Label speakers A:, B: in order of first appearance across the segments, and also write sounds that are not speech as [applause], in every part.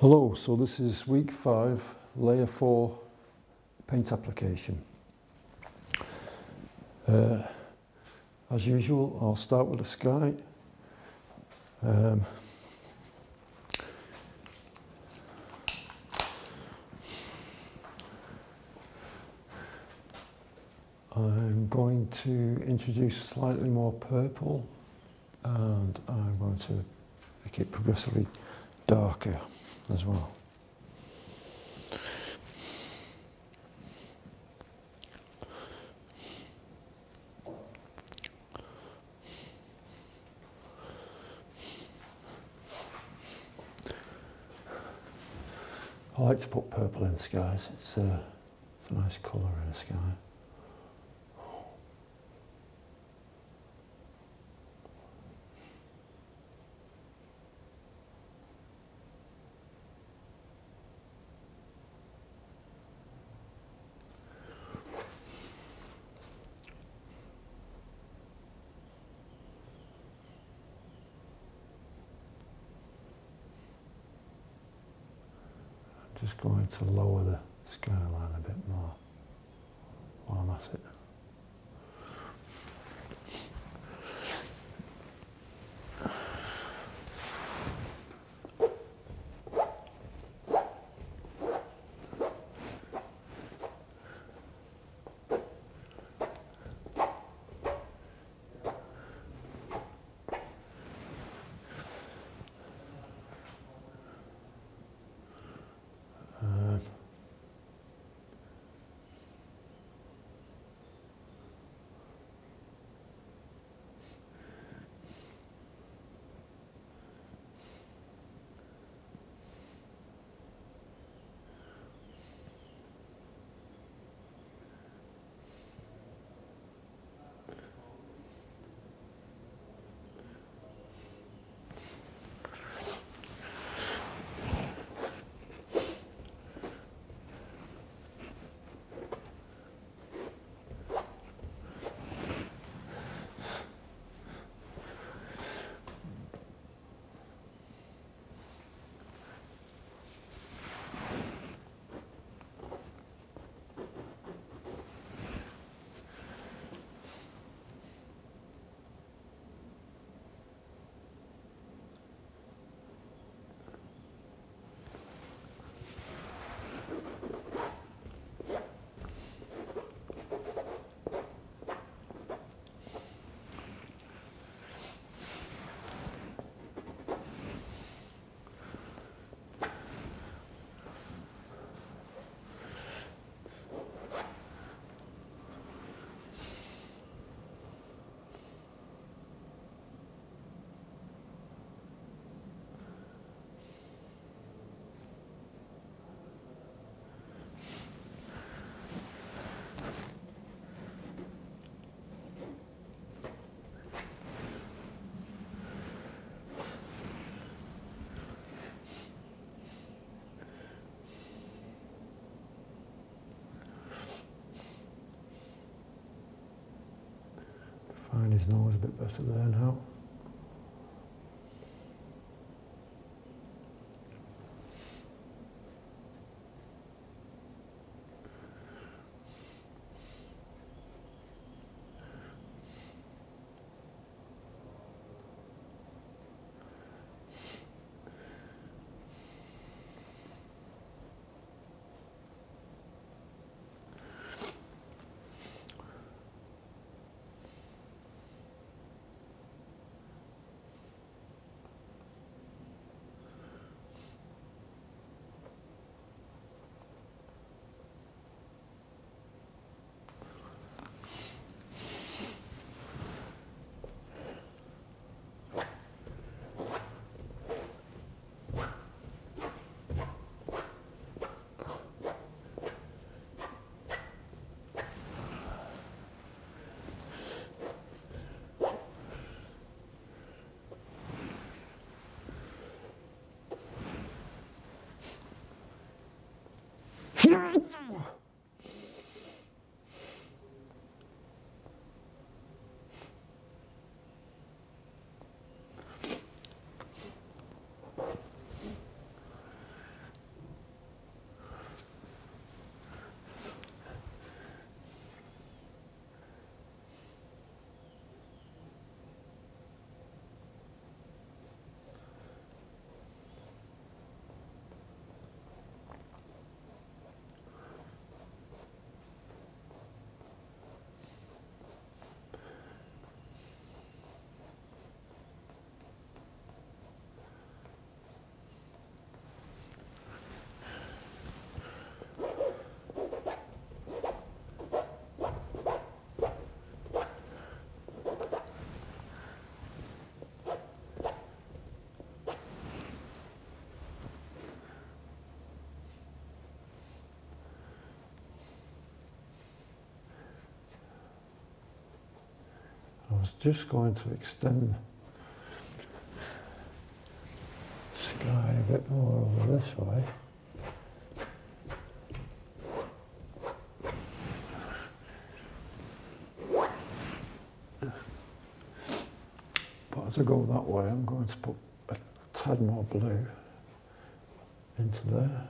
A: Hello, so this is week five, layer four paint application. Uh, as usual, I'll start with the sky. Um, I'm going to introduce slightly more purple and I'm going to make it progressively darker as well. I like to put purple in skies. It's, uh, it's a nice colour in the sky. His nose a bit better there now. Was just going to extend the sky a bit more over this way. But as I go that way, I'm going to put a tad more blue into there.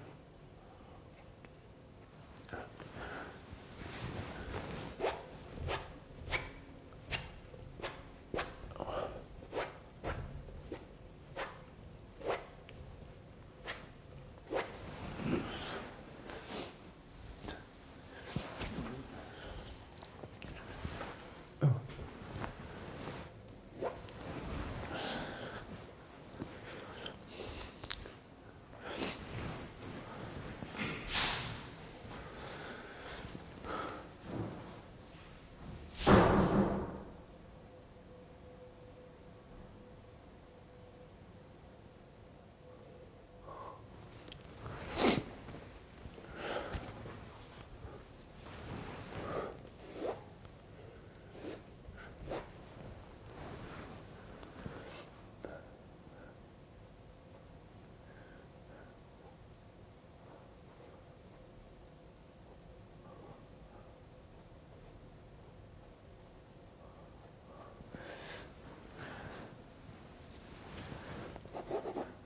A: And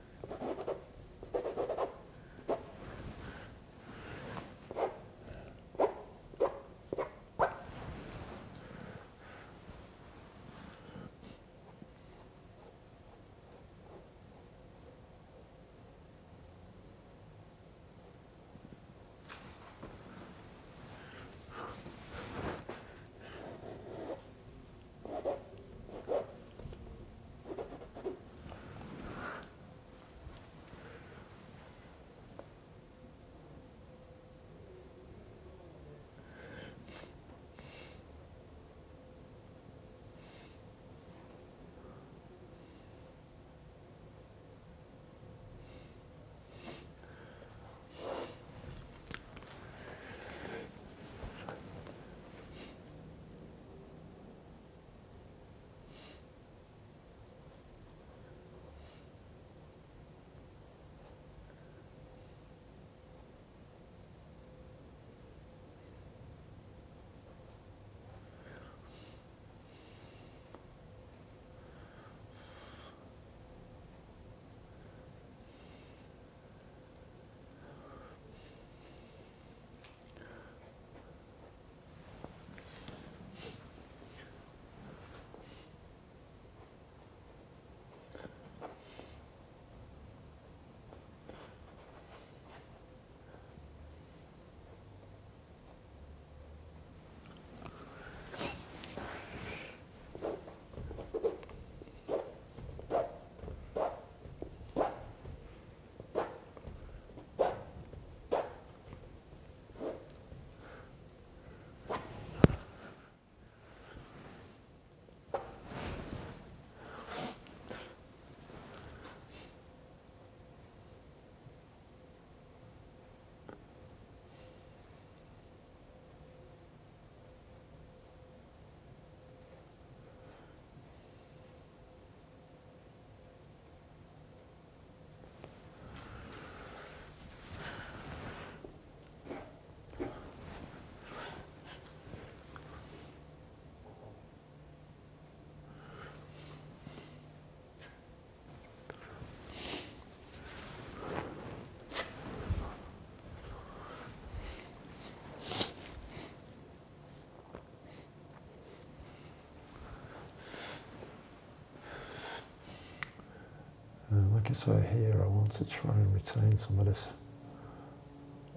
A: like I say here, I want to try and retain some of this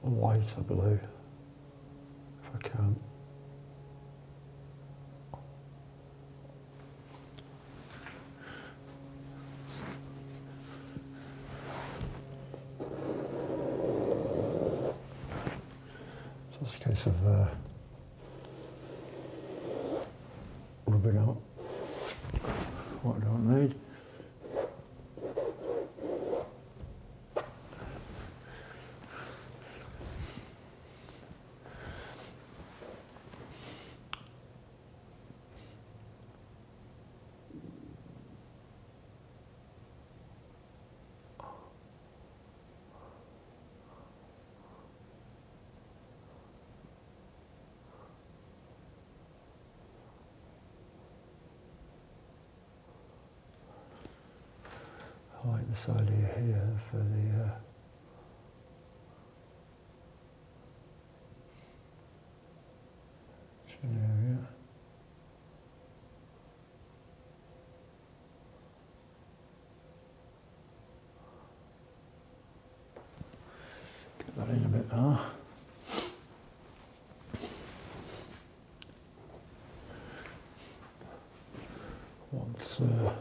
A: lighter blue if I can. So it's a case of uh, rubbing out what I don't need. highlight this idea here for the uh, area. Get that in a bit now. Once uh,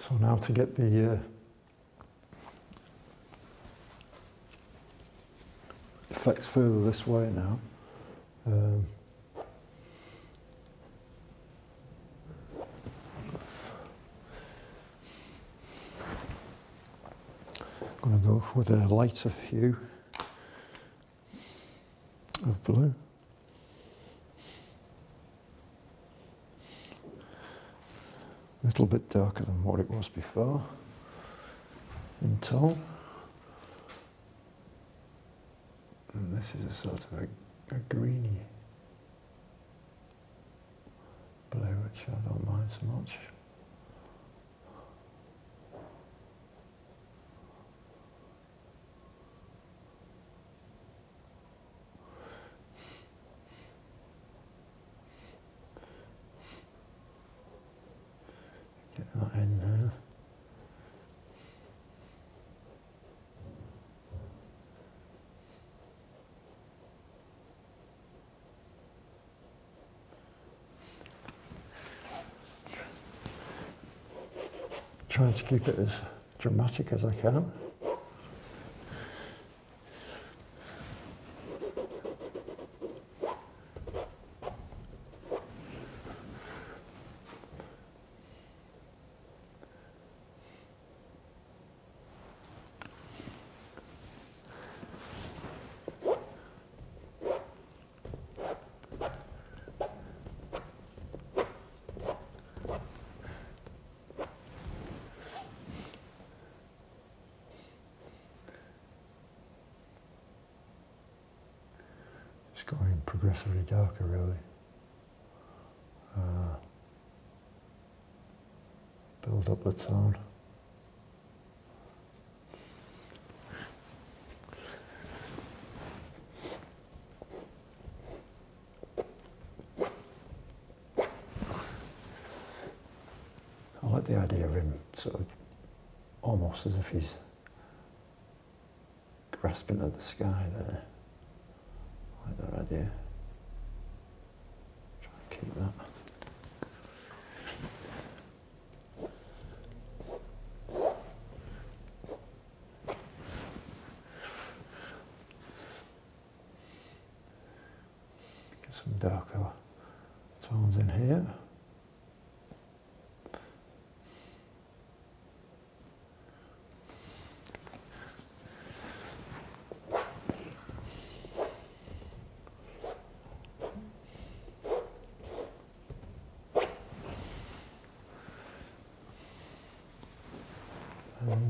A: So now to get the uh, effects further this way now. Um, I'm going to go with a lighter hue of blue. A little bit darker than what it was before in tone. And this is a sort of a, a greeny blue, which I don't mind so much. Get that in there. Trying to keep it as dramatic as I can. It's going darker, really. Uh, build up the tone. I like the idea of him sort of almost as if he's grasping at the sky there. I like that idea. Try and keep that. Get some darker tones in here. And, uh,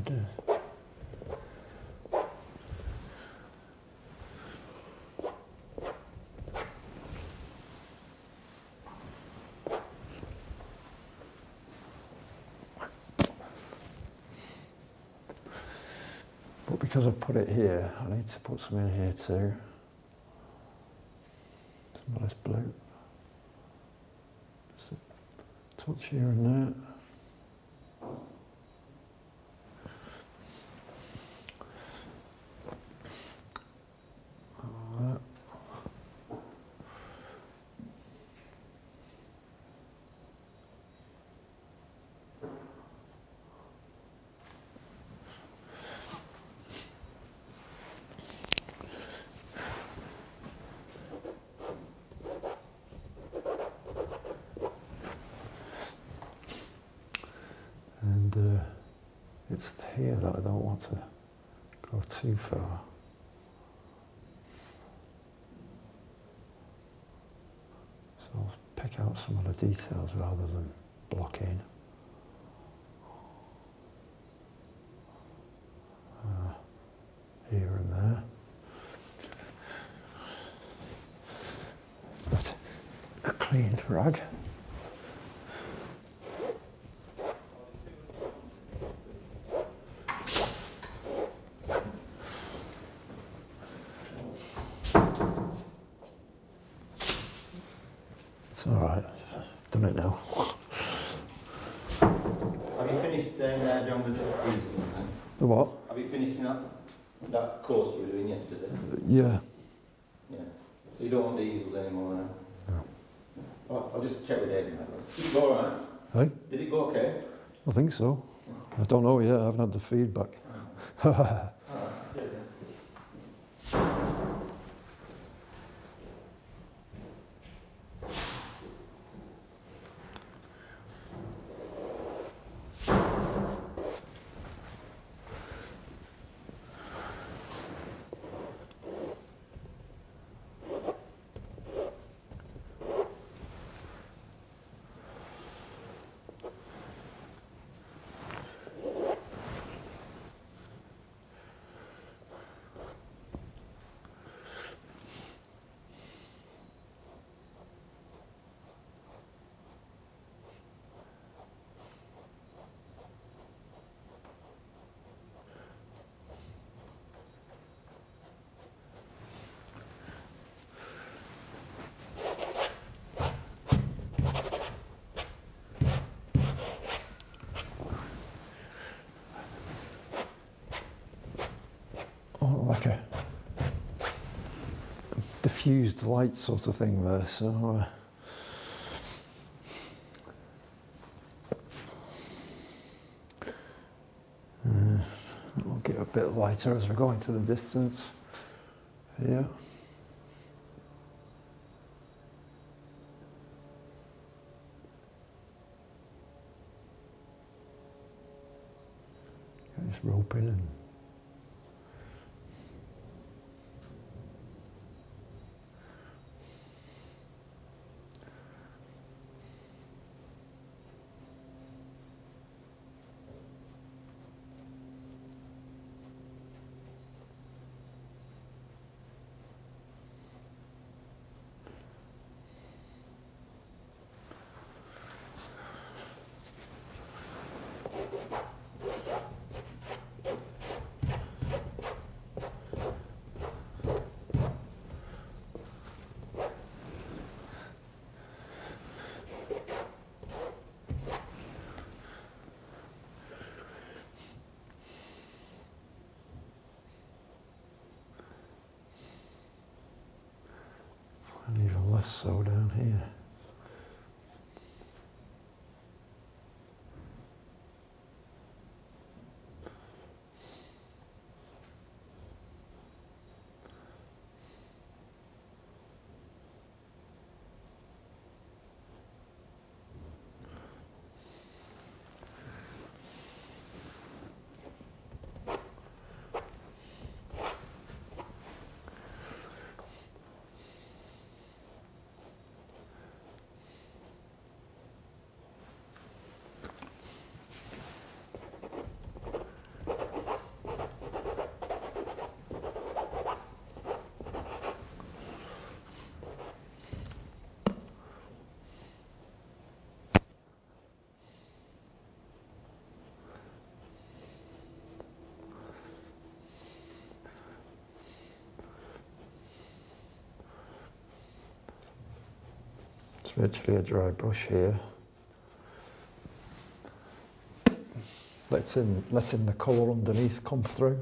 A: But because I've put it here, I need to put some in here too. Some nice blue. Just a touch here and there. Here that I don't want to go too far. So I'll pick out some of the details rather than blocking. Uh, here and there. But a clean rag. It's all right. I've done it now.
B: Have you finished down there, John, with the then?
A: The what?
B: Have you finished that, that course you were doing yesterday?
A: Yeah.
B: Yeah. So you don't want the easels anymore now?
A: No.
B: Oh, I'll just check with David. Did it go alright?
A: Hey?
B: Did it go okay?
A: I think so. I don't know yet. I haven't had the feedback. [laughs]
B: Alright, yeah, yeah.
A: oh, like a diffused light sort of thing there. So uh, uh, it'll get a bit lighter as we go into the distance. Yeah. This rope in and even less so down here. It's virtually a dry brush here. Letting, letting the colour underneath come through.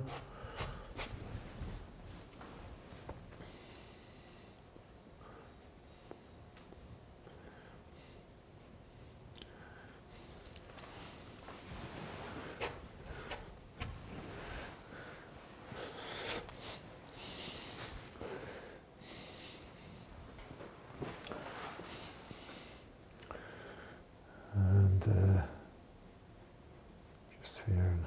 A: and uh, just here. And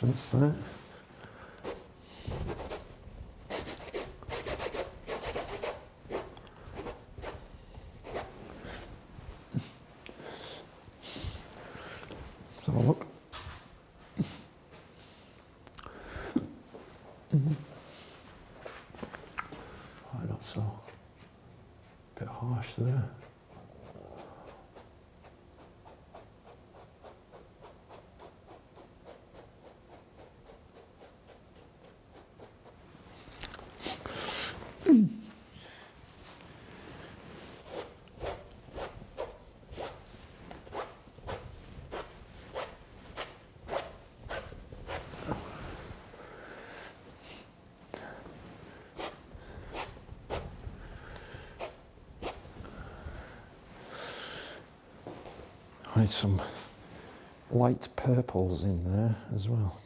A: distance there. Let's have a look. Why not so? bit harsh there. Hide some light purples in there as well.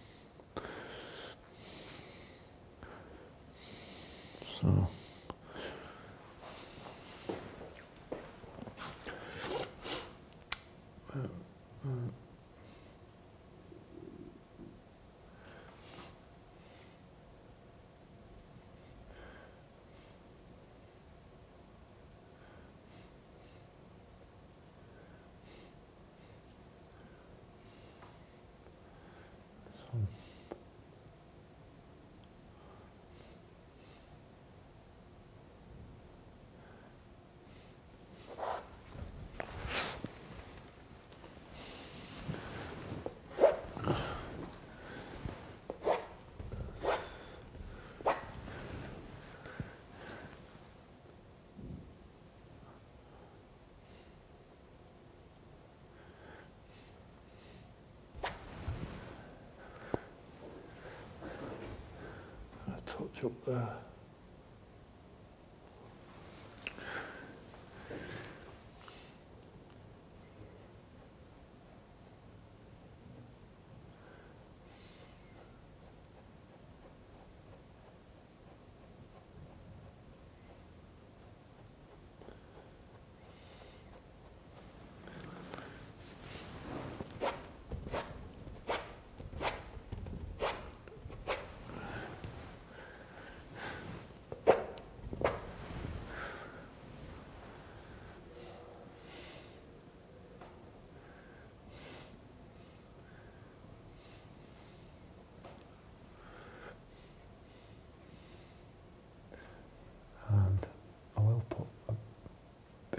A: A touch up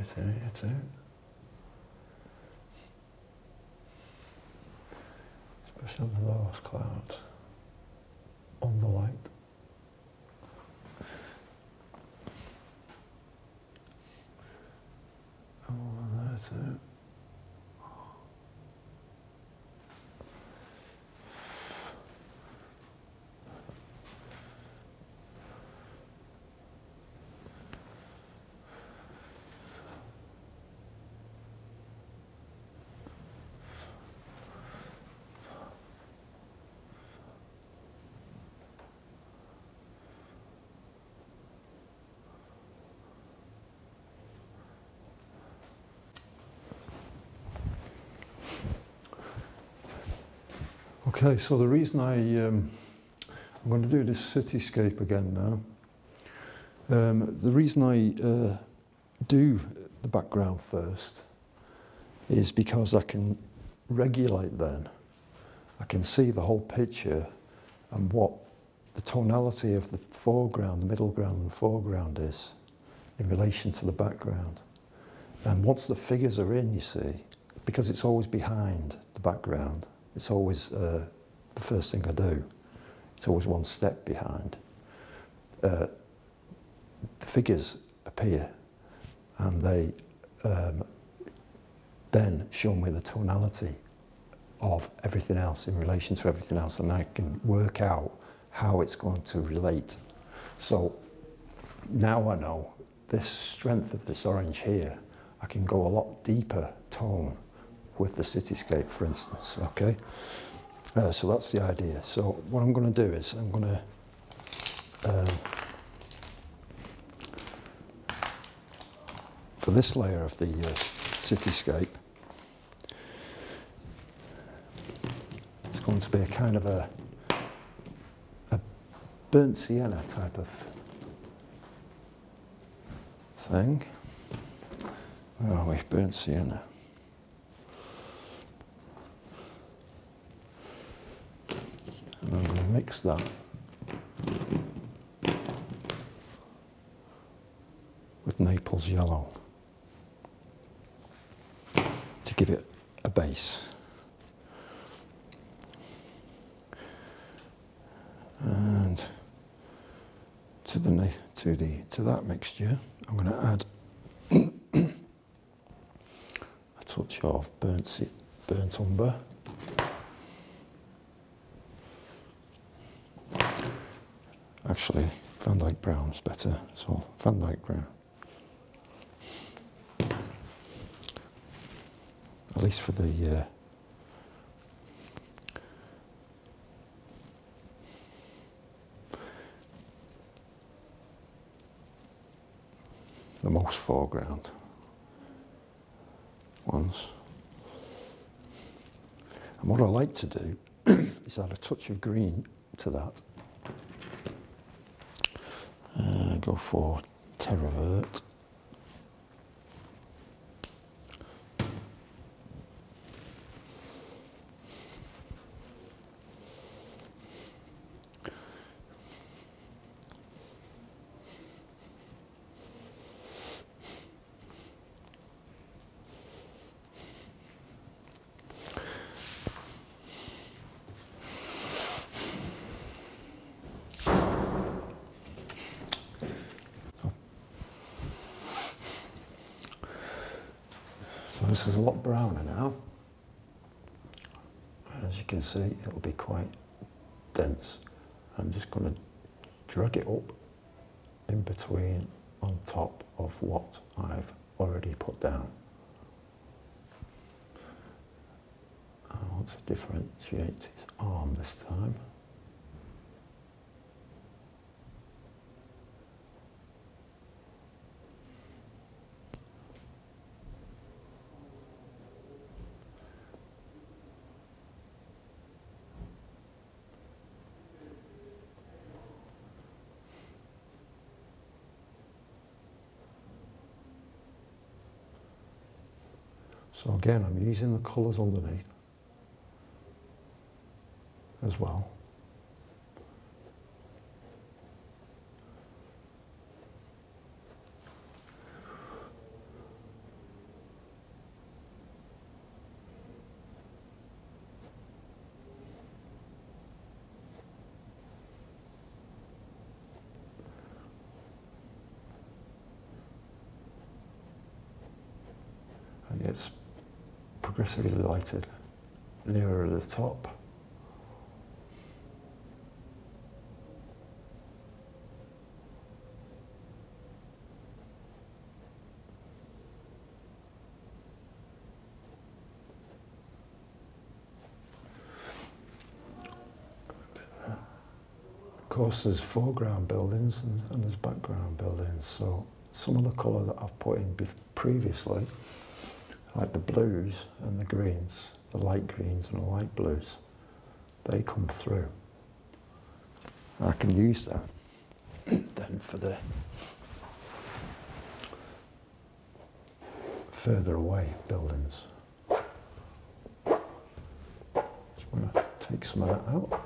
A: bit in here too. Especially under those clouds. On the light. And one there too. Okay, so the reason I um, I'm going to do this cityscape again now. Um, the reason I uh, do the background first is because I can regulate then, I can see the whole picture and what the tonality of the foreground, the middle ground and foreground is in relation to the background. And once the figures are in, you see, because it's always behind the background, it's always uh, the first thing I do. It's always one step behind. Uh, the figures appear and they um, then show me the tonality of everything else in relation to everything else and I can work out how it's going to relate. So now I know this strength of this orange here, I can go a lot deeper tone with the cityscape, for instance, okay? Uh, so that's the idea. So what I'm going to do is I'm going to, um, for this layer of the uh, cityscape, it's going to be a kind of a, a burnt sienna type of thing. Where are we? Burnt sienna. And I'm going to mix that with Naples yellow to give it a base. And to the to the to that mixture, I'm going to add [coughs] a touch of burnt burnt umber. Actually, Van Dyke is better, so Van Dyke Brown. At least for the uh, the most foreground ones. And what I like to do [coughs] is add a touch of green to that uh, go for Terre Verte. So this is a lot browner now. As you can see, it'll be quite dense. I'm just going to drag it up in between on top of what I've already put down. Uh, I want to differentiate his arm this time. So again, I'm using the colours underneath as well. And it's progressively lighted nearer the top. Of course, there's foreground buildings and, and there's background buildings. So some of the colour that I've put in previously like the blues and the greens, the light greens and the light blues, they come through. I can use that [coughs] then for the further away buildings. Just want to take some of that out.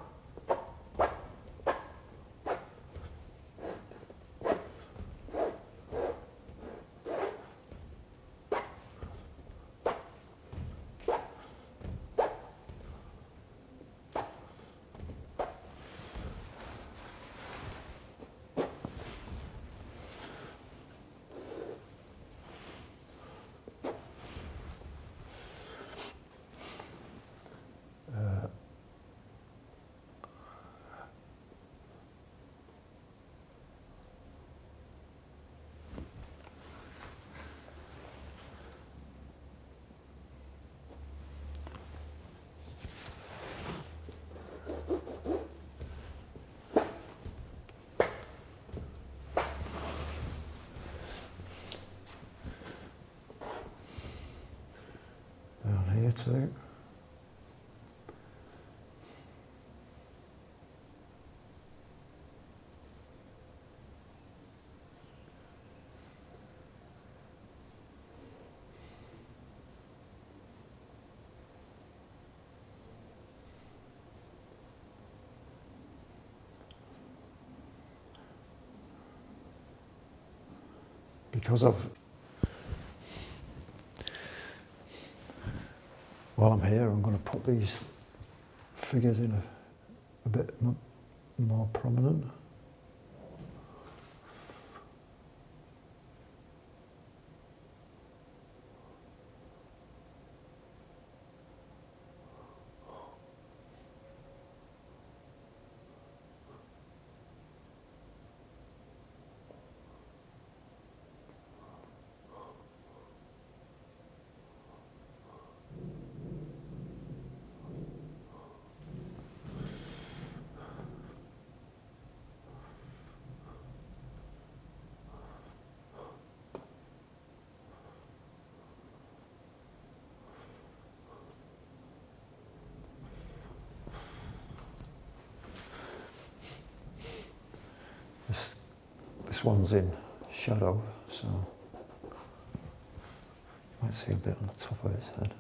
A: Uh, down here too. Because of while I'm here, I'm going to put these figures in a, a bit more prominent. This, this one's in shadow, so you might see a bit on the top of his head.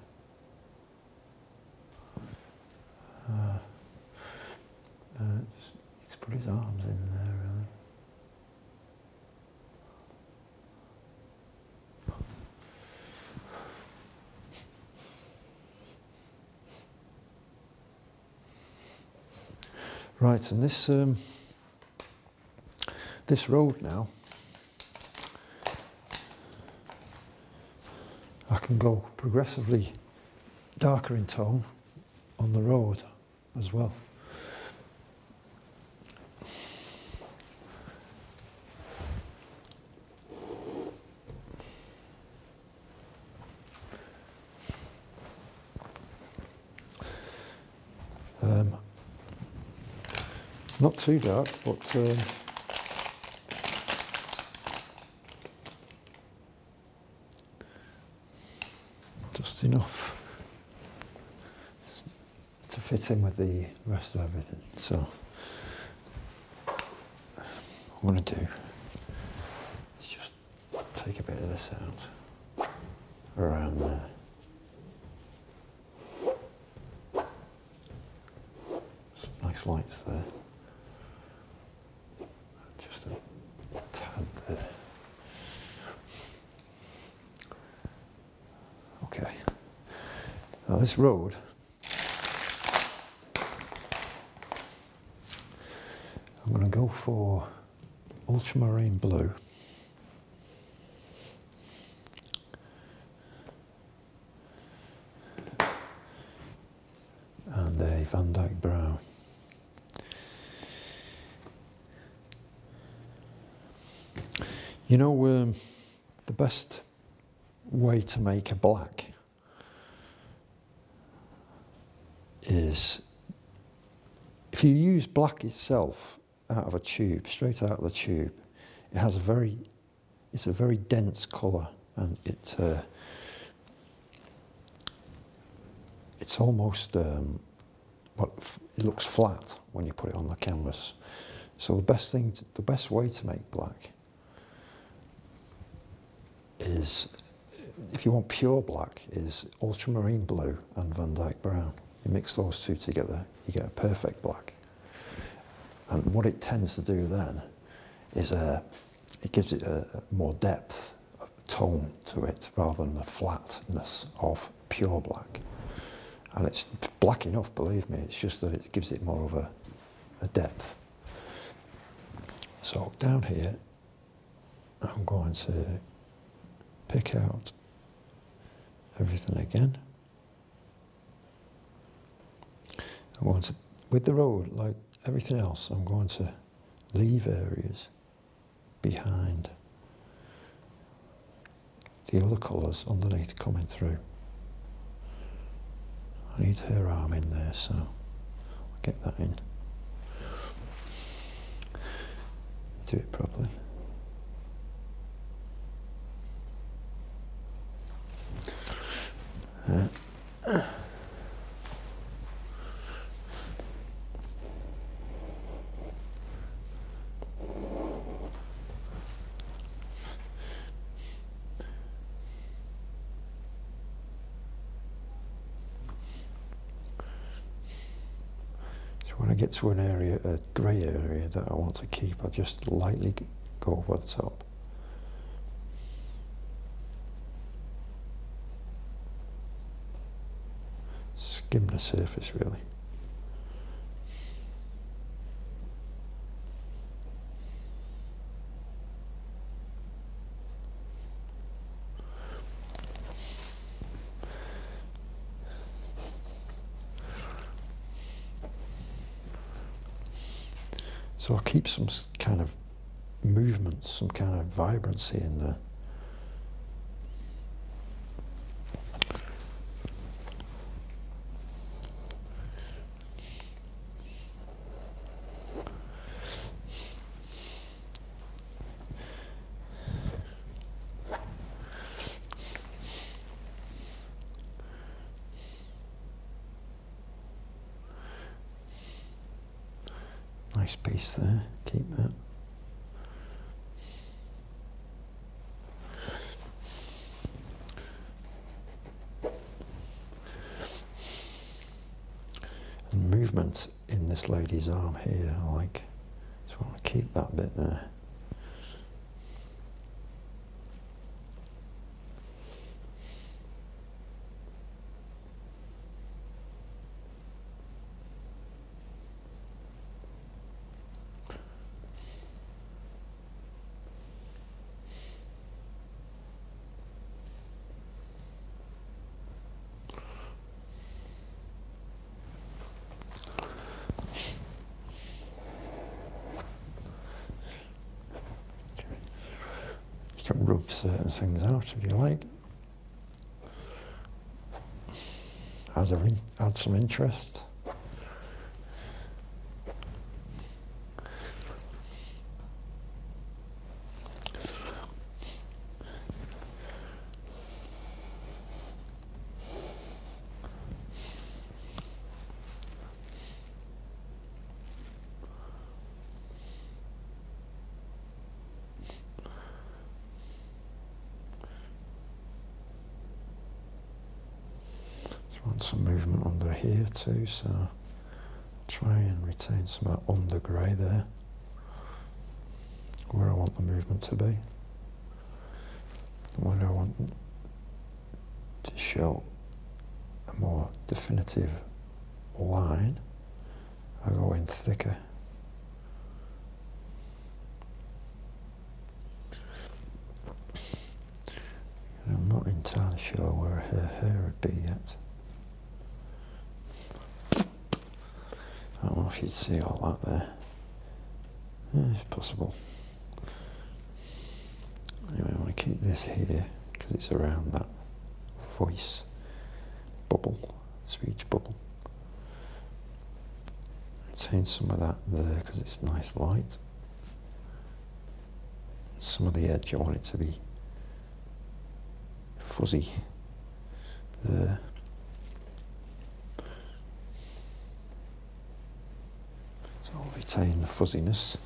A: Uh, uh, just, he's put his arms in there, really. Right, and this um, this road now, I can go progressively darker in tone on the road as well. Um, not too dark, but um, just enough to fit in with the rest of everything. So, what I'm going to do is just take a bit of this out around there. Some nice lights there. Just a tad there. Okay. Now this road I'm going to for ultramarine blue. And a Van Dyke brown. You know, um, the best way to make a black is if you use black itself out of a tube, straight out of the tube, it has a very, it's a very dense colour and it, uh, it's almost, um, what, it looks flat when you put it on the canvas. So the best thing, to, the best way to make black is, if you want pure black, is ultramarine blue and Van Dyke brown. You mix those two together, you get a perfect black. And what it tends to do then is uh, it gives it a, a more depth, tone to it, rather than the flatness of pure black. And it's black enough, believe me, it's just that it gives it more of a, a depth. So down here, I'm going to pick out everything again. I'm going to, with the road, like everything else, I'm going to leave areas behind the other colours underneath coming through. I need her arm in there, so I'll get that in. Do it properly. Uh, To an area, a grey area that I want to keep, I just lightly go over the top. Skim the surface really. So I'll keep some kind of movement, some kind of vibrancy in there. Nice piece there, keep that. And movement in this lady's arm here, I like, just want to keep that bit there. You can rub out if you like. Add, add some interest. Just want some movement under here too, so try and retain some of that under grey there, where I want the movement to be. When I want to show a more definitive line, I go in thicker. I'm not entirely sure where her hair would be yet. I don't if you'd see all that there. Yeah, it's possible. Anyway, I want to keep this here because it's around that voice bubble, speech bubble. Retain some of that there because it's nice light. Some of the edge I want it to be fuzzy there. The fuzziness.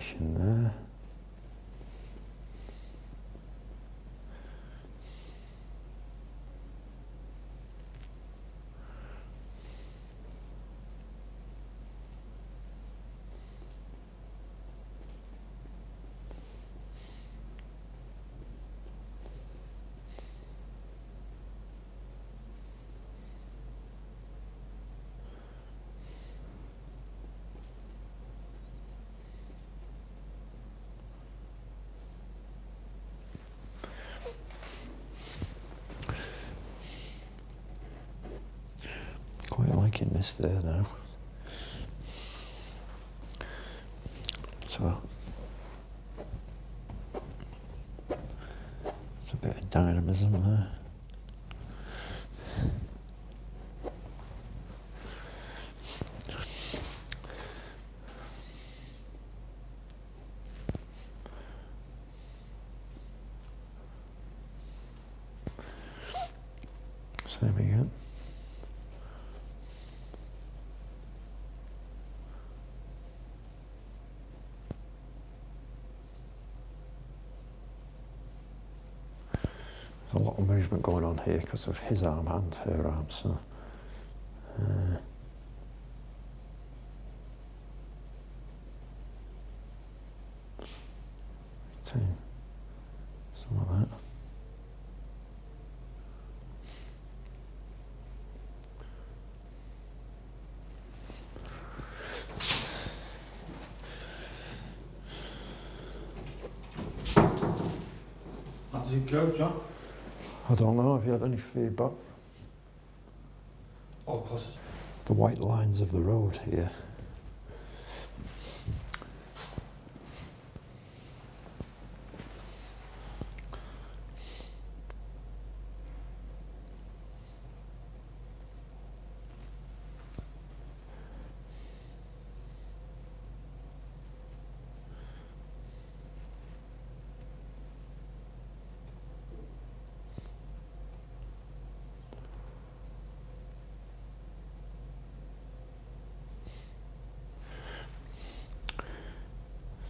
A: yaşında there. This there now. So it's a bit of dynamism there. Same again. A lot of movement going on here because of his arm and her arm. So, uh, some of that.
C: How did it go, John?
A: I don't know. Have you had any feedback?
C: All positive.
A: The white lines of the road here.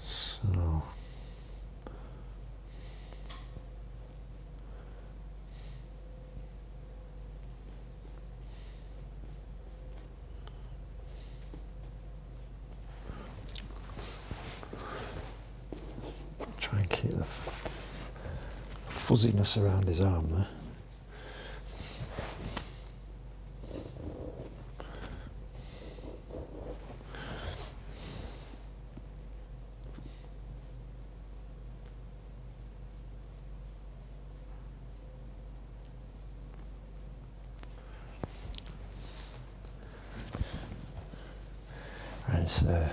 A: So. Try and keep the f- fuzziness around his arm there. And his uh,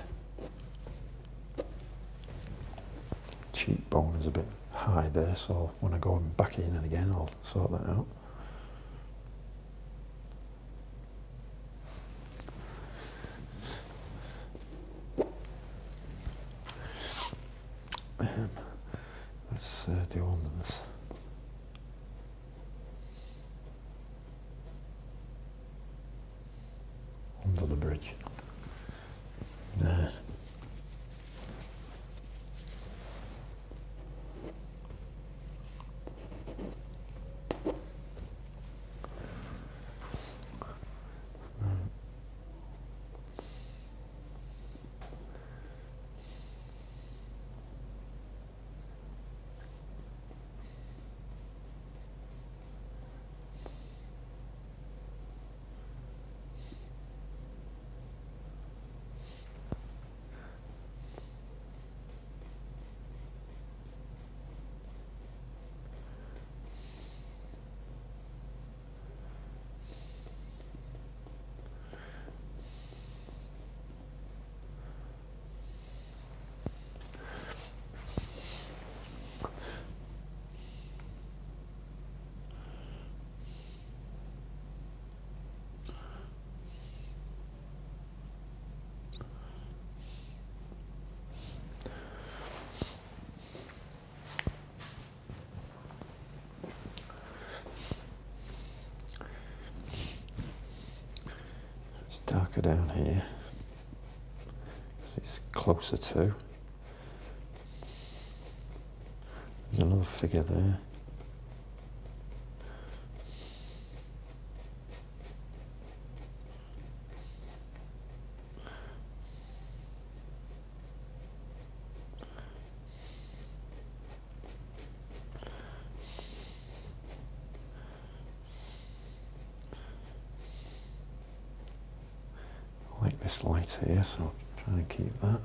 A: cheekbone is a bit so when I go back in and again, I'll sort that out. Go down here. It's closer to. There's another figure there. I light here, so I'll try and keep that.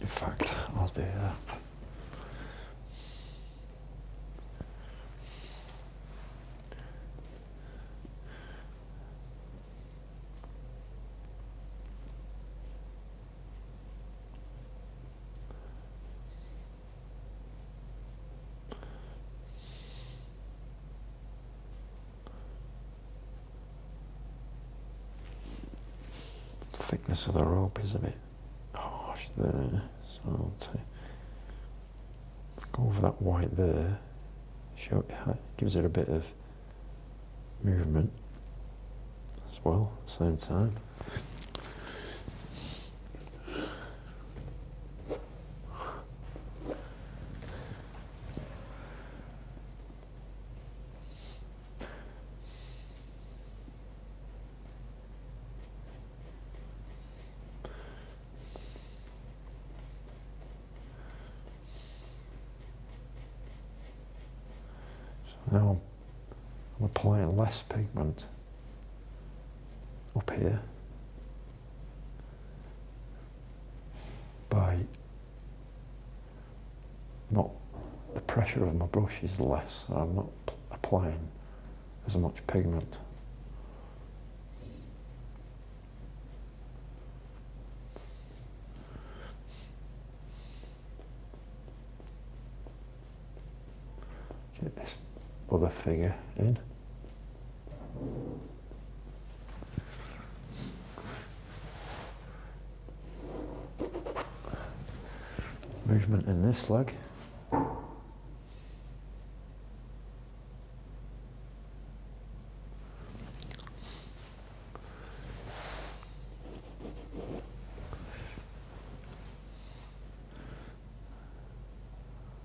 A: In fact, I'll do that. Of the rope is a bit harsh there, so I'll take, go over that white there, show it gives it a bit of movement as well at the same time. So now I'm, I'm applying up here by not the pressure of my brush is less, so I'm not applying as much pigment. Get this other figure in. Movement in this. Oh,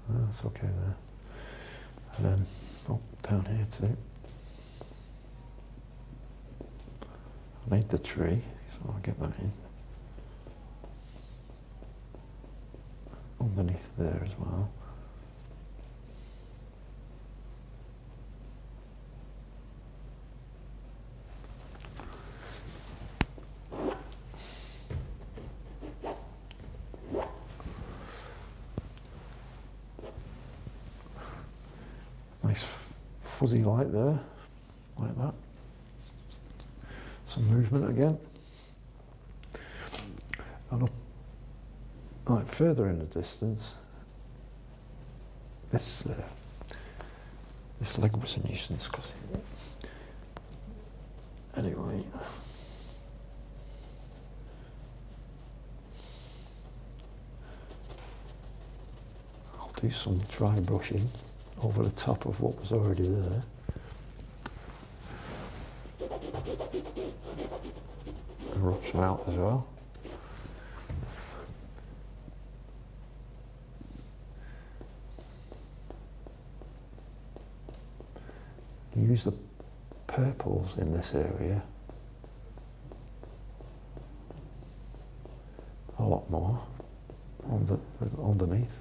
A: That's okay there. And then oh, down here too. I need the tree, so I'll get that in. Underneath there as well. Nice fuzzy light there, like that. Some movement again. And up, like further in the distance, this uh, this leg was a nuisance because anyway. I'll do some dry brushing over the top of what was already there. And some out as well. Use the purples in this area a lot more under, underneath.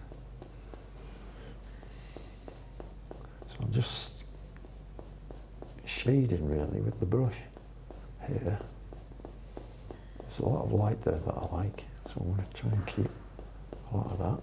A: So I'm just shading really with the brush here. There's a lot of light there that I like, so I'm going to try and keep a lot of that.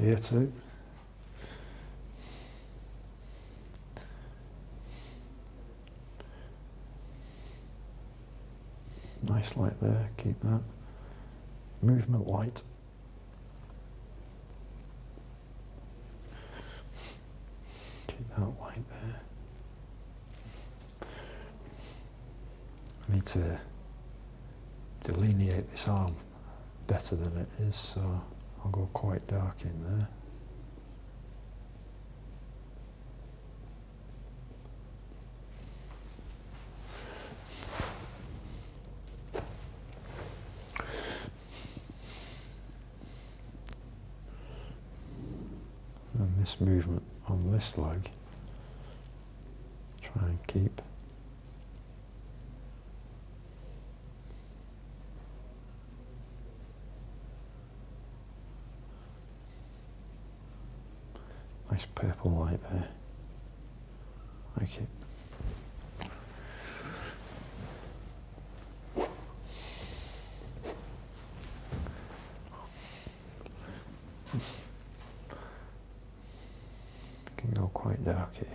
A: Here too. Nice light there, keep that. Movement light. Keep that light there. I need to delineate this arm better than it is, so I'll go quite dark in there. And this movement on this leg, try and keep Nice purple light there. Like it. Can go quite dark here.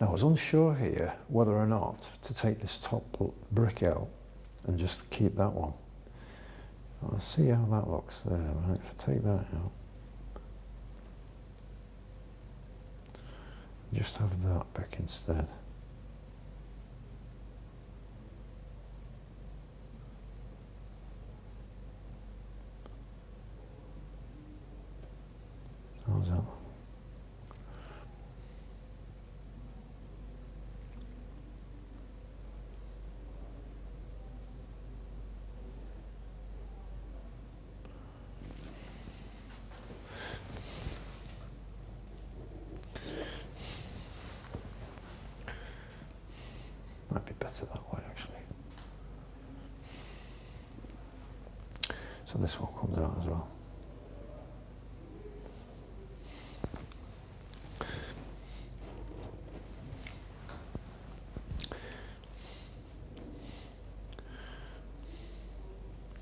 A: Now I was unsure here whether or not to take this top brick out and just keep that one. Let's see how that looks there. Right, if I take that out, just have that back instead. How's that look? Might be better that way actually. So this one comes out as well.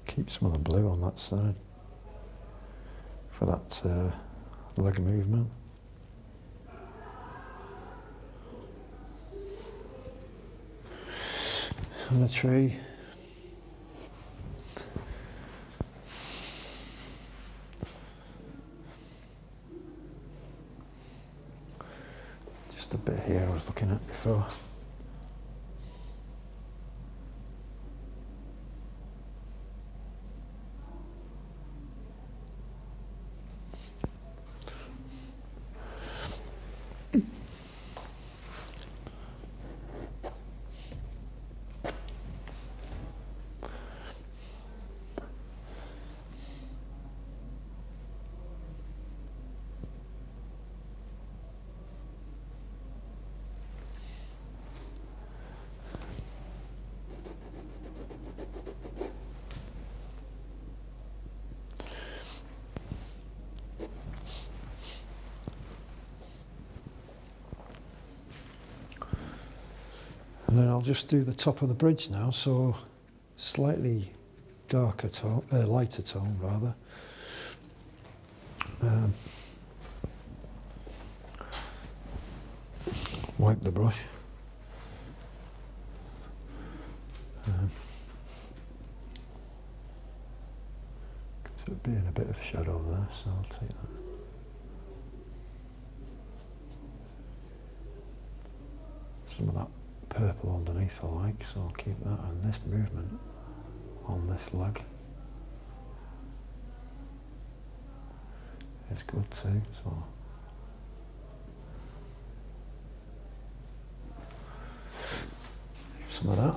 A: Keep some of the blue on that side for that uh, leg movement. on the tree. Bit here I was looking at before. Just do the top of the bridge now, so slightly darker tone, uh, lighter tone rather. Um, wipe the brush. Um, so it'd be in a bit of shadow there, so I'll take that. Some of that underneath I like, so I'll keep that and this movement on this leg is good too, so some of that.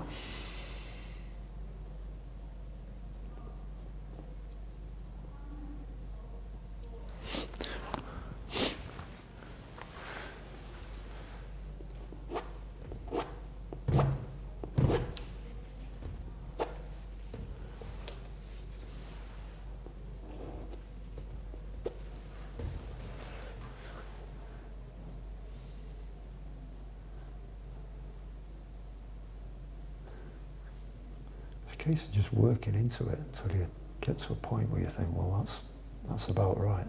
A: a case of just working into it until you get to a point where you think, well, that's, that's about right.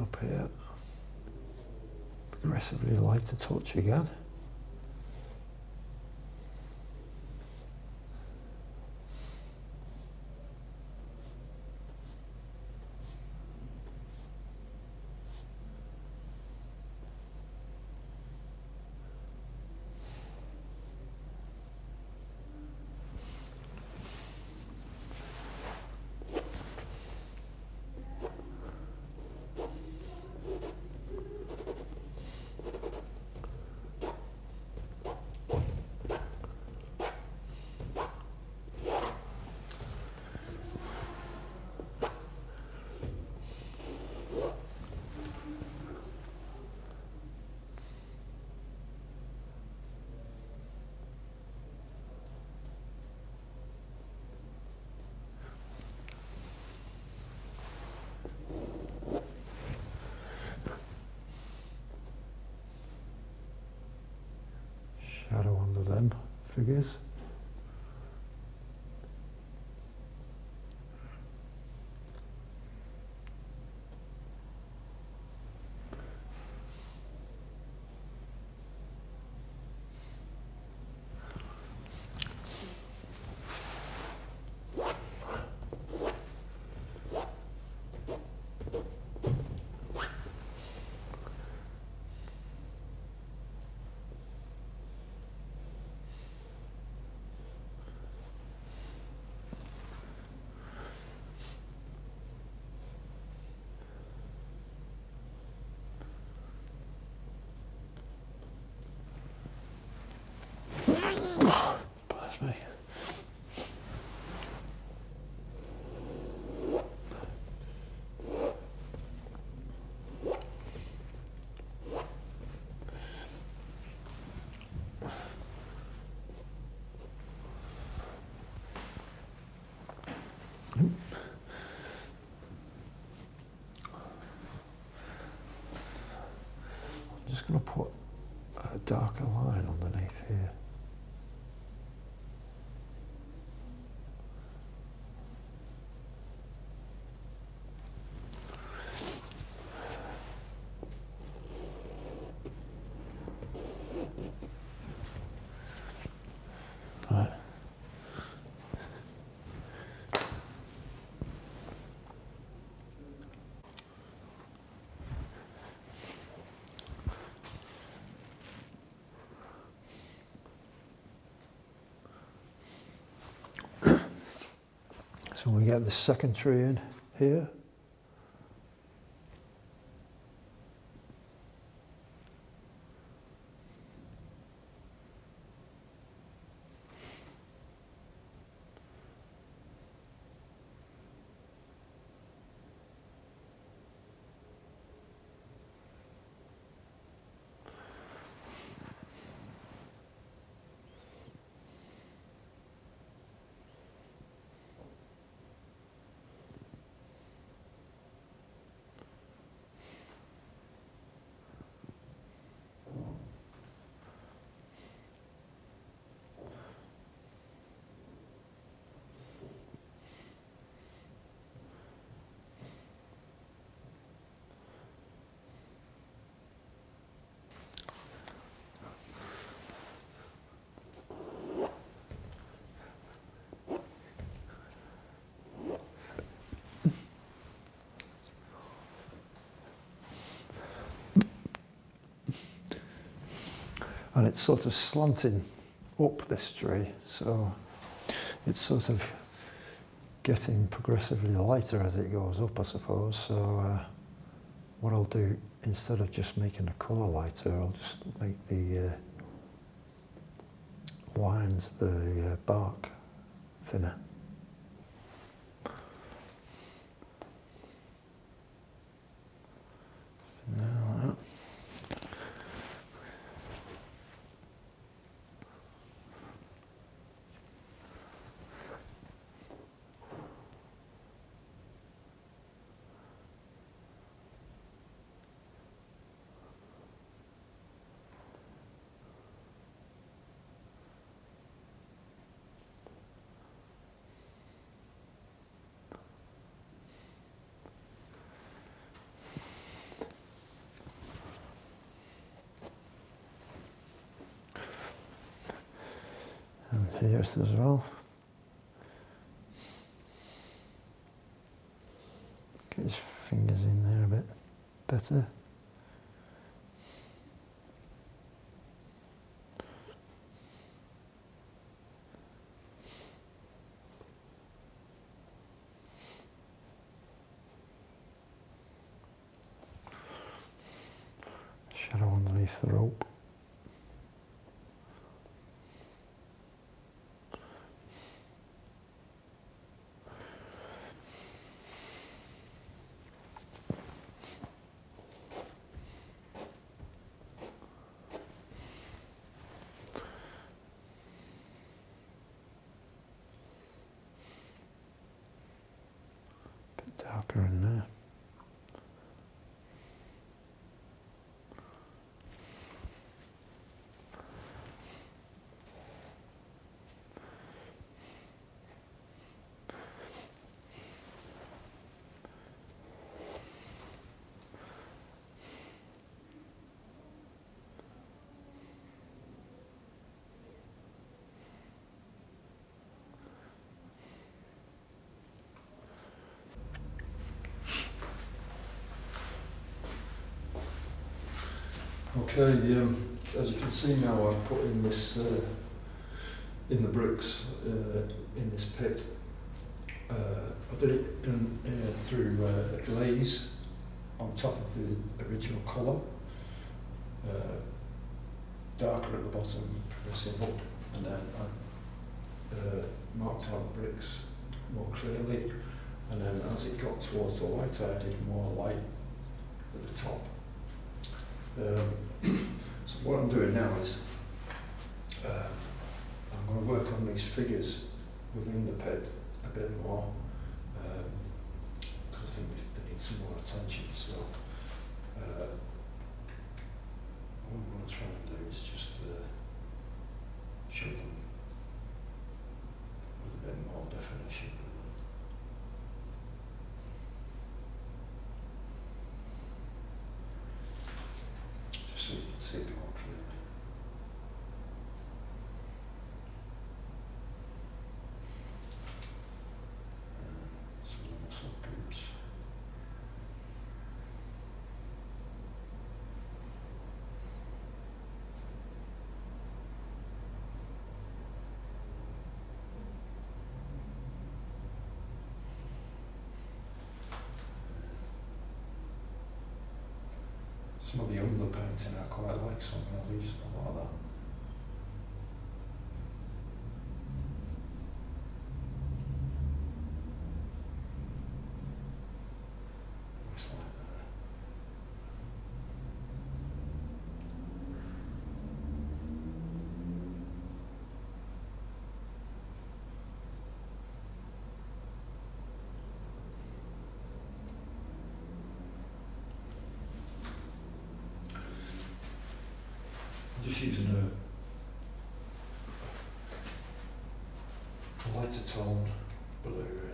A: Up here, progressively torture touch again. Shadow under them figures. Me. I'm just going to put a darker line underneath here. Right. So we get the second tree in here. And it's sort of slanting up this tree, so it's sort of getting progressively lighter as it goes up, I suppose. So uh, what I'll do, instead of just making the colour lighter, I'll just make the uh, lines of the uh, bark thinner.
D: Here as well. Get his fingers in there a bit better. Shadow underneath the rope. Bit darker.
A: Okay, um, as you can see now, I've put in this uh, in the bricks uh, in this pit. Uh, I did it in, uh, through uh, a glaze on top of the original column, uh, darker at the bottom, progressing up, and then I uh, marked out the bricks more clearly, and then as it got towards the white, I added more light at the top. Um, so what I'm doing now is uh, I'm going to work on these figures within the pit a bit more because I think they need some more attention. So uh, I'm going to try and do is just uh, show them with a bit more definition. Just so you can see it more clearly. Um, some of the muscle groups. Some of the underpainting I quite like, so I'm going to leave a lot of that. Looks like that. I'm just using a, a tone blue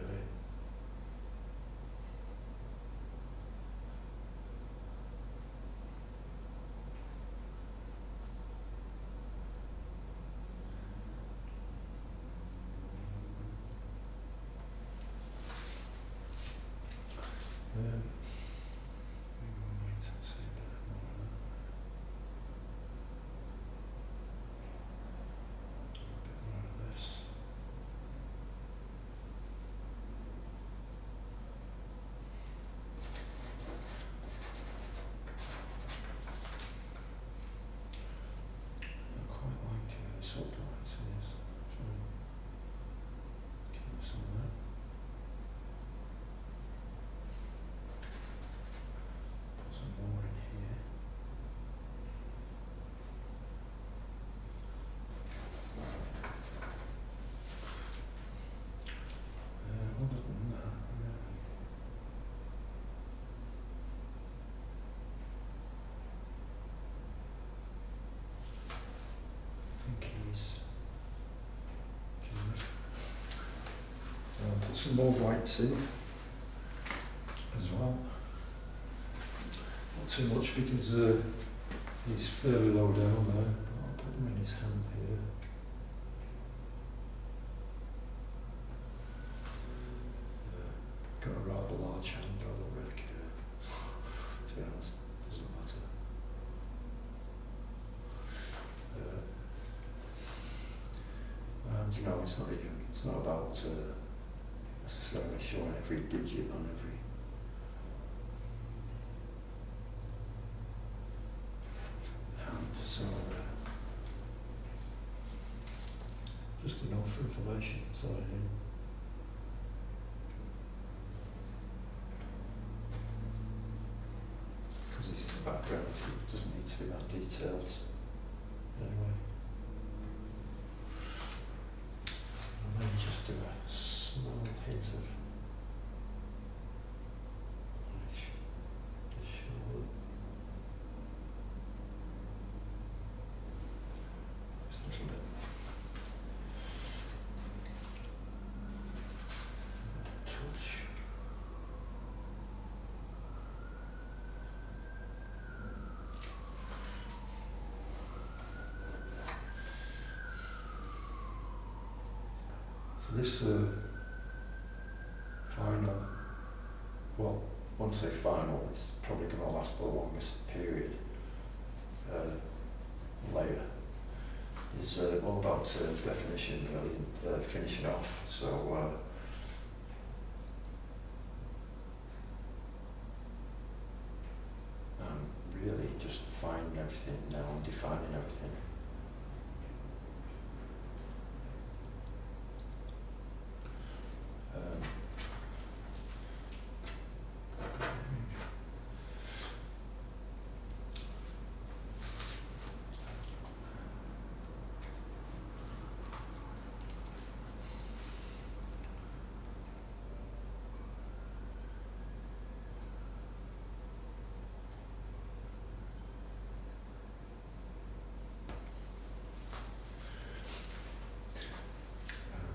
A: some more whites in as well. Not too much because uh, he's fairly low down there, I'll put him in his hand here. Yeah, got a rather large hand, rather red care. [laughs] to be honest, doesn't matter. Uh, and you know, it's not even, it's not about uh, showing every digit on every. hand, so uh, just enough for information, so I think. Because it's in the background, it doesn't need to be that detailed. Anyway. I may just do a small hint of. Just show it. Just a little bit. Touch. So this uh, final, well, I say final, it's probably going to last for the longest period. Uh, later is uh, all about uh, definition, really, and uh, finishing off. So. Uh, um, really just finding everything now and defining everything. Um,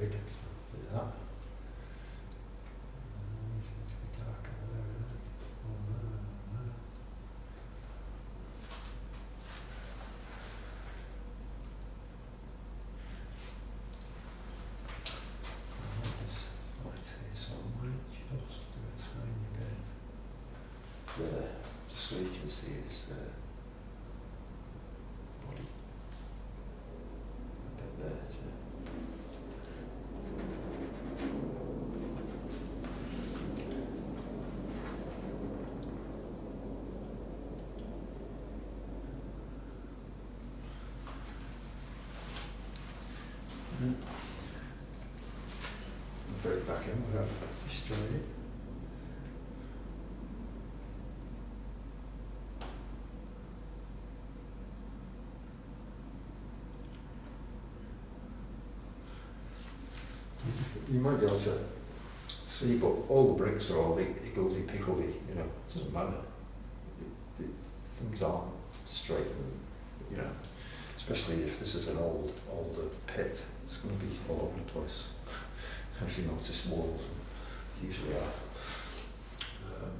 A: There, just do it fine again. Yeah. Just so you can see his uh, Mm. Put it back in without destroying it. You might be able to see, but all the bricks are all the higgledy piggledy, you know, it doesn't matter. The things aren't straight and, you know, especially if this is an old, older pit, going to be all over the place. [laughs] As you notice, walls usually are. Um,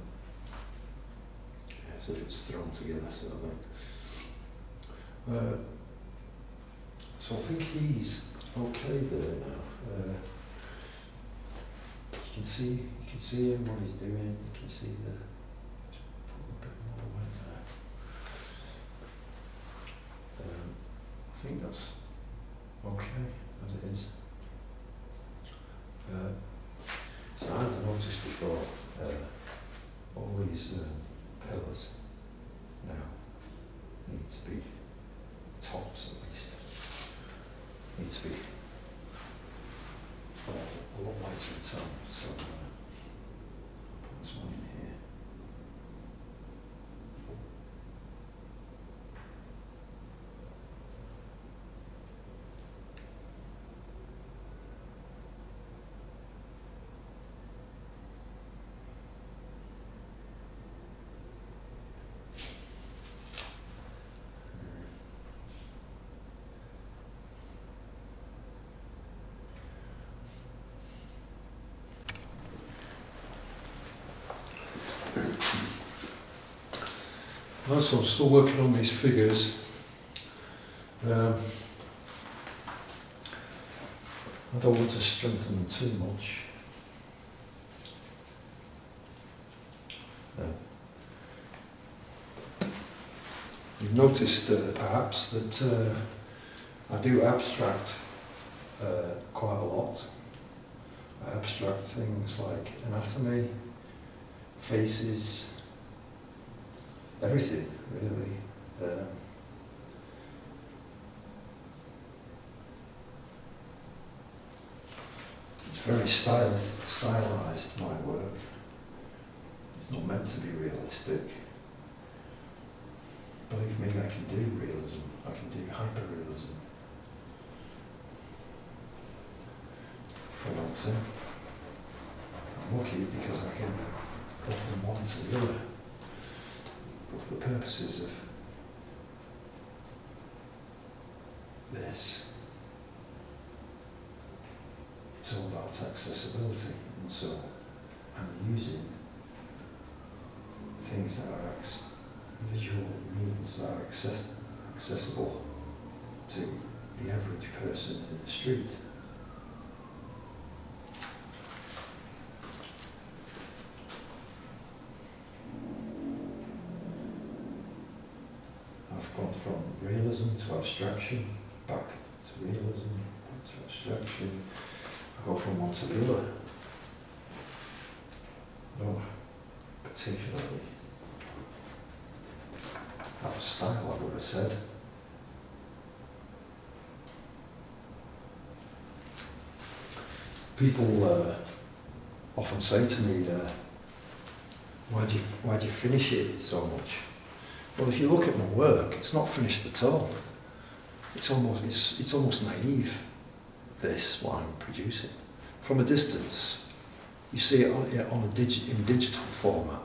A: yeah, if it's thrown together, sort of thing. Uh, so I think he's okay there now. Uh, you can see, you can see him what he's doing. You can see the. just put a bit more weight there. Um, I think that's okay as it is. Uh, so I had noticed before uh, all these uh, pillars now need to be tops at least need to be uh, a lot lighter in tone. So uh, put this one in here. I'm still working on these figures. Um, I don't want to strengthen them too much. You've noticed uh, perhaps that uh, I do abstract uh, quite a lot. I abstract things like anatomy, faces, everything really. Um, it's very stylized, my work. It's not meant to be realistic. Believe me, I can do realism. I can do hyperrealism. I want to. I'm lucky because I can go from one to the other. For the purposes of this, it's all about accessibility. And so I'm using things that are visual means that are access- accessible to the average person in the street. I've gone from realism to abstraction, back to realism, back to abstraction. I go from one to the other. No, particularly a style, I would have said. People uh, often say to me, uh, why do you, why do you finish it so much? Well, if you look at my work, it's not finished at all. It's almost, it's, it's almost naive, this, what I'm producing. From a distance, you see it on, yeah, on a digi- in digital format.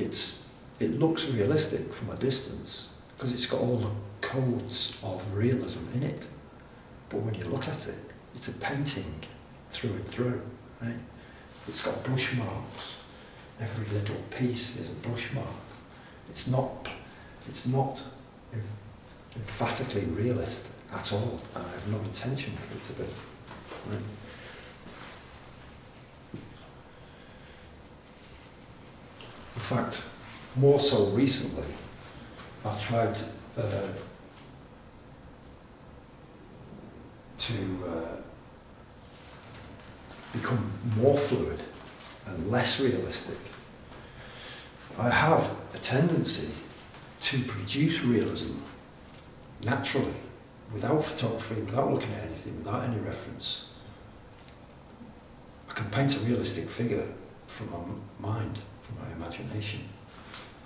A: It's, it looks realistic from a distance because it's got all the codes of realism in it. But when you look at it, it's a painting through and through. Right? It's got brush marks. Every little piece is a brush mark. It's not, it's not emphatically realist at all, I have no intention for it to be. Right? In fact, more so recently, I've tried uh, to uh, become more fluid and less realistic. I have a tendency to produce realism naturally, without photography, without looking at anything, without any reference. I can paint a realistic figure from my mind, from my imagination.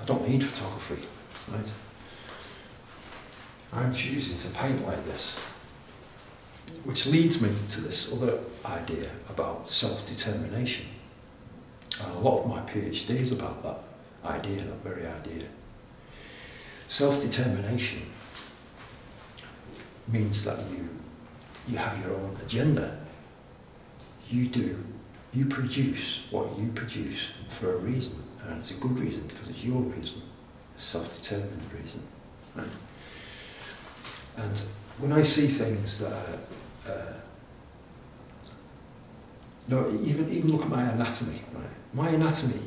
A: I don't need photography, right? I'm choosing to paint like this, which leads me to this other idea about self-determination. And a lot of my PhD is about that idea, that very idea. Self-determination means that you, you have your own agenda. You do, you produce what you produce for a reason, and it's a good reason because it's your reason, self-determined reason. Right? And when I see things that are, uh, no, even even look at my anatomy. Right, my anatomy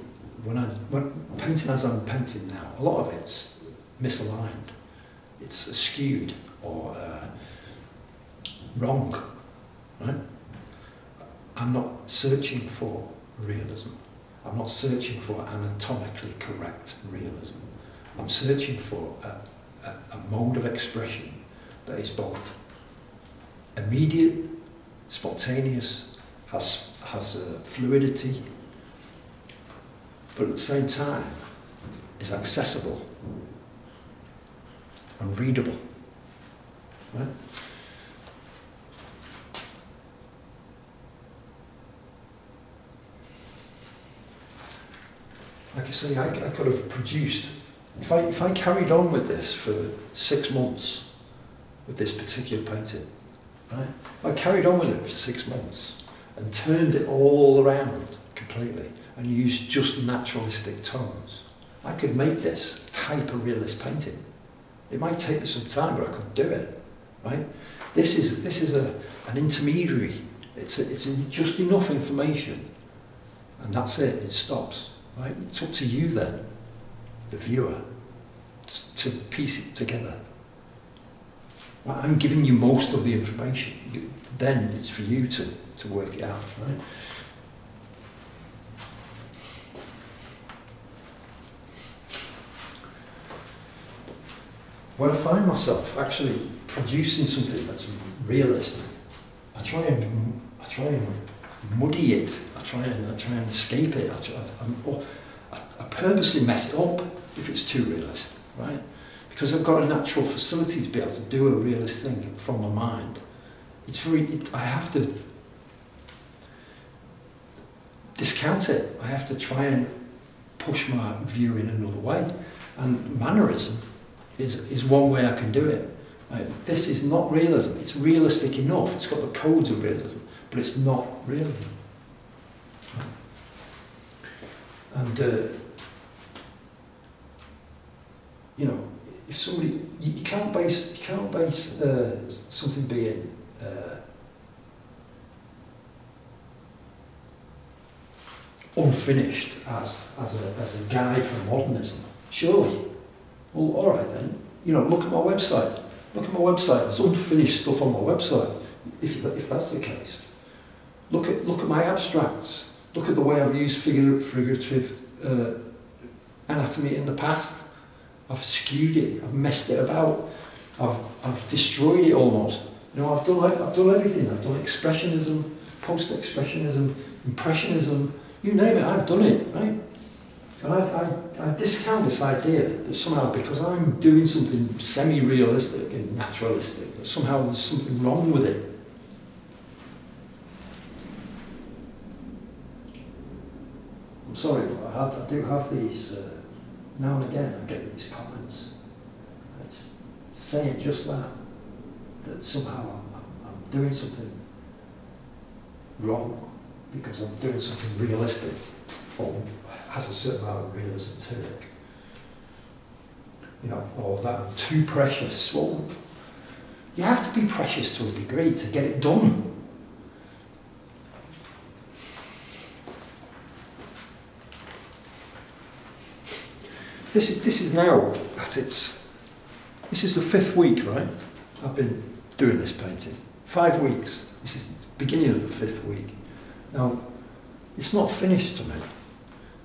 A: when I when painting as I'm painting now, a lot of it's misaligned, it's skewed or uh, wrong. Right, I'm not searching for realism. I'm not searching for anatomically correct realism. I'm searching for a, a, a mode of expression that is both immediate, spontaneous, has, has a fluidity, but at the same time is accessible and readable. Right? Like I say, I, I could have produced, if I, if I carried on with this for six months, with this particular painting, right? I carried on with it for six months and turned it all around completely and use just naturalistic tones I could make this type of realist painting. It might take me some time, but I could do it, right? This is, this is a, an intermediary. It's, a, it's just enough information, and that's it, it stops, right? It's up to you then, the viewer, to piece it together. I'm giving you most of the information. You, then it's for you to, to work it out, right? When I find myself actually producing something that's realistic, I try and I try and muddy it. I try and I try and escape it. I, try, or oh, I, I purposely mess it up if it's too realistic, right? Because I've got a natural facility to be able to do a realist thing from my mind. It's very. It, I have to discount it. I have to try and push my view in another way. And mannerism is, is one way I can do it. Right? This is not realism. It's realistic enough. It's got the codes of realism, but it's not realism. And, uh, you know, if somebody, you, you can't base, you can't base uh, something being uh, unfinished as, as, a, as a guide for modernism. Surely. Well, all right then. You know, look at my website. Look at my website. There's unfinished stuff on my website, if, if that's the case. Look at, look at my abstracts. Look at the way I've used figure, figurative uh, anatomy in the past. I've skewed it. I've messed it about. I've, I've destroyed it almost. You know, I've done, I've done everything. I've done expressionism, post-expressionism, impressionism, you name it, I've done it, right? And I, I, I discount this idea that somehow because I'm doing something semi-realistic and naturalistic, that somehow there's something wrong with it. I'm sorry, but I, have, I do have these, uh, now and again I get these comments. It's saying just that, that somehow I'm, I'm, doing something wrong because I'm doing something realistic has a certain amount of realism to it. You know, or that I'm too precious. Well, you have to be precious to a degree to get it done. This is, this is now at its, this is the fifth week, right? I've been doing this painting. Five weeks. This is the beginning of the fifth week. Now, it's not finished to me.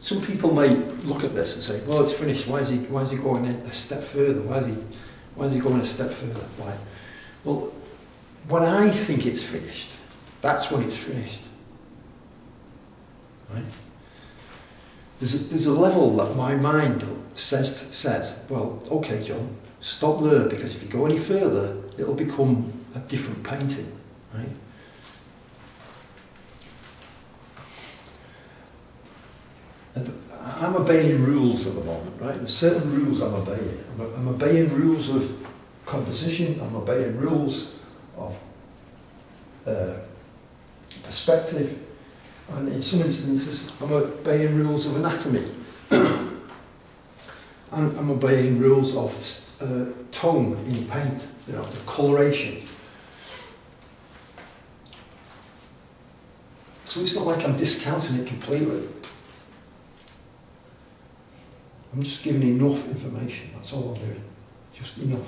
A: Some people may look at this and say, well, it's finished. Why is he, why is he going a step further? Why is he, why is he going a step further? Why? Well, when I think it's finished, that's when it's finished. Right? There's a, there's a level that my mind says, says, well, okay, John, stop there because if you go any further, it'll become a different painting. Right? I'm obeying rules at the moment, right? There's certain rules I'm obeying. I'm, I'm obeying rules of composition, I'm obeying rules of uh, perspective, and in some instances I'm obeying rules of anatomy. [coughs] and I'm obeying rules of uh, tone in paint, you know, the coloration. So it's not like I'm discounting it completely. I'm just giving enough information, that's all I'm doing. Just enough.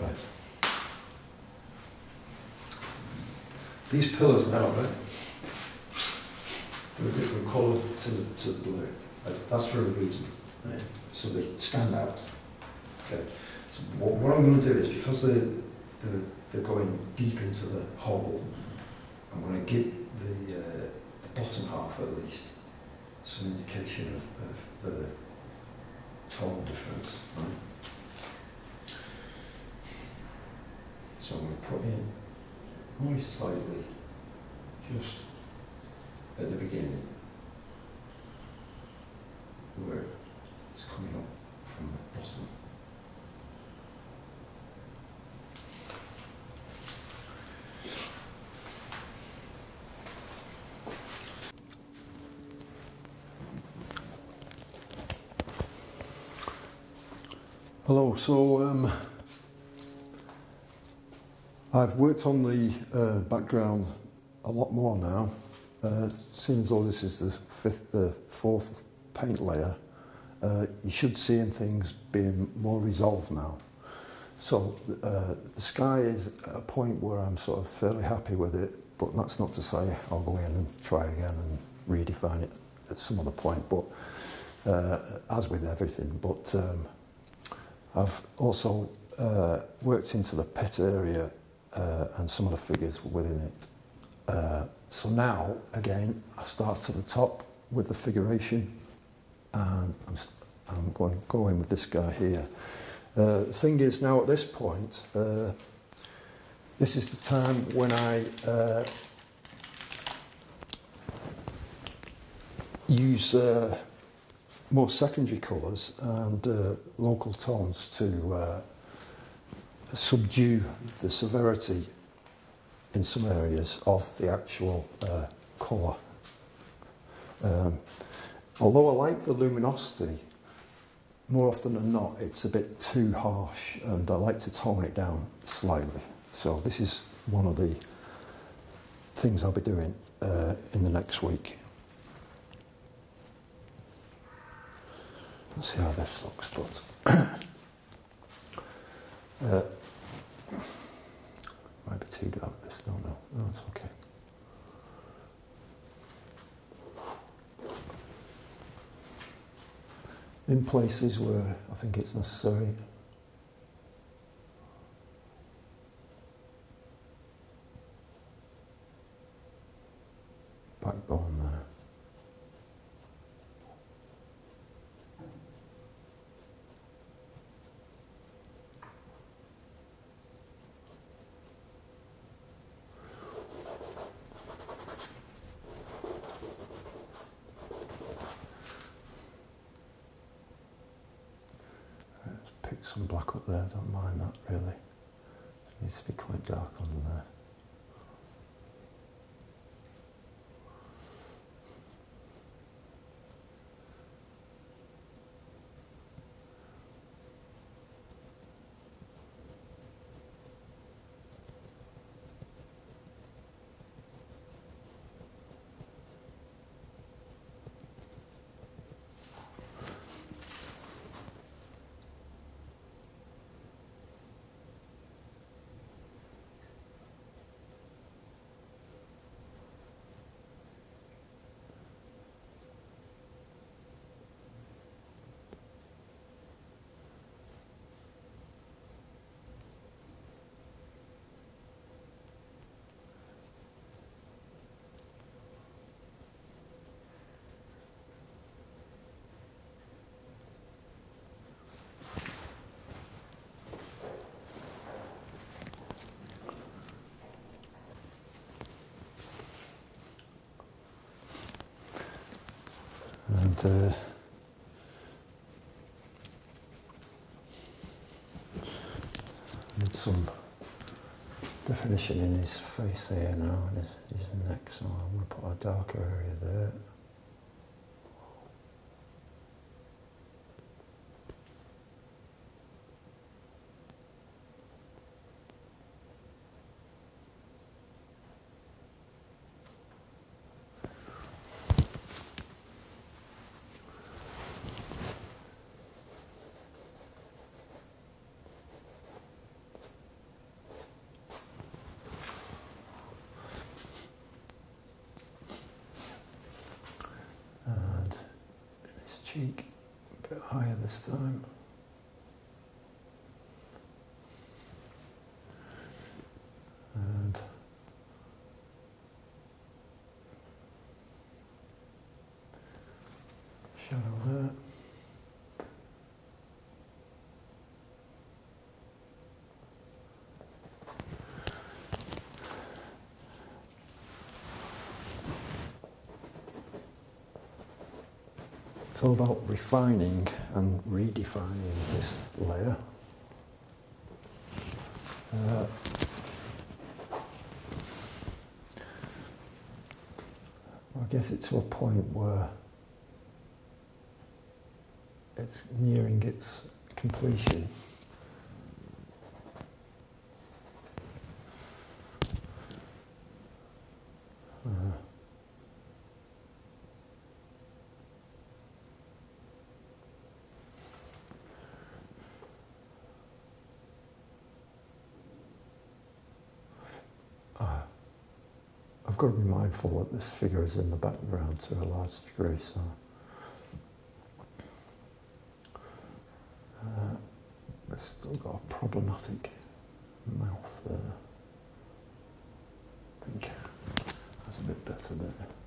A: Right. These pillars now, right? A different colour to the, to the blue. That's for a reason. Right? So they stand out. Okay. So what, what I'm going to do is, because they're, they're, they're going deep into the hole, I'm going to give the, uh, the bottom half at least some indication of, of the tone difference. Right? So I'm going to put in only slightly, just
E: at the beginning, where it's coming up from the bottom.
A: Hello, so um, I've worked on the uh, background a lot more now. Uh, seeing as though this is the fifth, the fourth paint layer, uh, you should see things being more resolved now. So uh, the sky is a point where I'm sort of fairly happy with it, but that's not to say I'll go in and try again and redefine it at some other point. But uh, as with everything, but um, I've also uh, worked into the pet area uh, and some of the figures within it. Uh, so now, again, I start at the top with the figuration and I'm, I'm going, going with this guy here. Uh, the thing is now at this point, uh, this is the time when I uh, use uh, more secondary colours and uh, local tones to uh, subdue the severity in some areas of the actual uh, colour. Um, although I like the luminosity, more often than not it's a bit too harsh and I like to tone it down slightly. So this is one of the things I'll be doing uh, in the next week. Let's see how this looks, but [coughs] uh, might be too dark. Don't know. No, it's okay. In places where I think it's necessary. Backbone there. Let's pick some black up there, don't mind that really. It needs to be quite dark under there. And uh, need some definition in his face here now and his, his neck, so I'm going to put a darker area there. And his cheek a bit higher this time. And shadow there. It's all about refining and redefining this layer. Uh, I guess it's to a point where it's nearing its completion. Got to be mindful that this figure is in the background to a large degree, so. Uh, it's still got a problematic mouth there. I think that's a bit better there.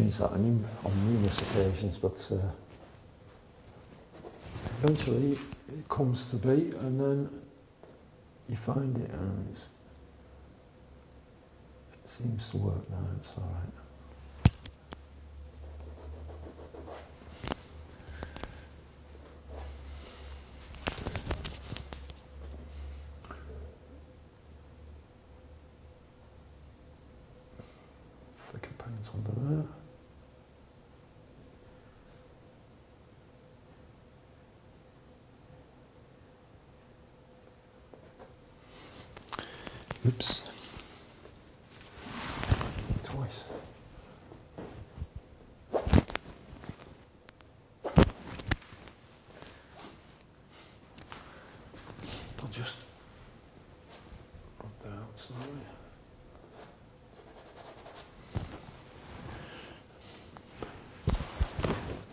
A: Changed that on, on numerous occasions, but uh, eventually it comes to be, and then you find it, and it seems to work now. It's all right. Thicker paint under there. Oops. Twice. I'll just rub that out slowly.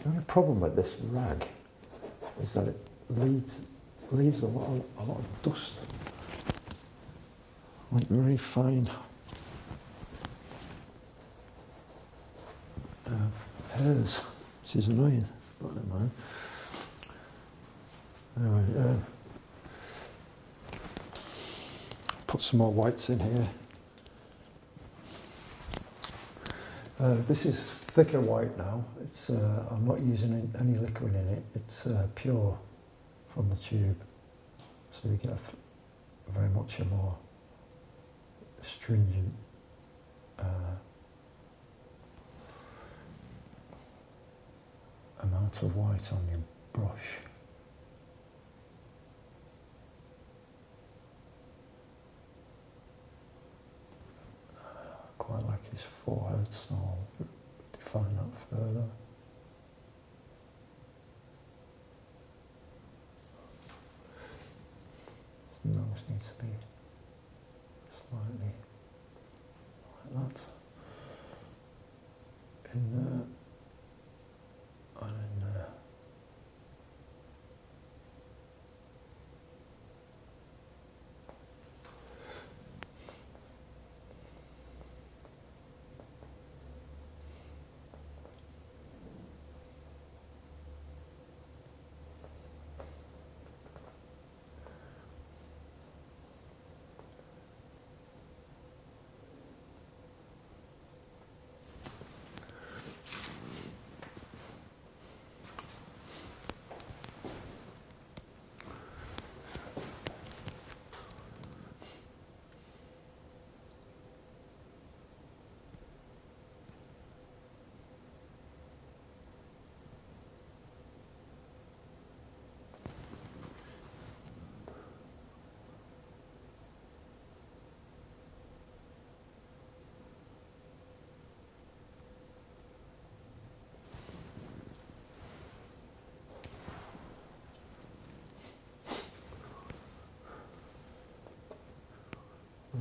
A: The only problem with this rag is that it leaves, leaves a lot of, a lot of dust like very fine uh, hairs, which is annoying, but never mind. Anyway, uh, put some more whites in here. Uh, this is thicker white now. It's uh, I'm not using any liquid in it. It's uh, pure from the tube, so you get very much a more stringent uh, amount of white on your brush. Quite like his forehead, so I'll define that further. Nose needs to be slightly that. In there and in there.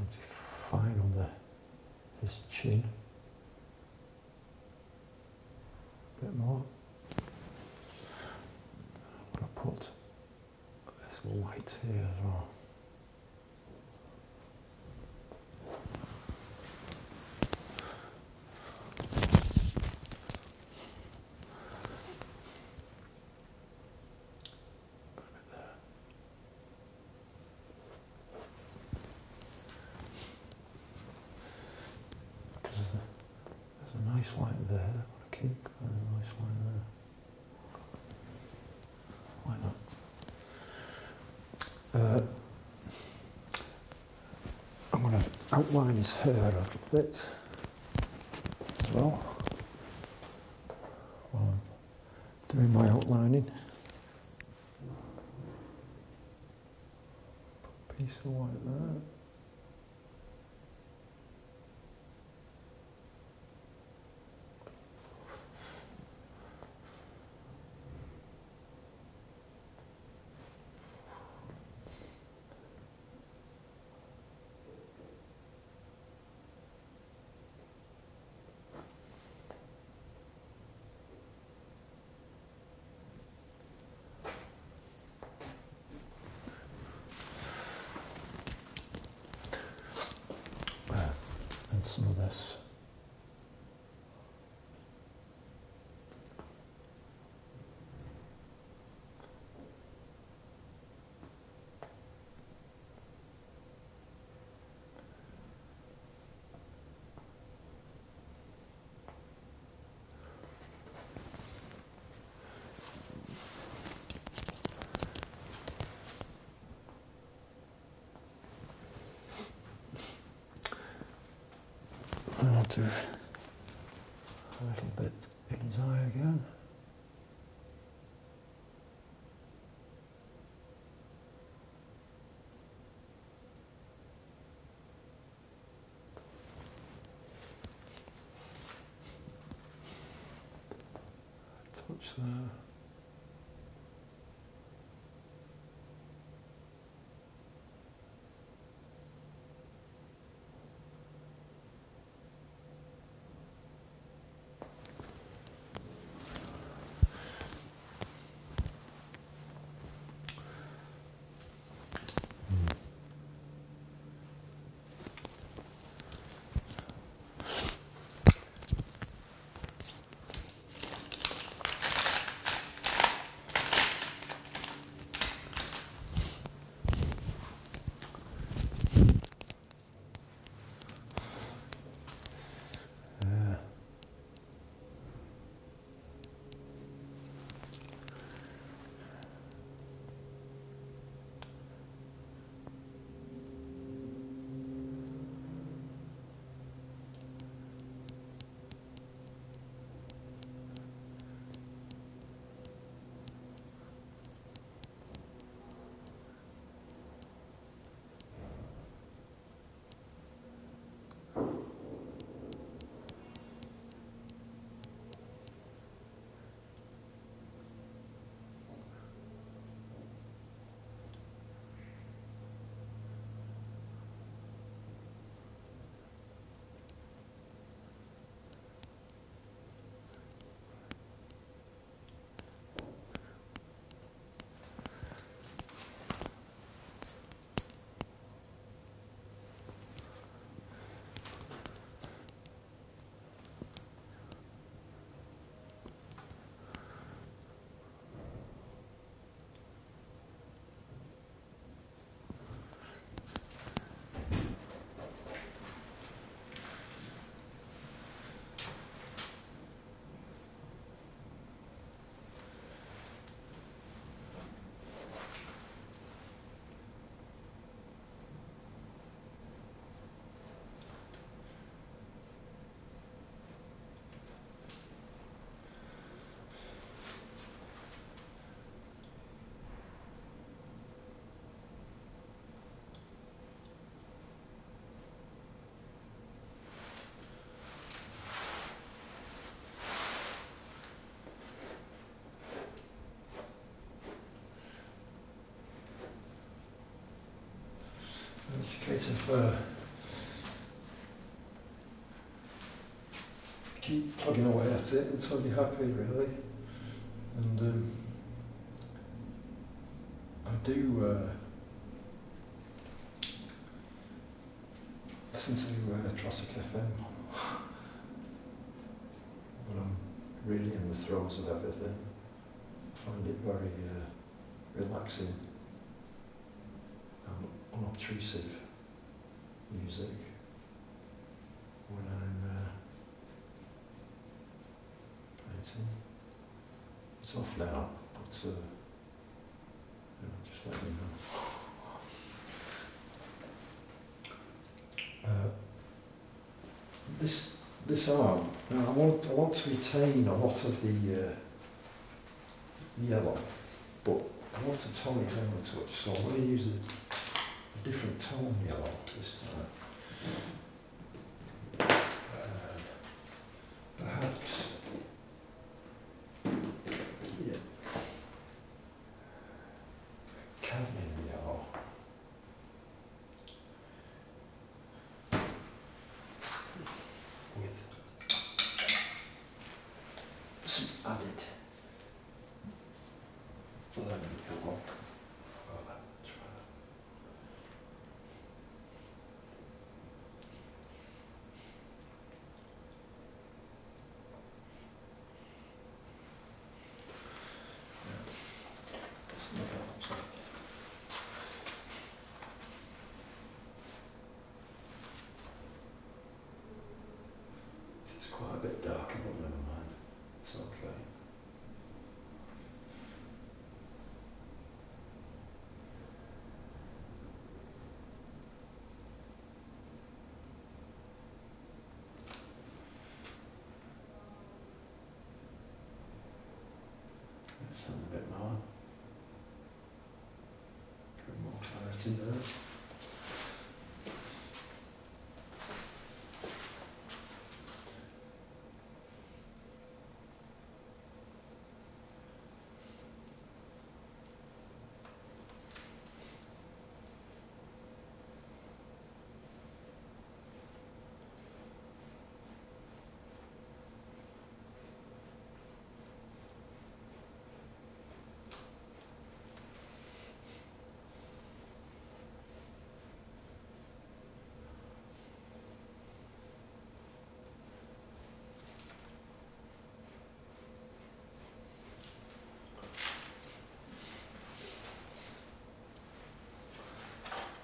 A: It's fine on the his chin. bit more. I'm going to put this light here as well. There. I'll keep that nice line there. Why not? Uh, I'm going to outline his hair a little bit as well while I'm doing my outlining. Piece of white there. and some of this. I'll a little bit in his eye again. Touch there. Of uh, keep plugging away at it until you're happy, really. And um, I do uh, listen to uh, Classic FM [laughs] when I'm really in the throes of everything. I find it very uh, relaxing and unobtrusive music when I'm uh, lighting. It's off now, but uh, yeah, just let me know. Uh, this this arm, now I want I want to retain a lot of the uh, yellow, but I want to tone it down a touch, so I'm going to use a different tone yellow this time. Uh, perhaps. Yeah. Cadmium yellow. With some added lemon yellow. Oh, that's right. Some of that, so- It's quite a bit darker, but never mind. It's okay. That sounds a bit more. Get more clarity there.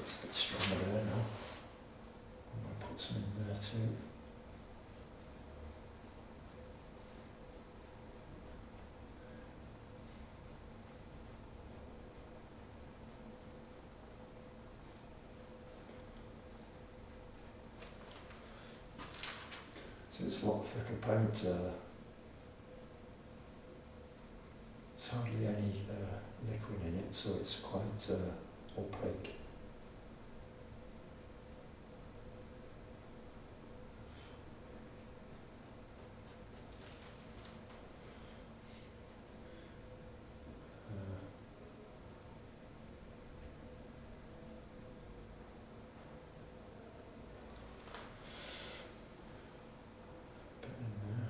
A: It's a bit stronger there now. I'm going to put some in there too. So it's a lot thicker paint. Uh, there's hardly any uh, liquid in it, so it's quite uh, opaque. Uh, bit in there.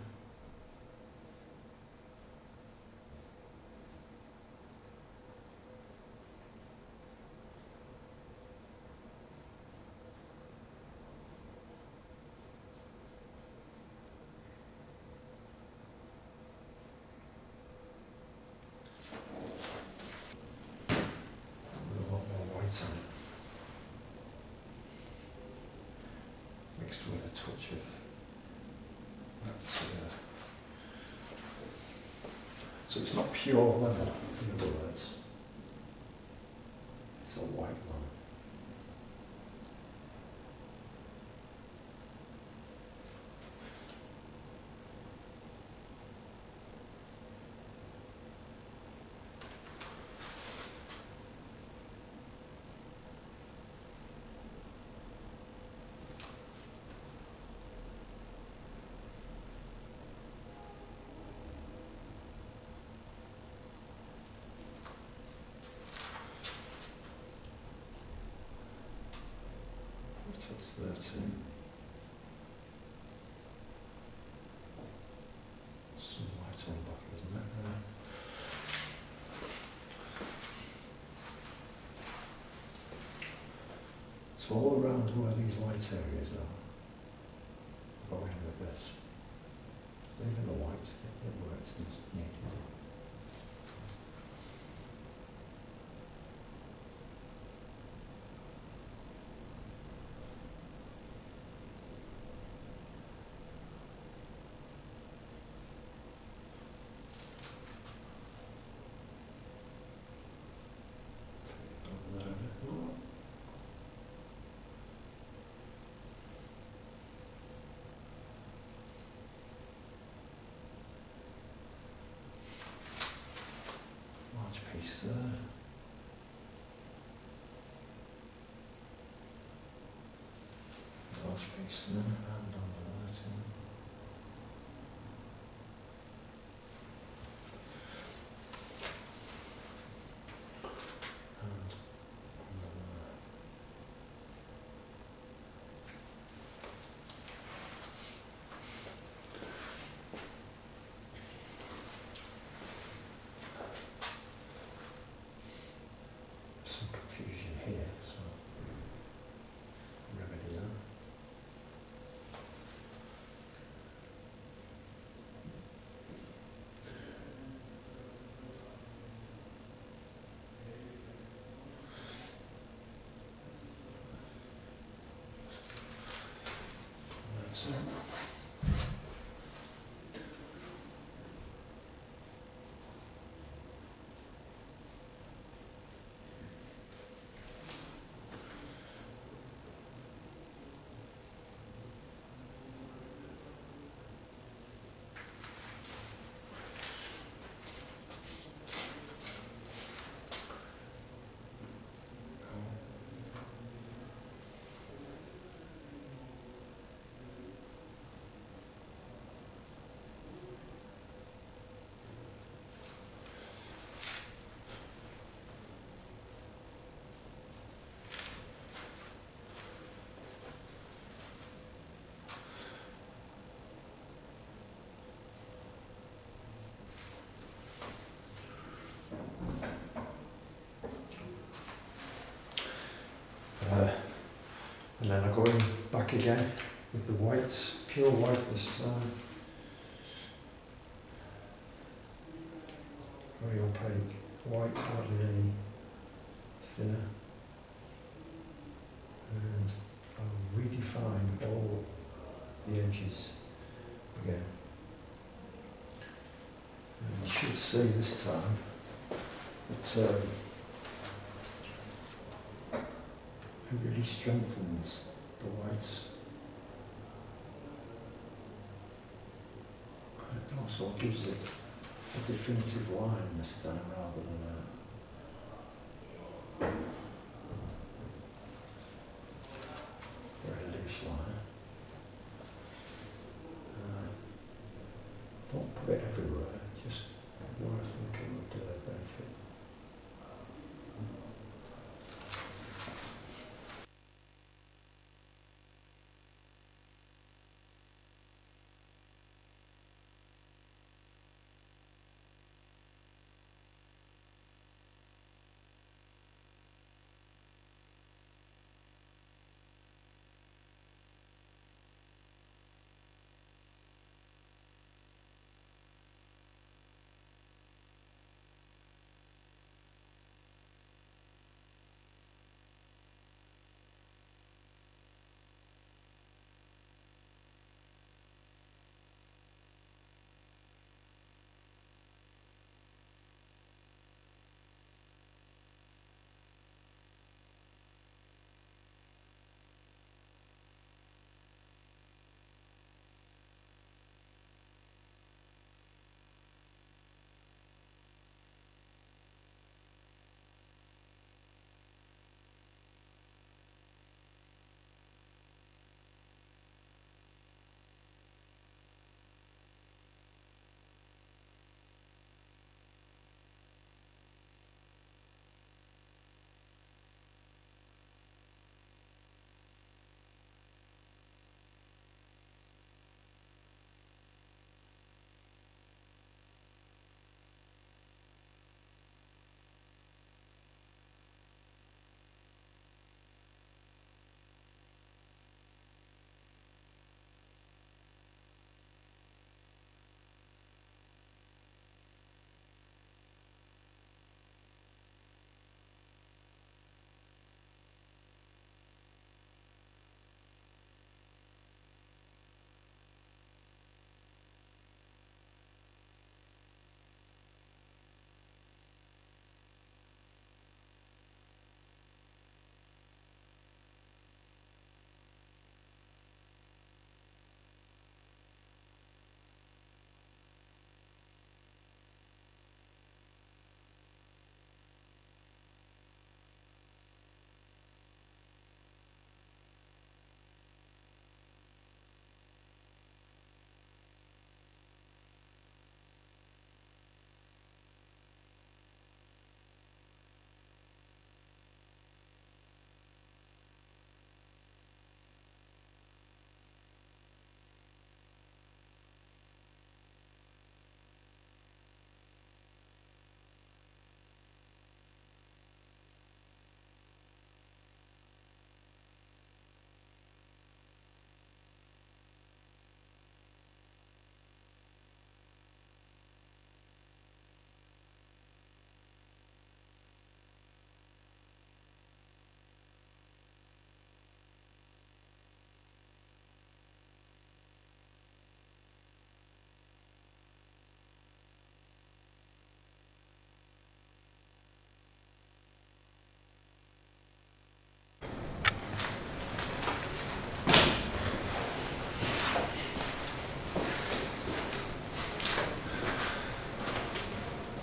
A: With a lot more white on it. Mixed with a touch of that. Uh, so it's not pure lemon, in other words. It's a white lemon. What is that in? Some light on the back, isn't there? There. So all around where these light areas are, release there. Little space there. That's then I go in back again with the whites, pure white this time. Very opaque white, hardly any thinner. And I'll redefine all the edges again. And you should see this time that um, it really strengthens the whites. It also gives it a definitive line this time rather than a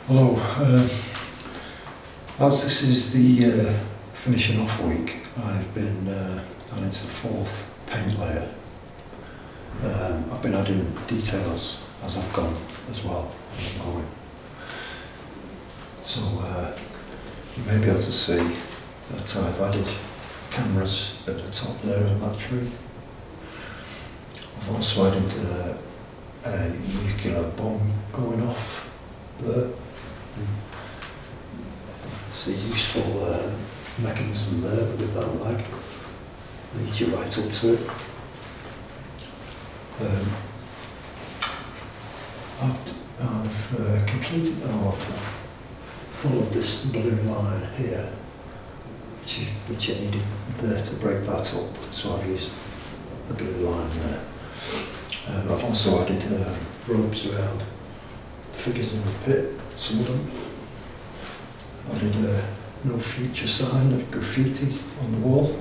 A: Hello. Uh, as this is the uh, finishing off week, I've been, uh, and it's the fourth paint layer. Um, I've been adding details as I've gone as well. as I'm going. So uh, you may be able to see that I've added cameras at the top there of that tree. I've also added uh, a nuclear bomb going off there. It's a useful uh, mechanism there with that lag. Leads you right up to it. Um, I've, I've uh, completed, oh, I've followed this blue line here, which, is, which I needed there to break that up, so I've used the blue line there. Um, I've also added uh, ropes around the figures in the pit, some of them. Added a no future sign of graffiti on the wall.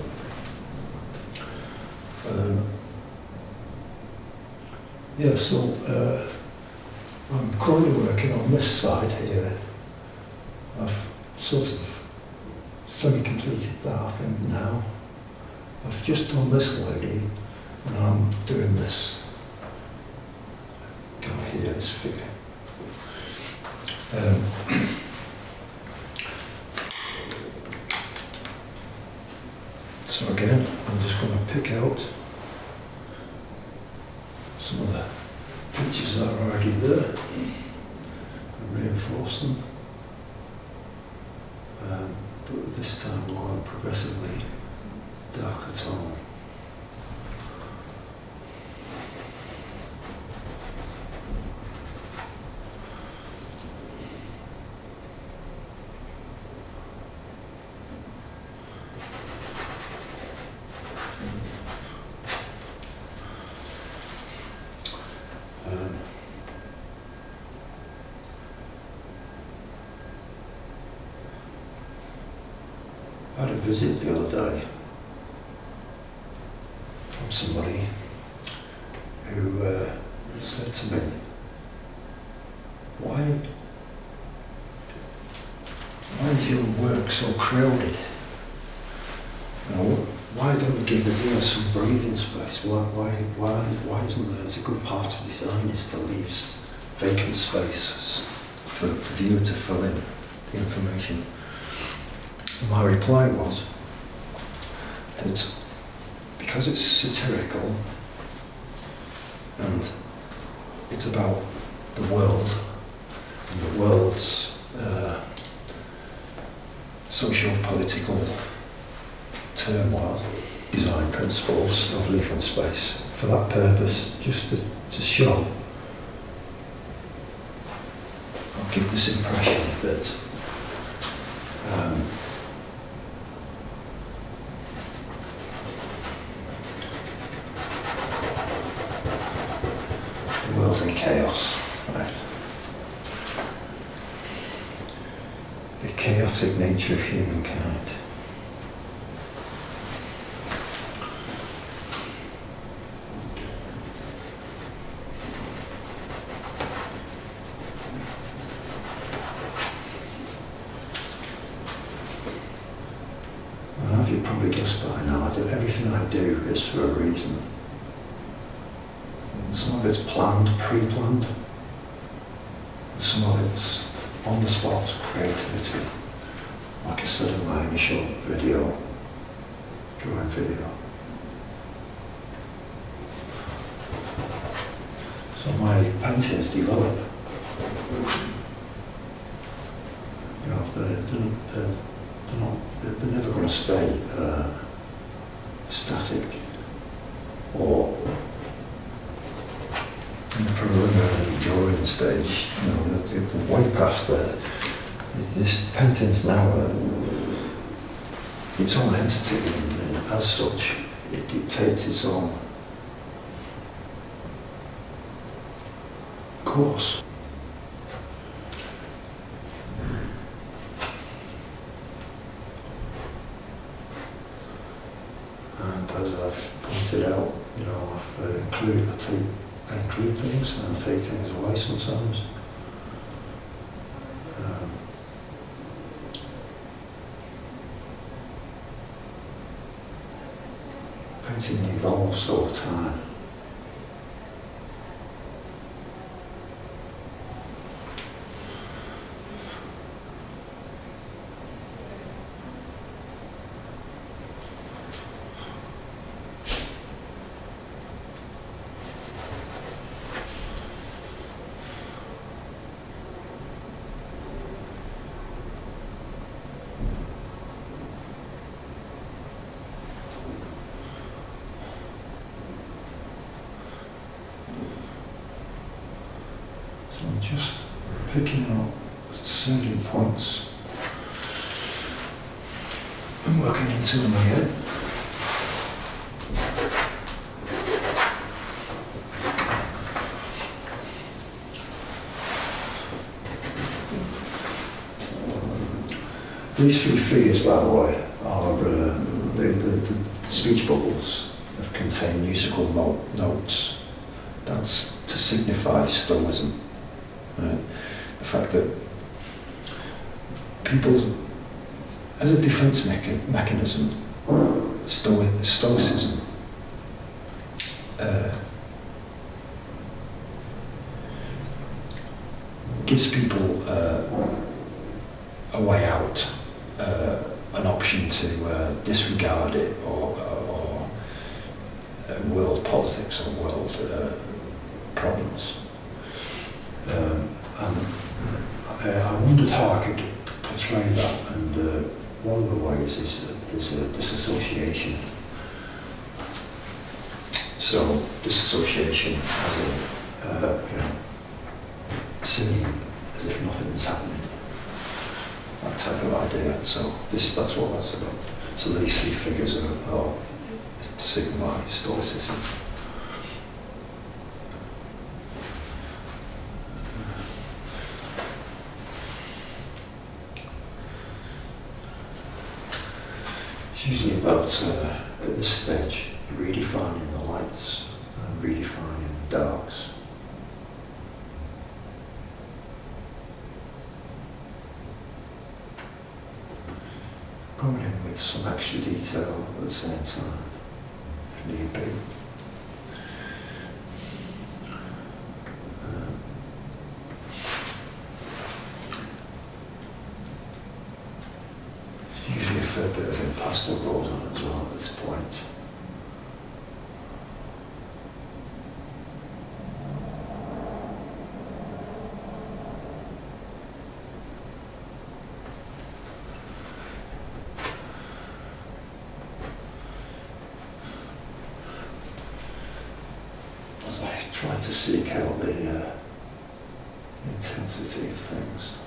A: Um, yeah, so uh, I'm currently working on this side here. I've sort of semi-completed that, I think, now. I've just done this lady, and I'm doing this guy here, this figure. Um, so again, I'm just going to pick out some of the features that are already there and reinforce them. Um, but this time we're going progressively darker tone. The other day from somebody who uh, said to me, why, why is your work so crowded? You know, why don't we give the viewer some breathing space? Why, why, why, why isn't there, it's a good part of design is to leave vacant space for the viewer to fill in the information. My reply was that because it's satirical and it's about the world and the world's uh, social-political turmoil, design principles of leaving space for that purpose, just to, to show or give this impression that um, the world's in chaos, right? Chaotic nature of humankind. Well, you probably guessed by now that everything I do is for a reason. Some of it's planned, pre-planned. and Some of it's on the spot creativity. Like I said initial video, drawing video. So my paintings develop. You know, they're, they're, they're, they're not, they're, they're never going to stay uh, static or in the preliminary drawing stage, you know, the, the, the way past there. This painting's now uh, its own entity, and uh, as such, it dictates its own course. And as I've pointed out, you know, I've uh, included, I take I include things and I take things away sometimes. Um, Painting evolves over time. So I'm just picking up certain points and working into them again. These three figures, by the way, are uh, the, the, the speech bubbles that contain musical notes. That's to signify Stoicism. Right? The fact that people, as a defense mecha- mechanism, Stoic, Stoicism to seek out the uh, intensity of things.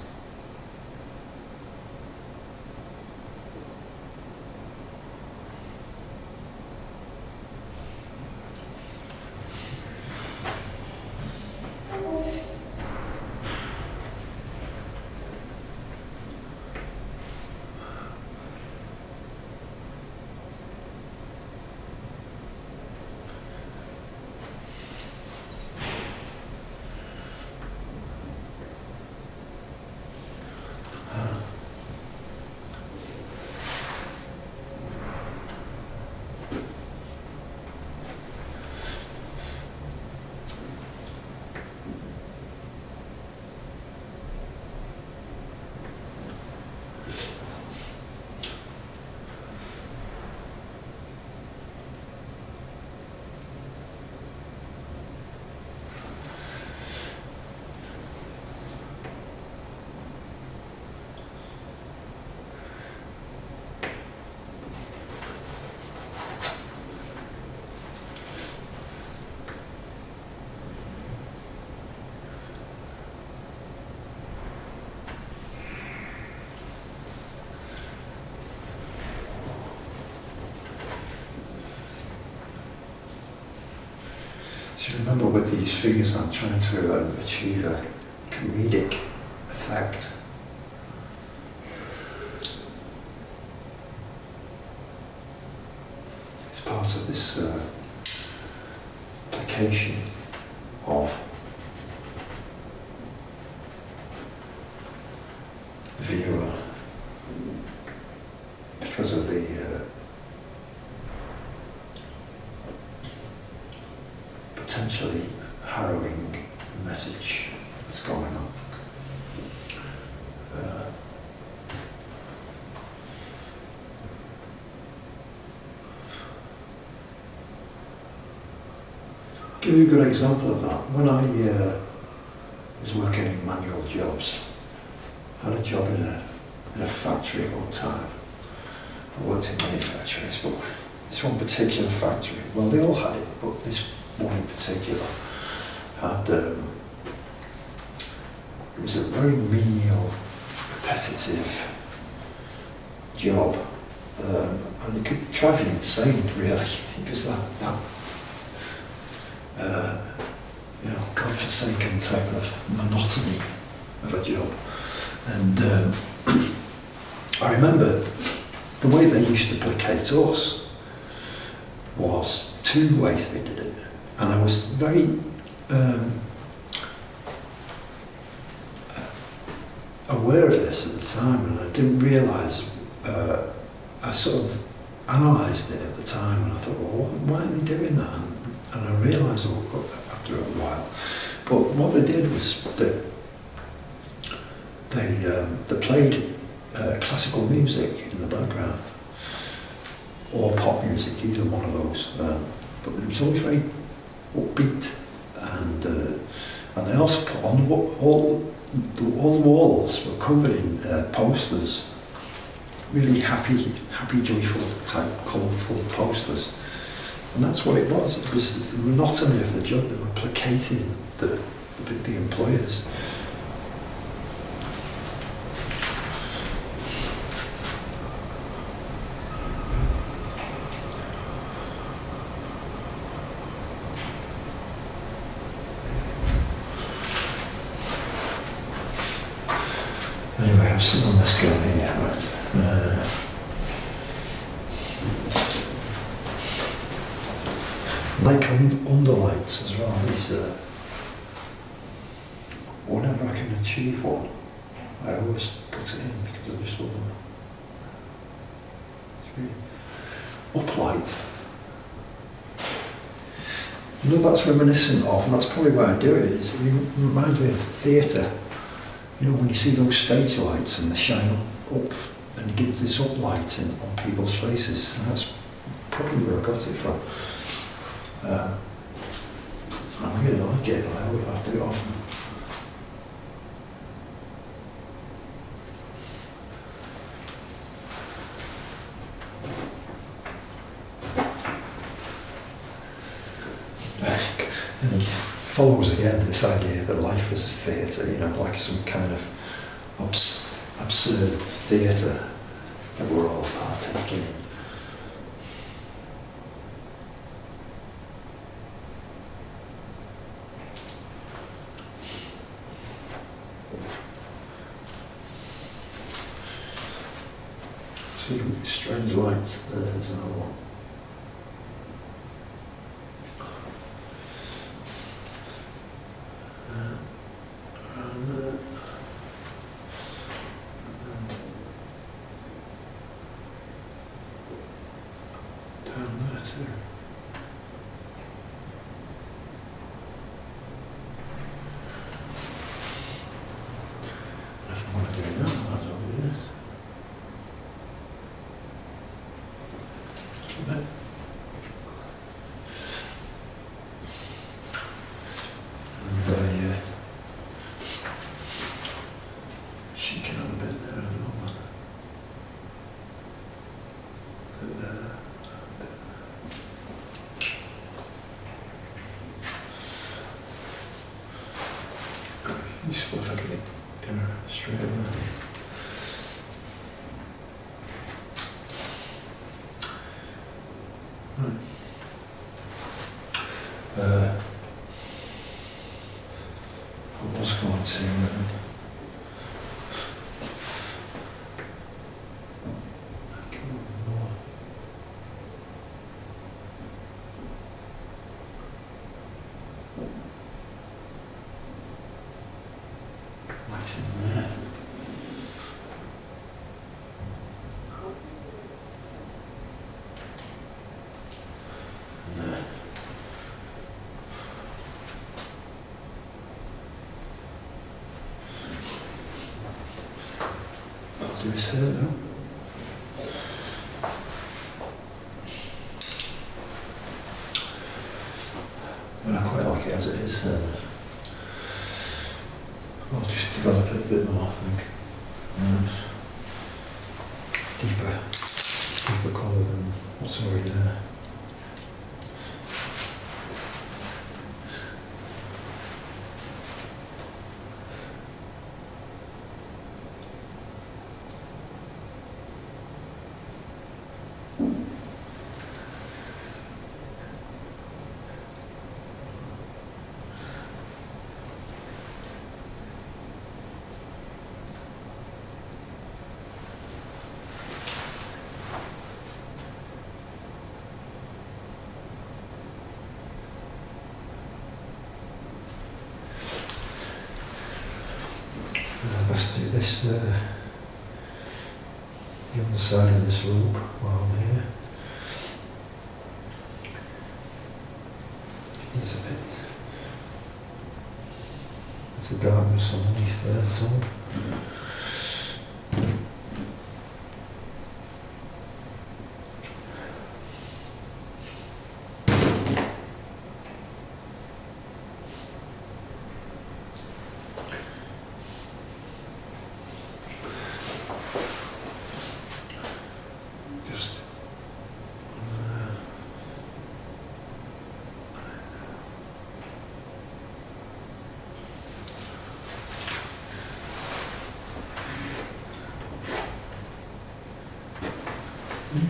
A: Remember with these figures I'm trying to um, achieve a comedic effect. It's part of this uh, of viewer because of the uh, potentially harrowing message that's going on. Uh, give you a good example of that. When I uh, was working in manual jobs, I had a job in a, in a factory at one time. I worked in many factories, but this one particular factory, well, they all had it, but this in particular had, um, it was a very menial, repetitive job. Um, and it could drive you insane, really. It was that, that uh, you know, godforsaken type of monotony of a job. And um, [clears throat] I remember the way they used to placate us was two ways they did it. And I was very um, aware of this at the time, and I didn't realise. Uh, I sort of analysed it at the time, and I thought, well, why are they doing that? And, and I realised oh, after a while. But what they did was that they um, they played uh, classical music in the background or pop music, either one of those. Um, but it was always very upbeat, and uh, and they also put on all the, all walls were covered in uh, posters, really happy, happy, joyful type, colourful posters. And that's what it was. It was the monotony of the job. They were placating the, the, the employers. Anyway, I'm sitting on this girl here. Right? Uh, like un- underlights as well. These, uh, whenever I can achieve one, I always put it in because I just love them. It's really uplight. You know, that's reminiscent of, and that's probably why I do it, is it reminds me of theatre. You know, when you see those stage lights and they shine up, and you give this uplight in, on people's faces, and that's probably where I got it from. Um, I really like it. I, I do it often. and he follows again this idea that life is theatre, you know, like some kind of abs- absurd theatre that we're all partaking in. See strange lights there, there's another one. Uh, and, uh, and down there too. I don't want to do that, I might as well do this. But and I, uh, she can have a bit there as well. but- but, uh, Useful if I could get her straight there. Right. Uh, I was going to. Um, I can't remember. What's in there? Here now. But I quite like it as it is. Uh, I'll just develop it a bit more, I think. Um, deeper, deeper colour than what's already there. Uh, best do this, uh, the underside of this rope while I'm here. There's a bit, there's a darkness underneath there, Tom. Just. Uh, yeah.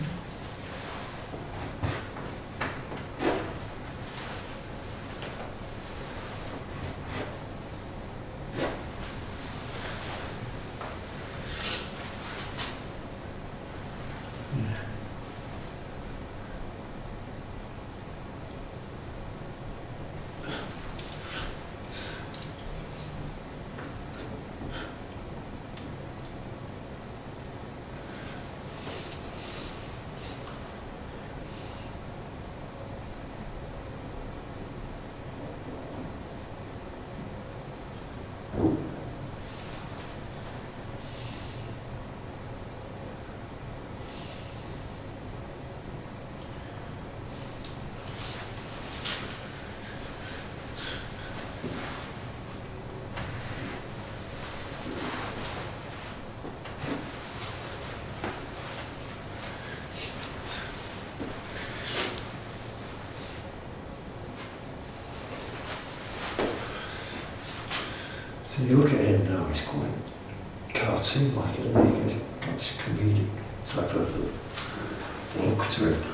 A: So you look at him now, he's quite cartoon-like, isn't he? He's got this comedic type of look to him.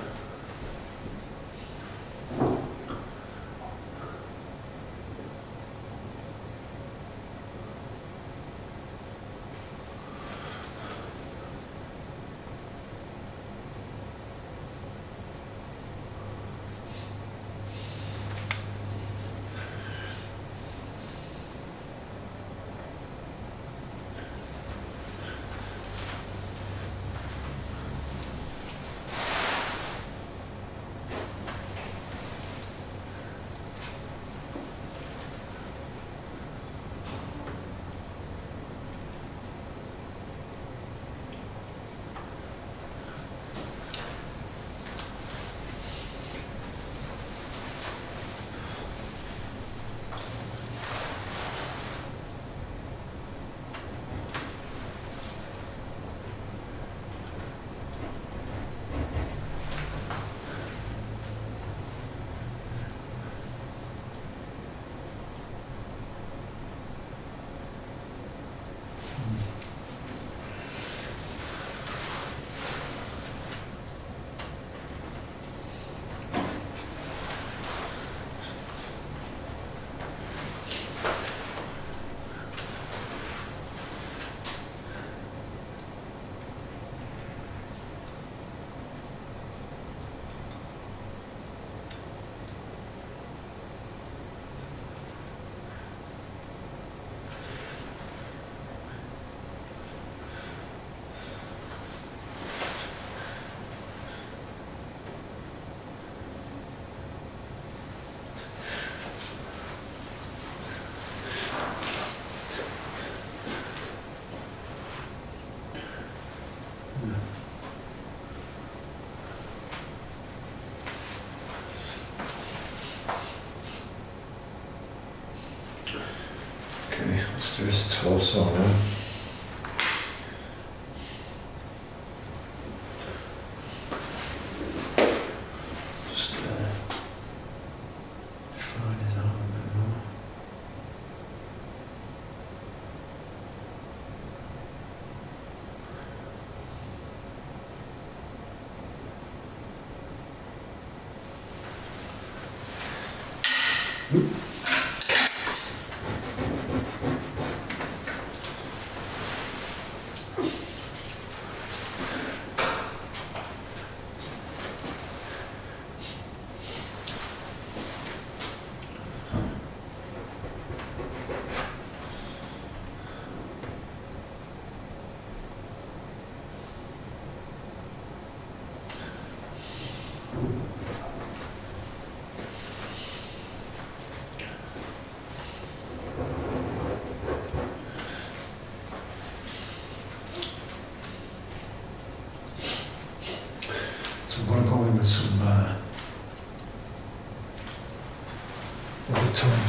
A: also, no?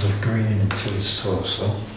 A: of green into his torso.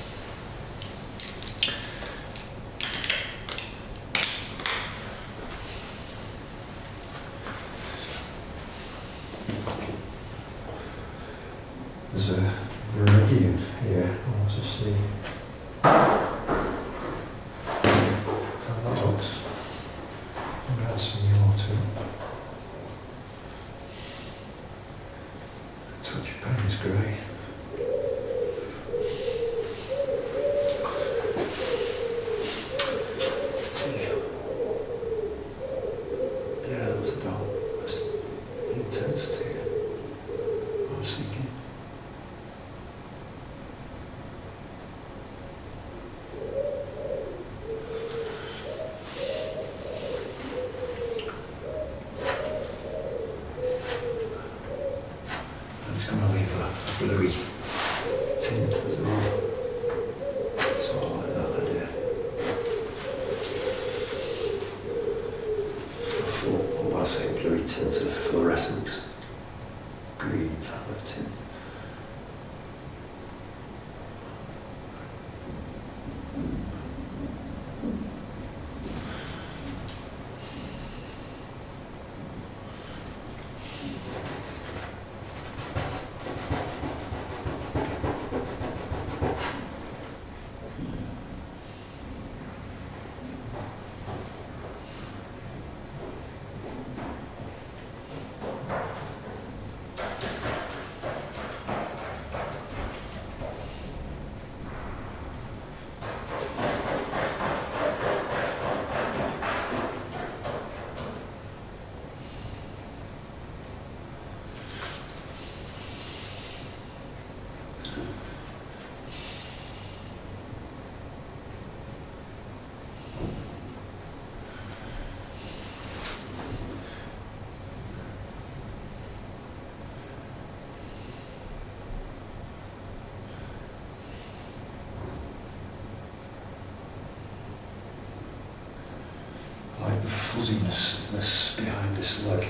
A: fuzziness this behind this leg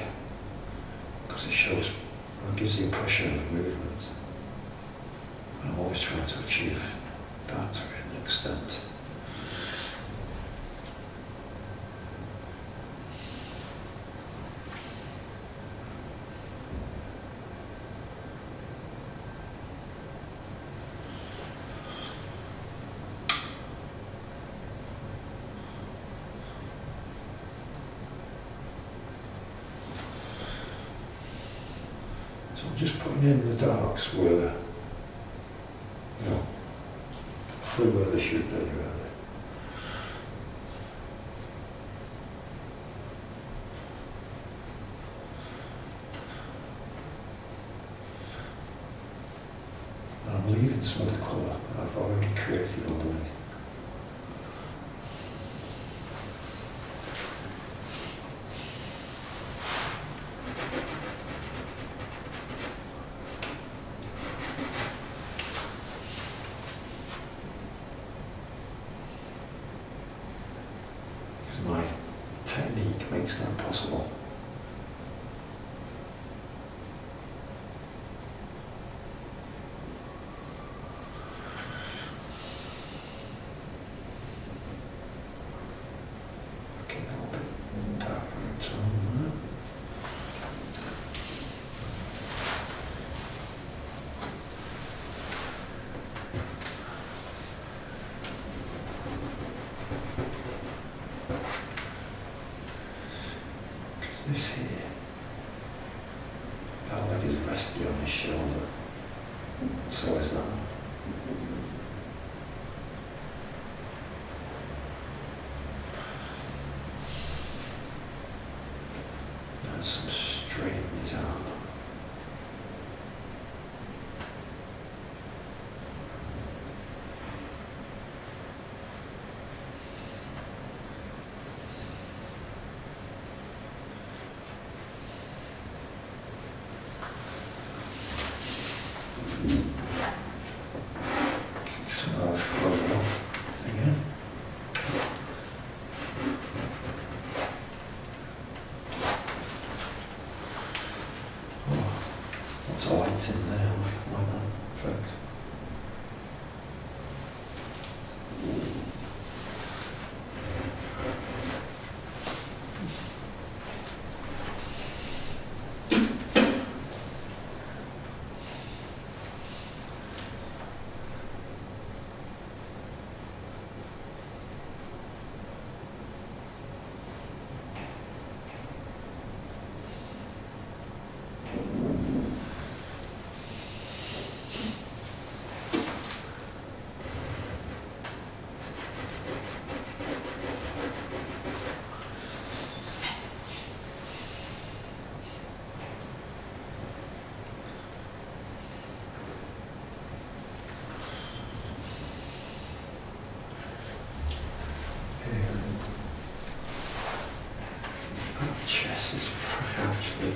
A: because it shows, it gives the impression of movement. just putting in the darks where the, you know, fully where they should be, really. I'm leaving some of the colour that I've already created on the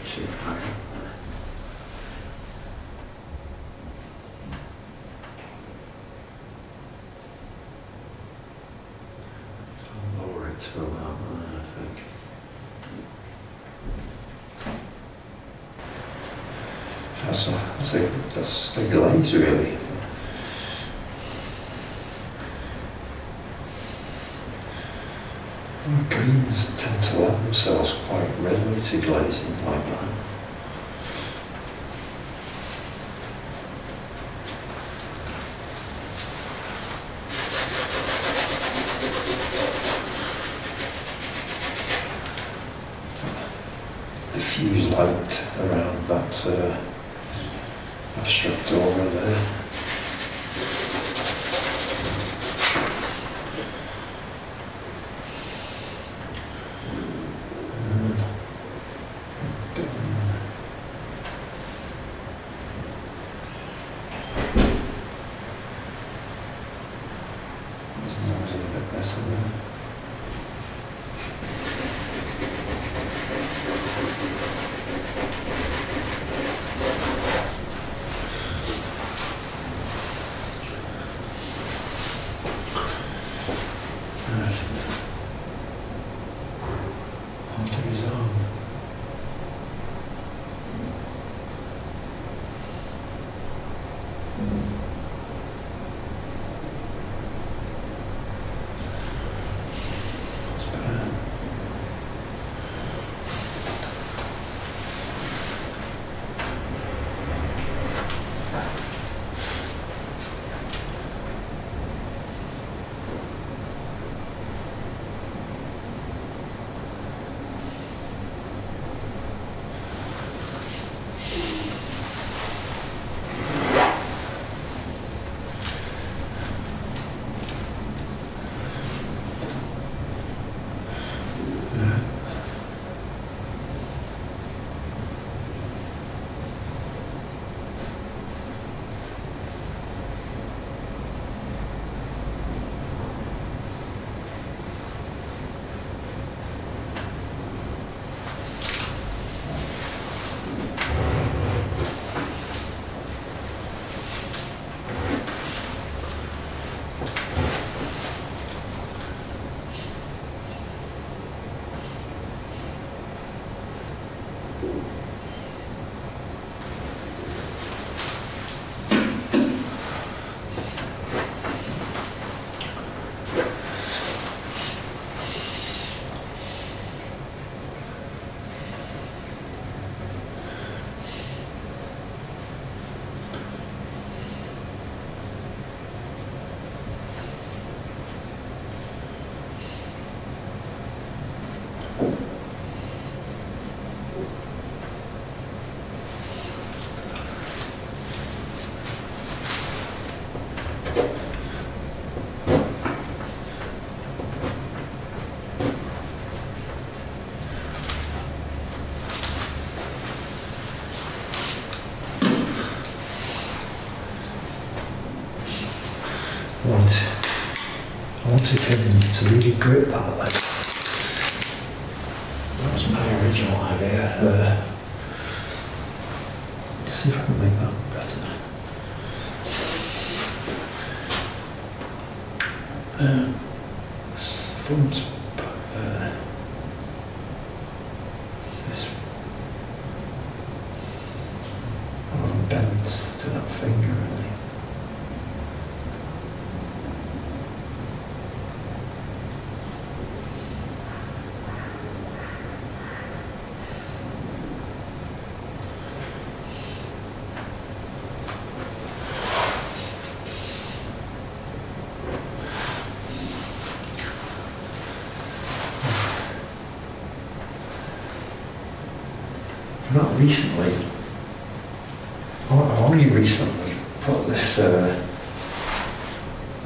A: too high. I'll lower it to about I think. That's a, that's a, that's glaze really. Greens tend to lend themselves quite readily to glazing like that. wanted him to really grip that not recently, only recently put this uh,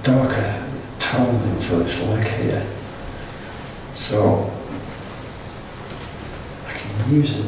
A: darker tone into this leg here. So I can use it.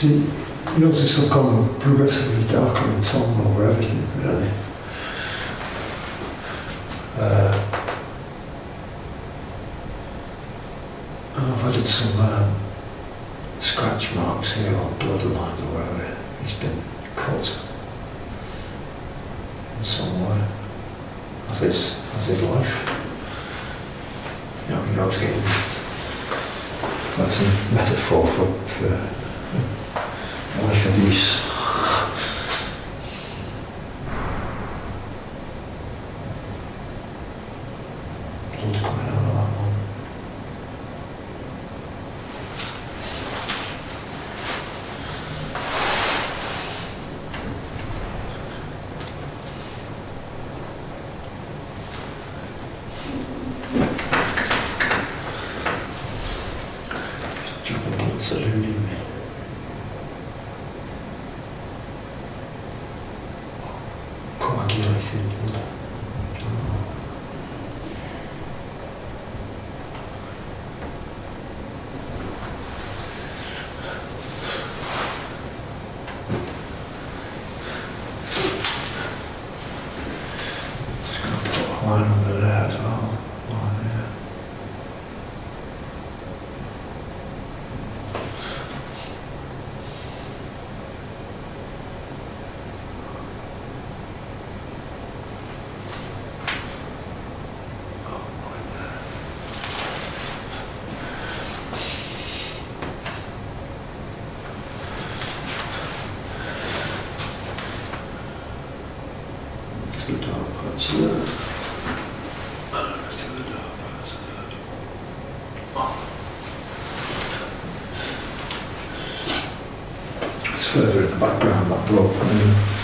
A: See, notice will come progressively darker and somber over everything, really. Uh, I've added some um, scratch marks here on bloodline or wherever he's been caught in some way. That's his, that's his life. You know, you I was getting that's a metaphor for, for abuse. Blood's coming out of that one. Jumping blood's eluding me. Coagulated blood. Just gonna put a line under there as well. Line there. Oh, line there. Two dark parts there. Two dark parts there. Oh. Further in the background, that bloke.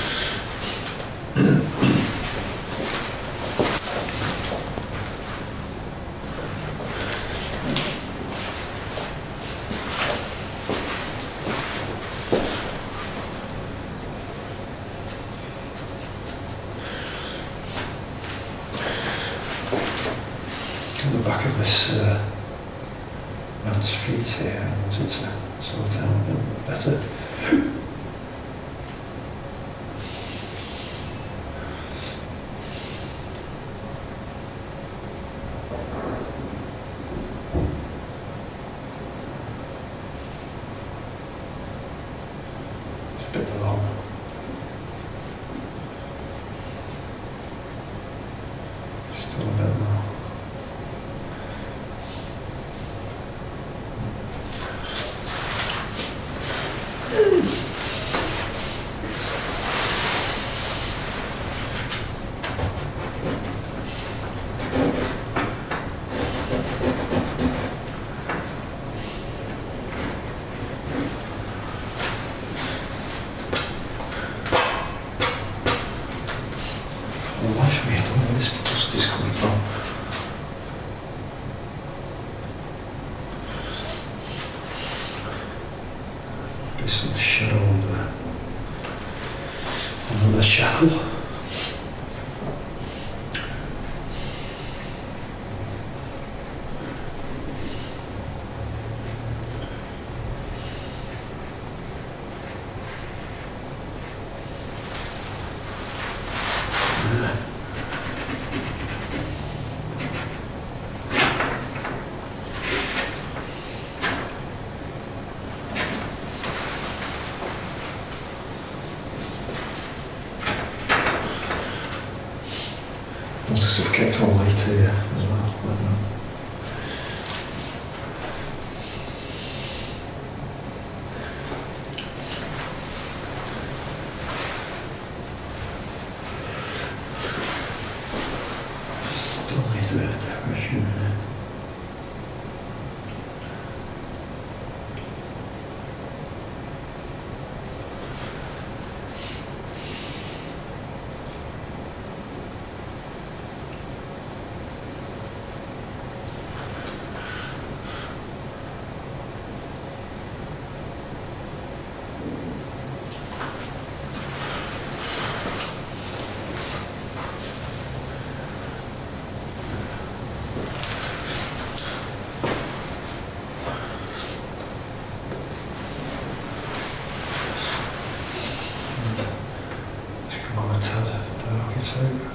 A: I've kept all light here as well. I don't know. Still needs a bit of decoration in it. Whitehead, the architect.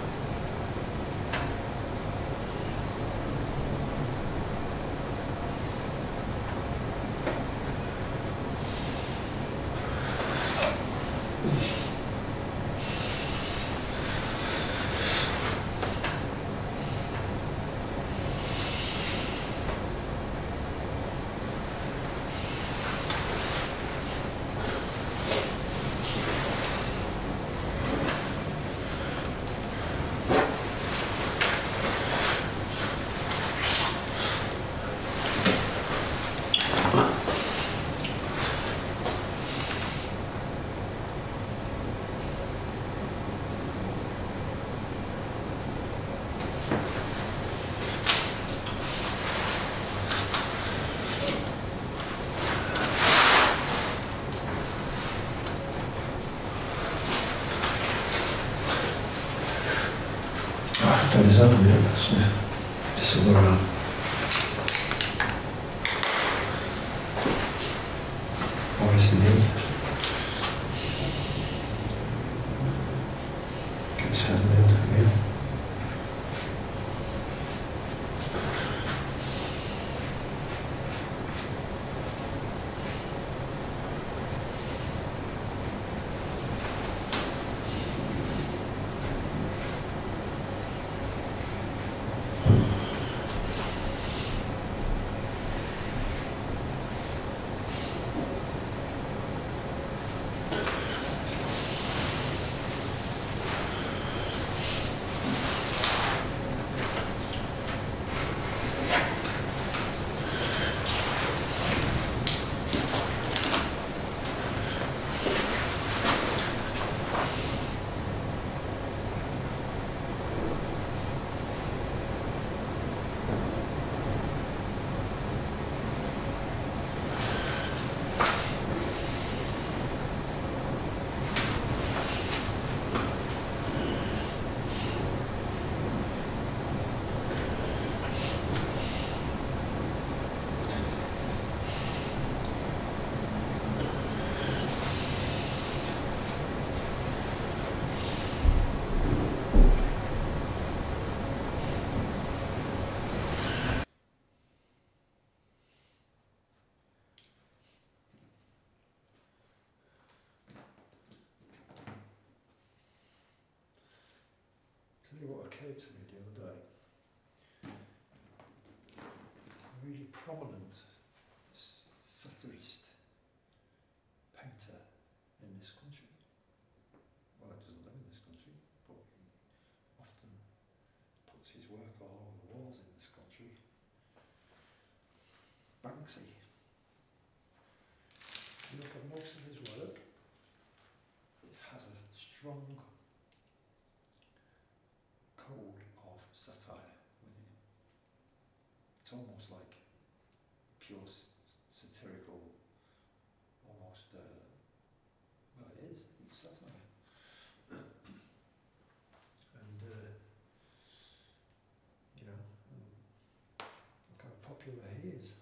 A: Own, yeah, Banksy. You look at most of his work, it has a strong code of satire within it. It's almost like pure satirical, almost, uh, well, it is, it's satire. [clears throat] and, uh, you know, look how popular he is.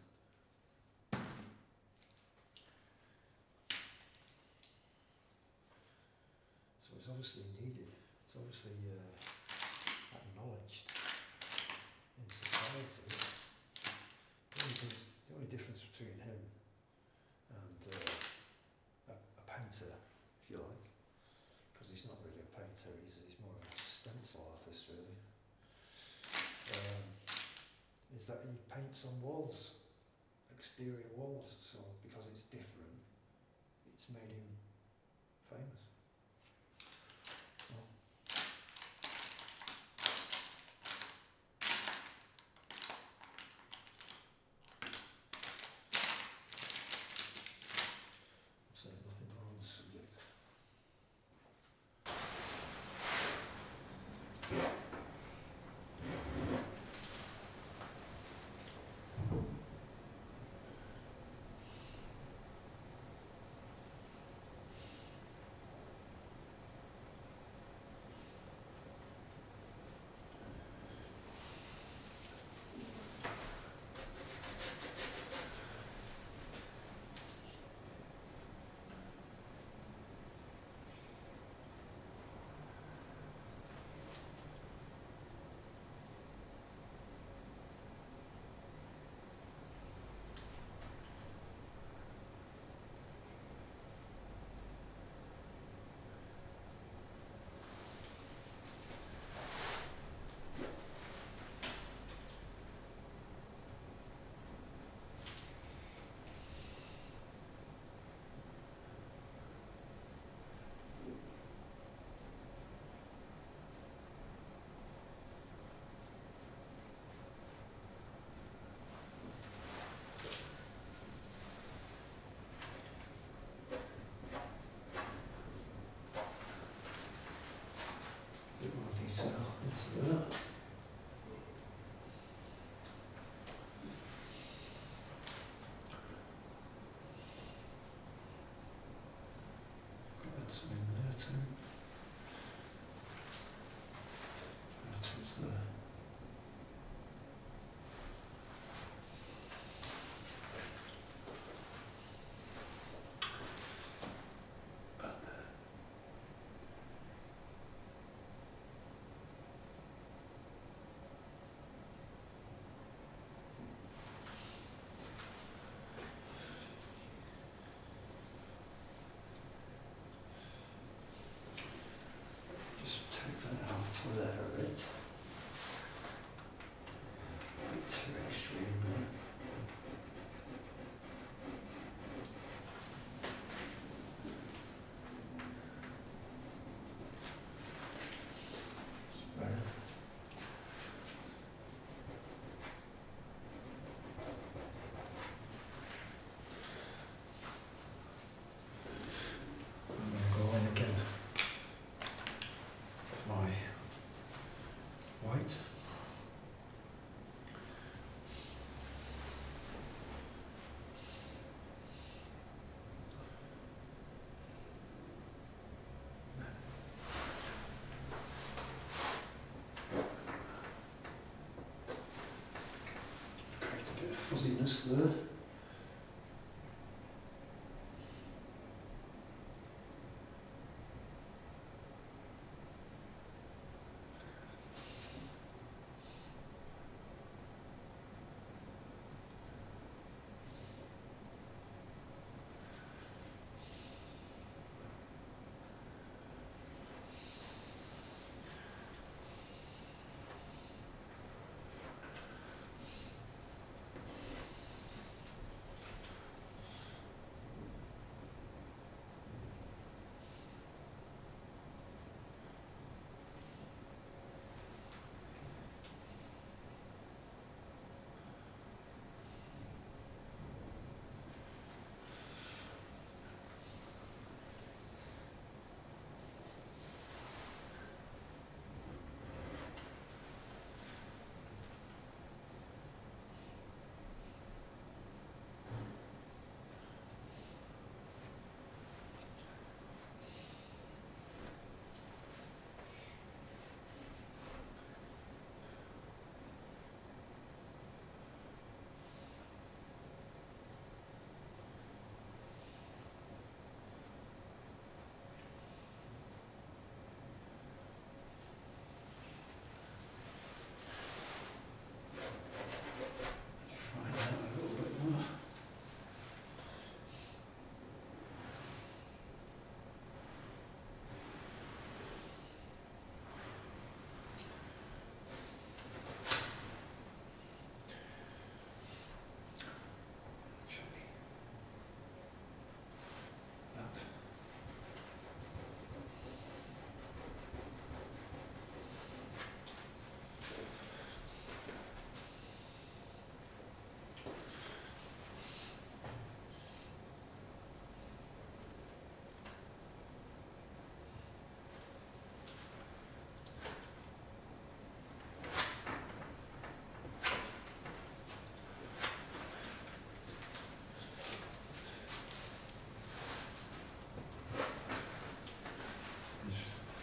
A: It's obviously needed. It's obviously uh, acknowledged in society. The only, thing, the only difference between him and uh, a, a painter, if you like, because he's not really a painter, he's, he's more of a stencil artist, really, um, is that he paints on walls, exterior walls. So because it's different, it's made him fuzziness there.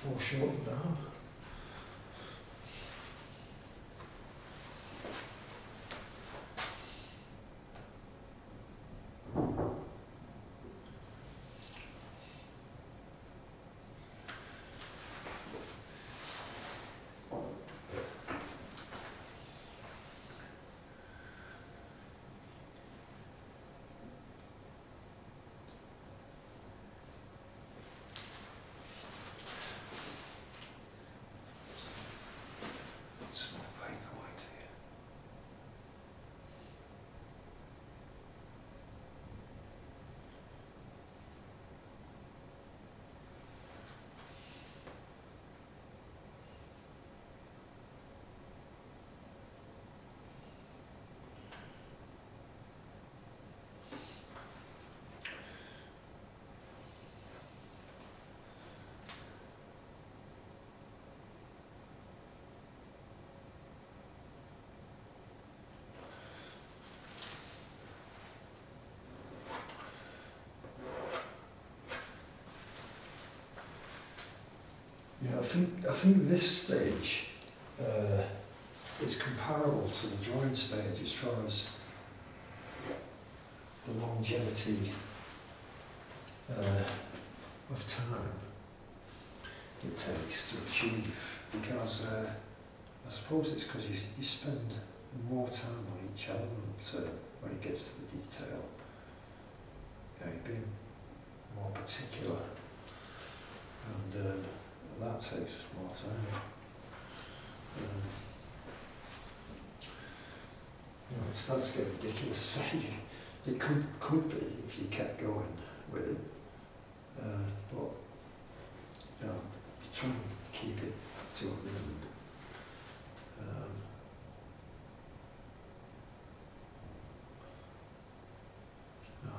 A: Foreshortened Yeah, I think I think this stage uh, is comparable to the drawing stage as far as the longevity uh, of time it takes to achieve. Because uh, I suppose it's because you, you spend more time on each element uh, when it gets to the detail. Yeah, you're being more particular, and um, that takes more time. Um, you know, it starts to get ridiculous. [laughs] it could could be if you kept going with it, uh, but you know, you and keep it to a minimum. Um,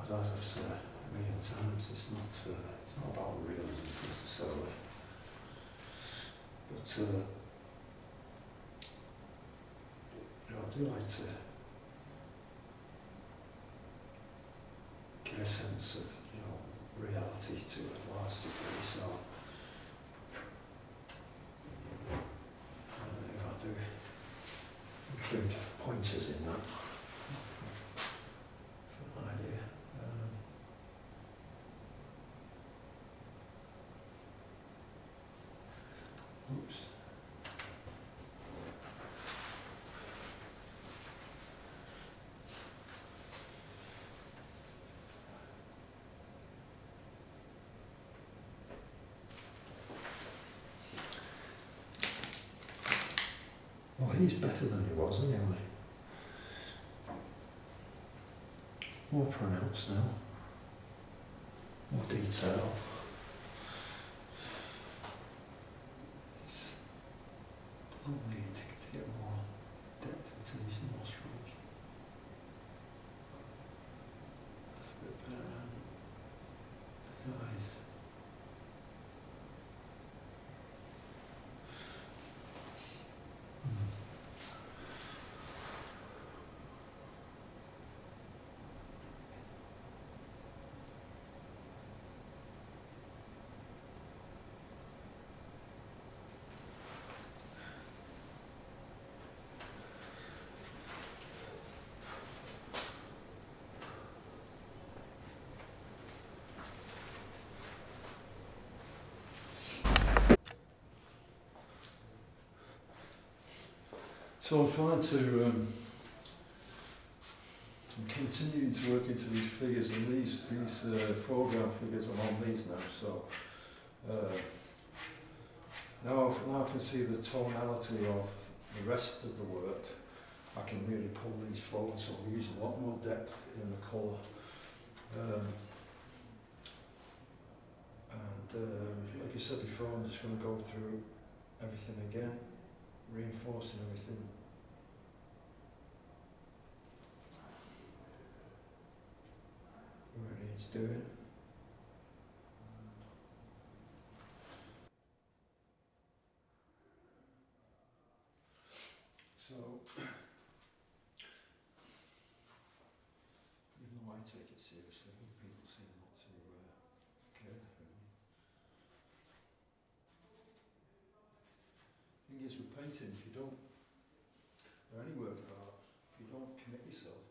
A: as I've said a million times, it's not uh, it's not about realism necessarily, but uh, you know, I do like to get a sense of you know reality to a large degree. So you know, I do include pointers in that for an idea. Um, oops. Well, he's better than he was anyway. More pronounced now. More detail. Lovely to, to get more depth into these nostrils. That's a bit better. His eyes. Mm. So I'm trying to, um, I'm continuing to work into these figures, and these these uh, foreground figures are on these now. So uh, now, now I can see the tonality of the rest of the work. I can really pull these forward, so I'm using a lot more depth in the colour. Um, and uh, like I said before, I'm just going to go through everything again, reinforcing everything where it needs doing. So, even though I take it seriously, other people seem not to uh, care for me. Thing is with painting, if you don't, or any work of art, if you don't commit yourself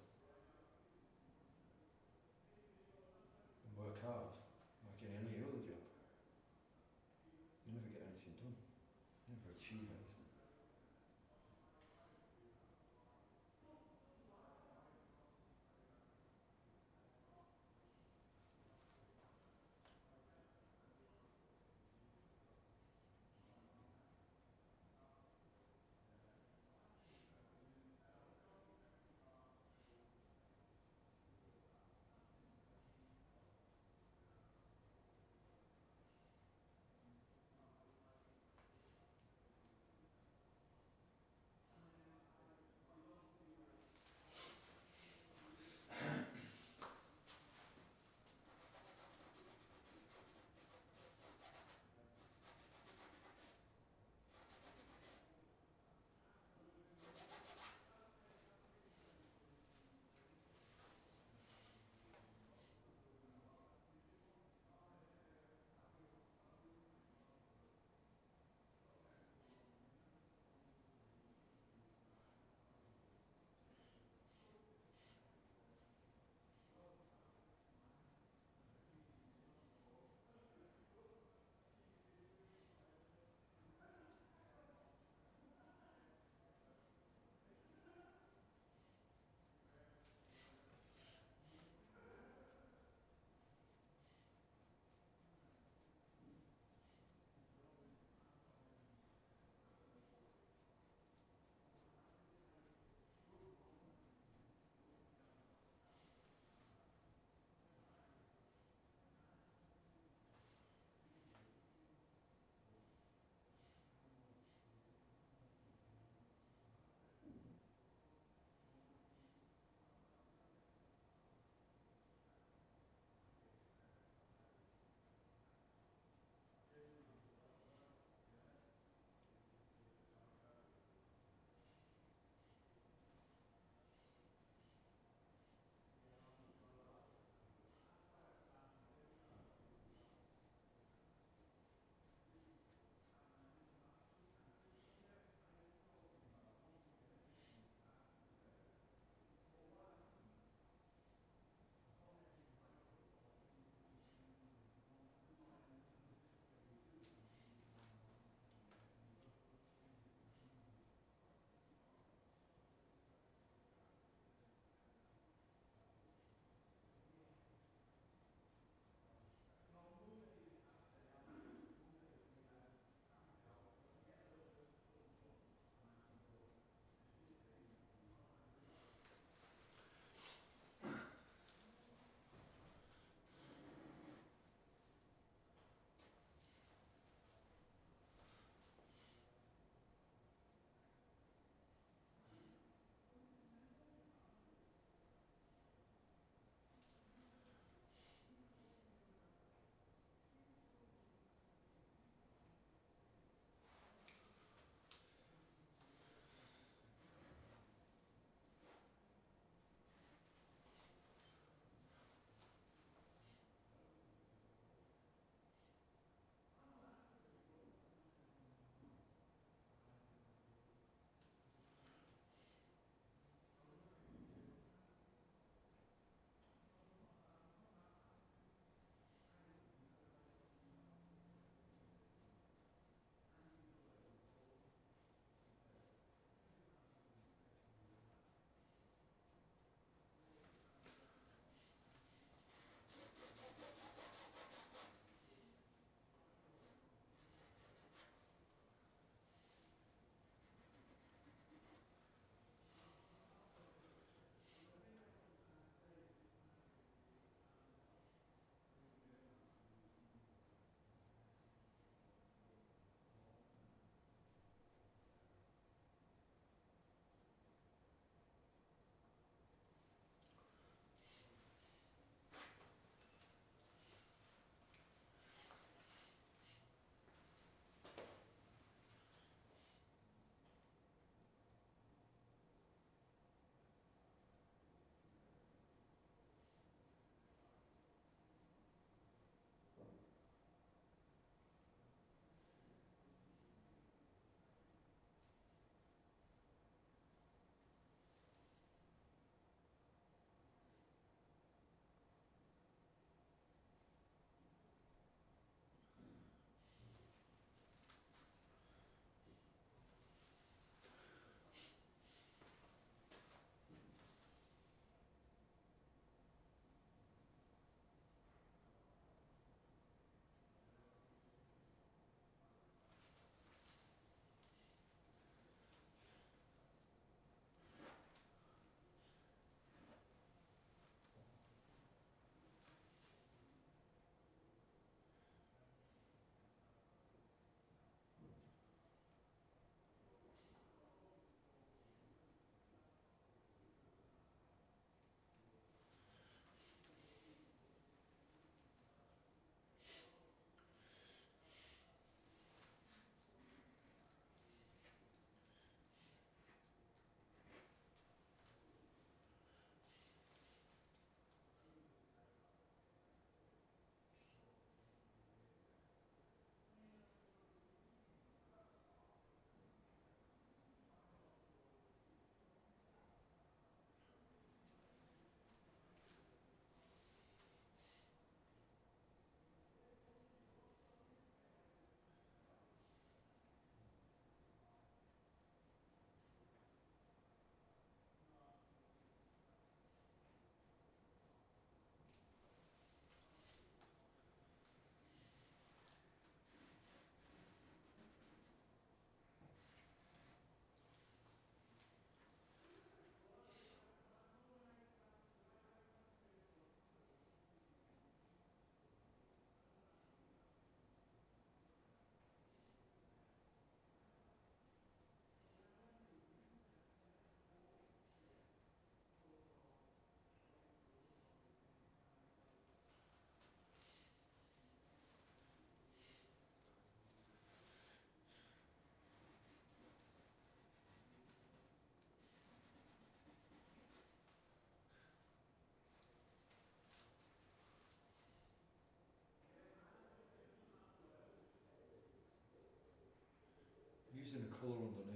A: color on the name.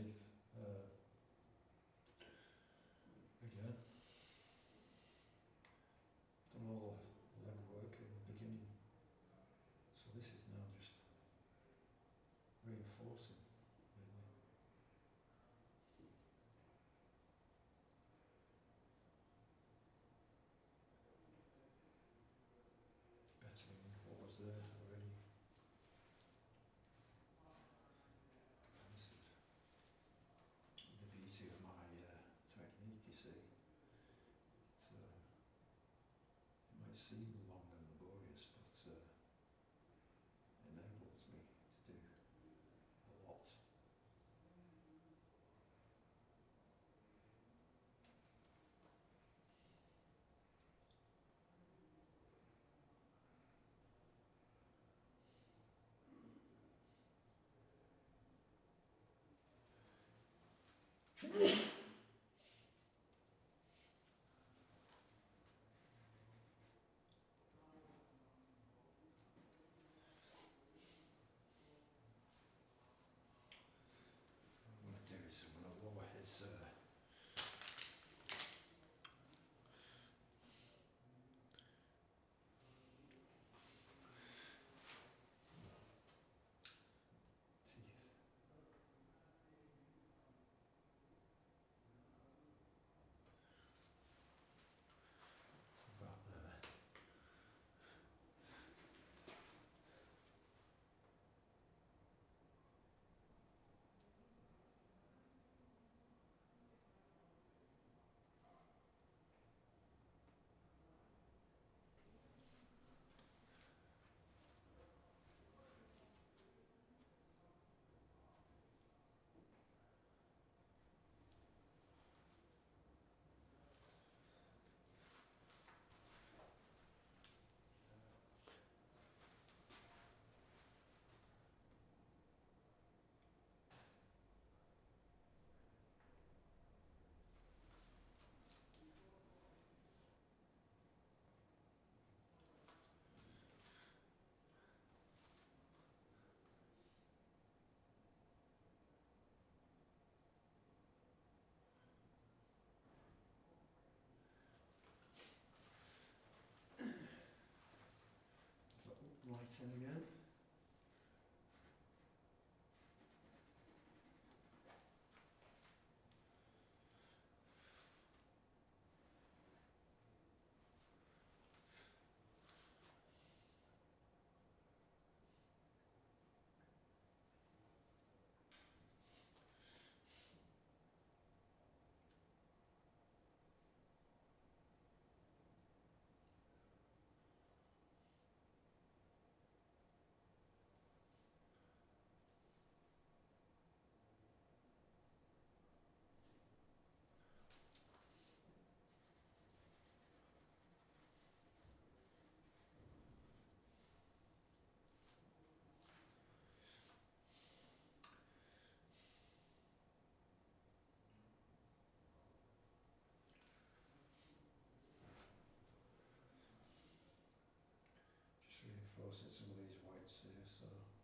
A: see. Amen processing with these whites there, so.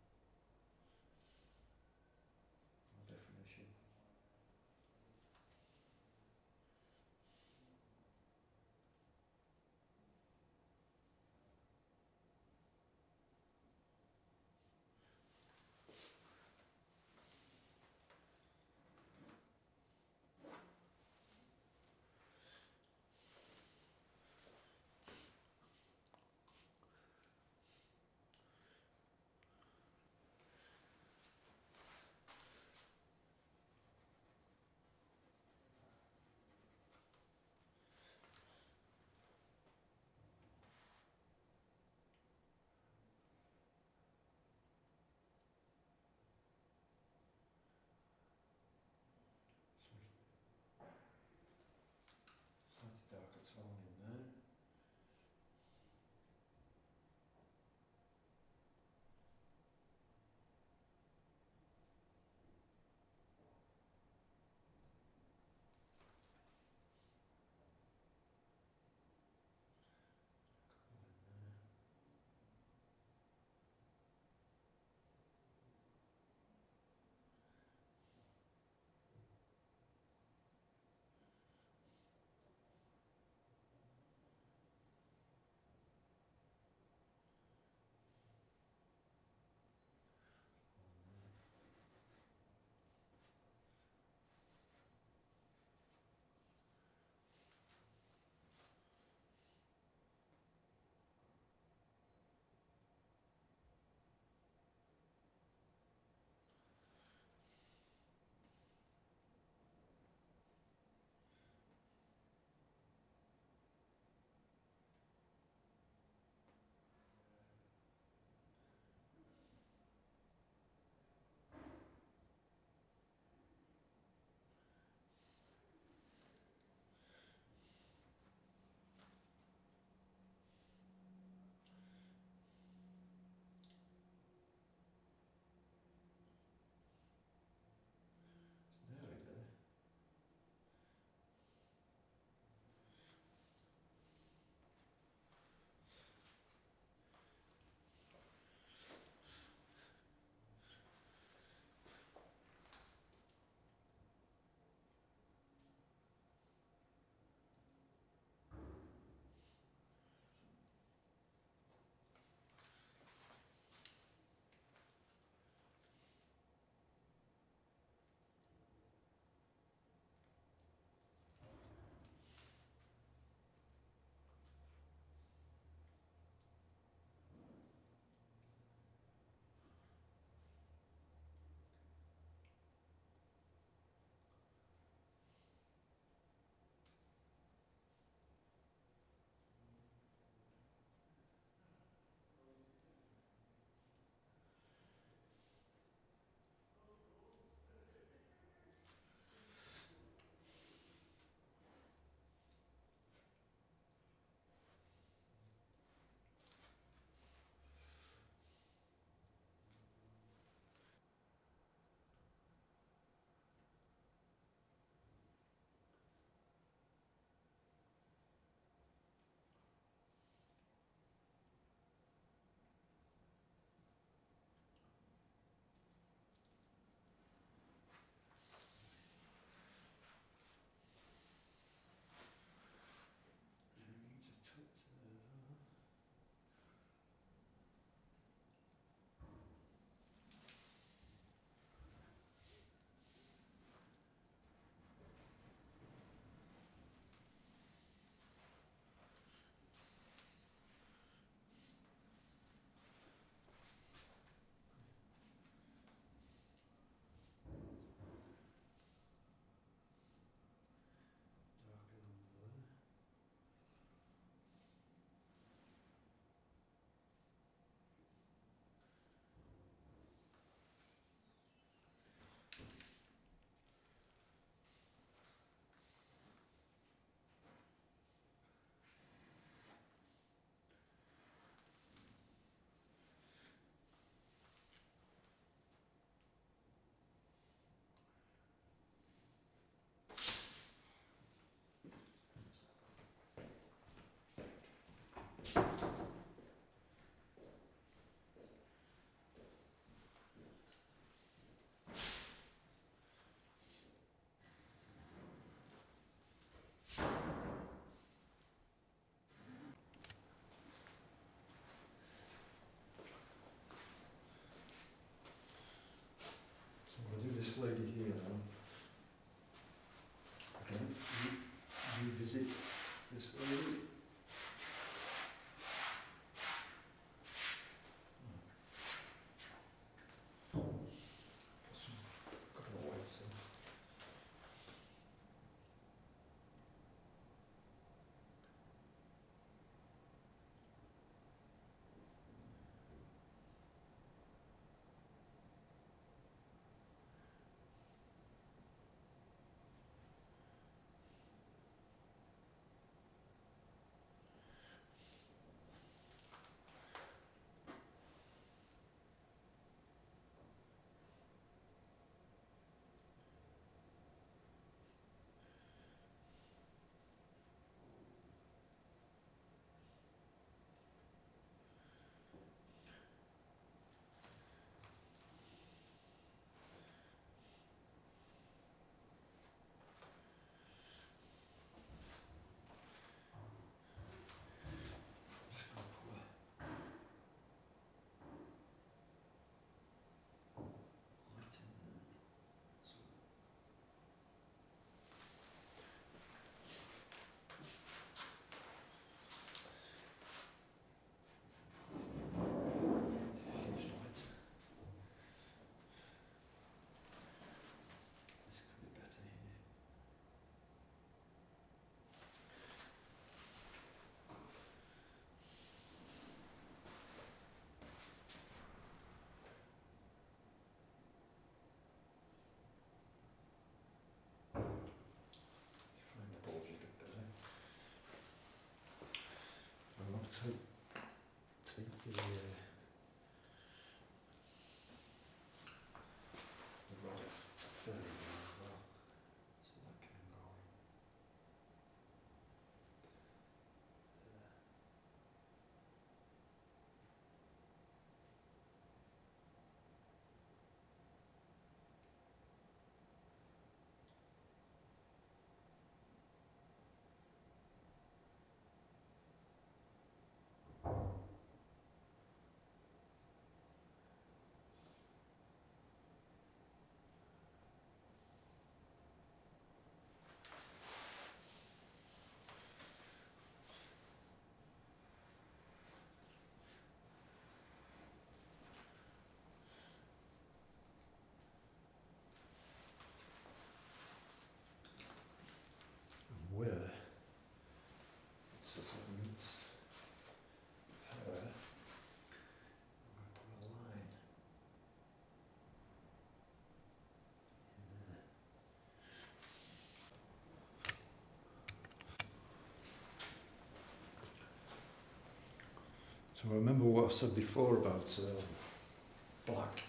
A: Remember what I said before about uh, black.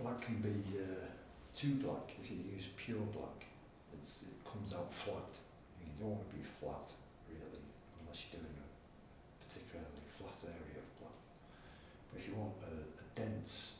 A: Black can be uh, too black if you use pure black. It's, it comes out flat. You don't want to be flat, really, unless you're doing a particularly flat area of black. But if you want a, a dense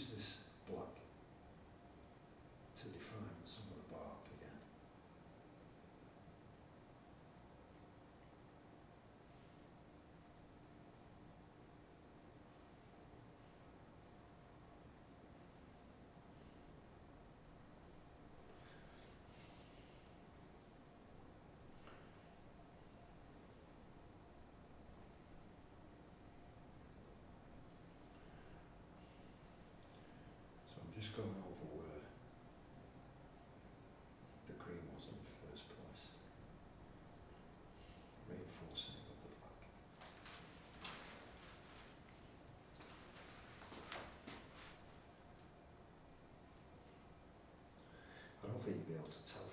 A: use this Just going over where the green was in the first place, reinforcing it with the black. I don't think you'd be able to tell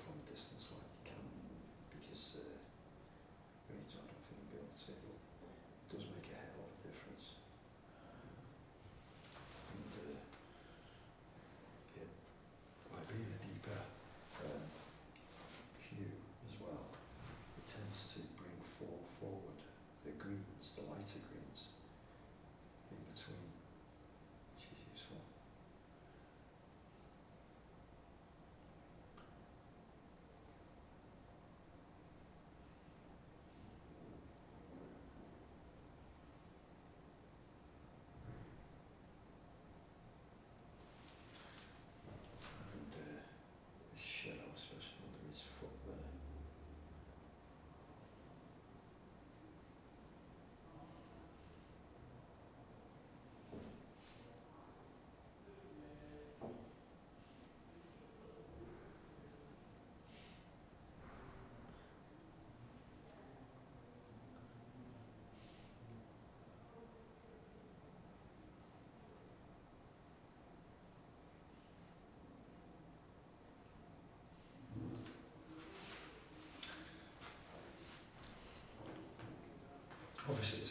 A: obviously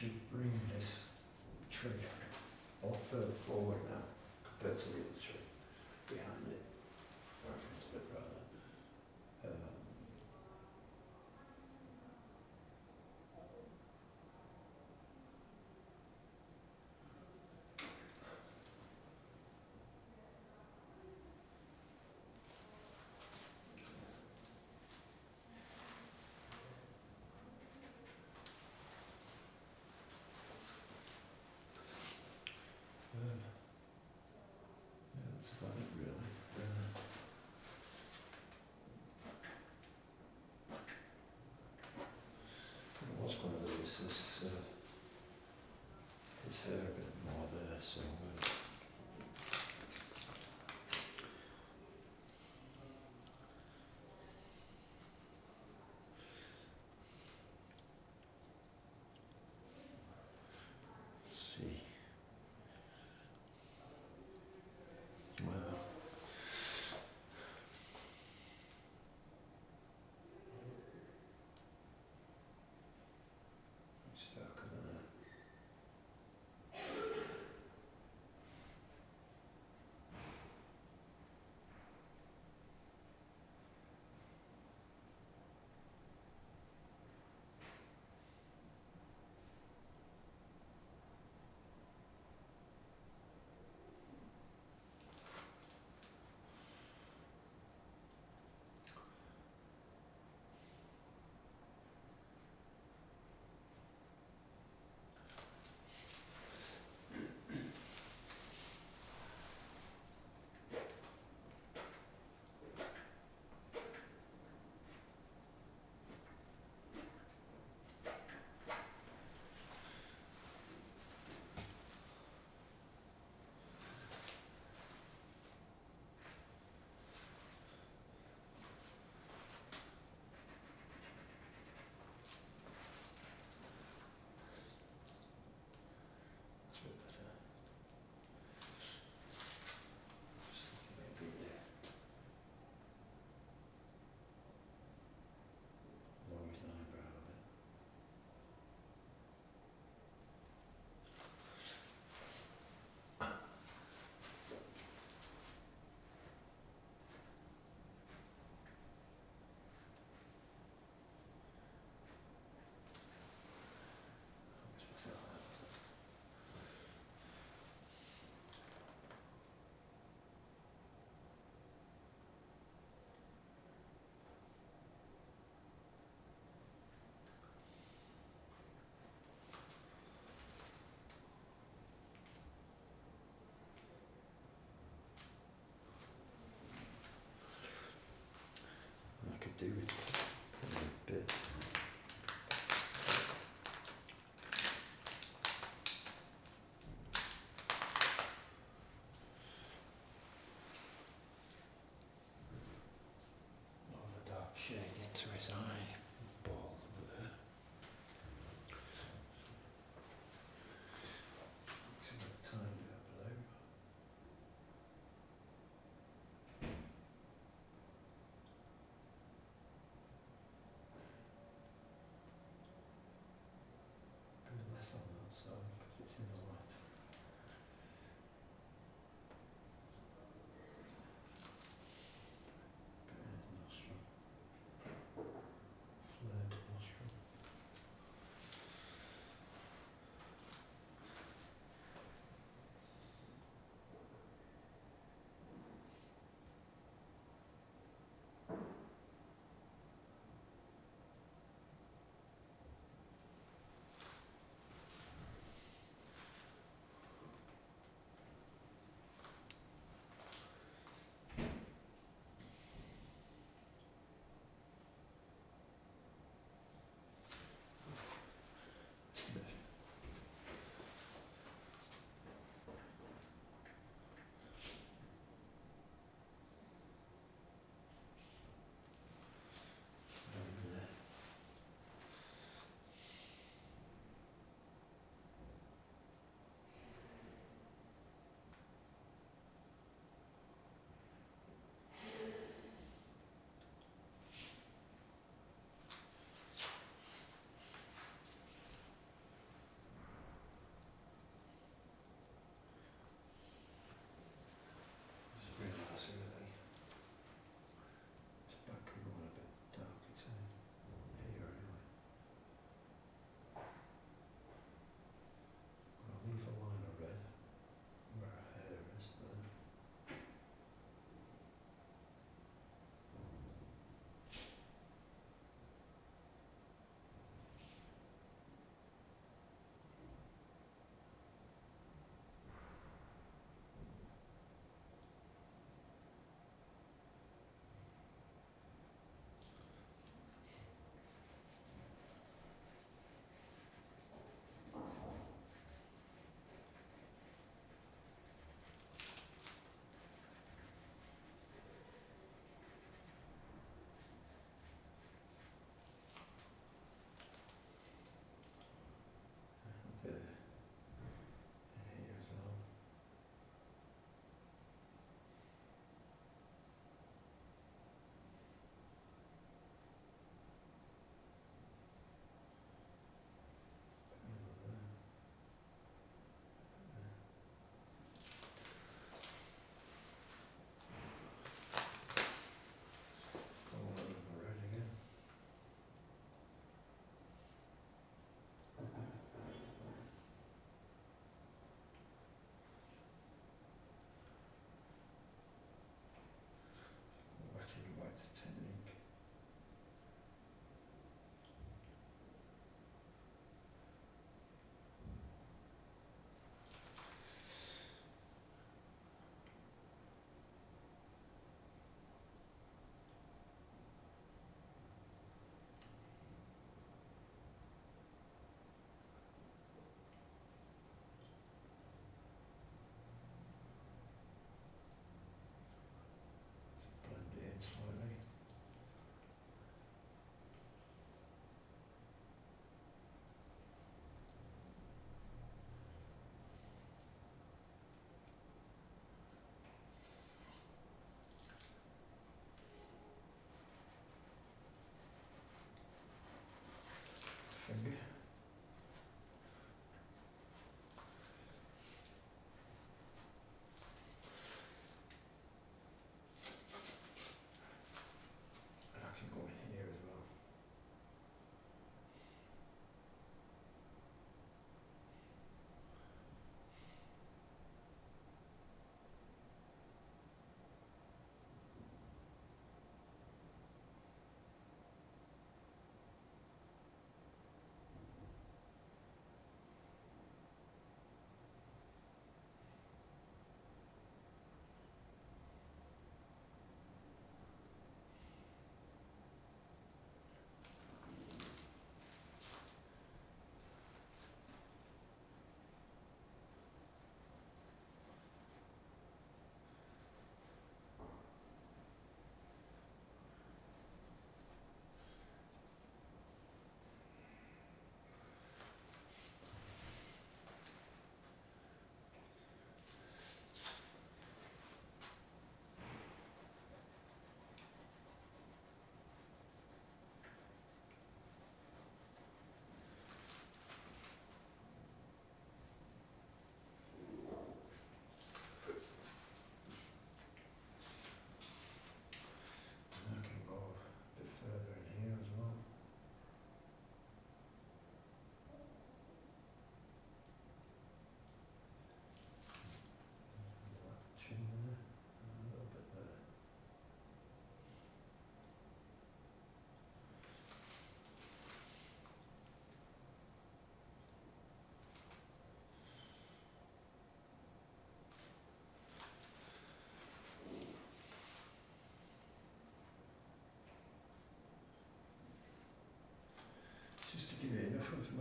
A: should bring this tree up, or further forward now, compared to the other tree. do it.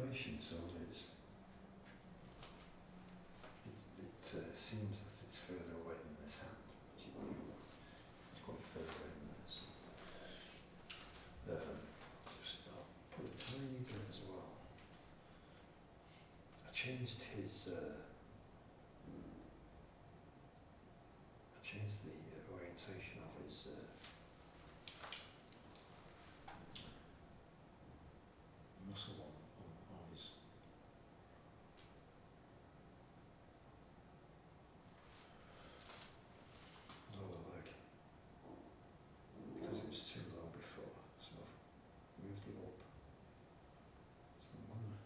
A: Elevation, so it's it, it uh, seems that it's further away than this hand. It's quite further away than this. Um, just I'll put a tiny bit as well. I changed his. Uh, I changed the uh, orientation of his. Uh, muscle on, on, on his lower leg because it was too low before, so I've moved it up. So I'm gonna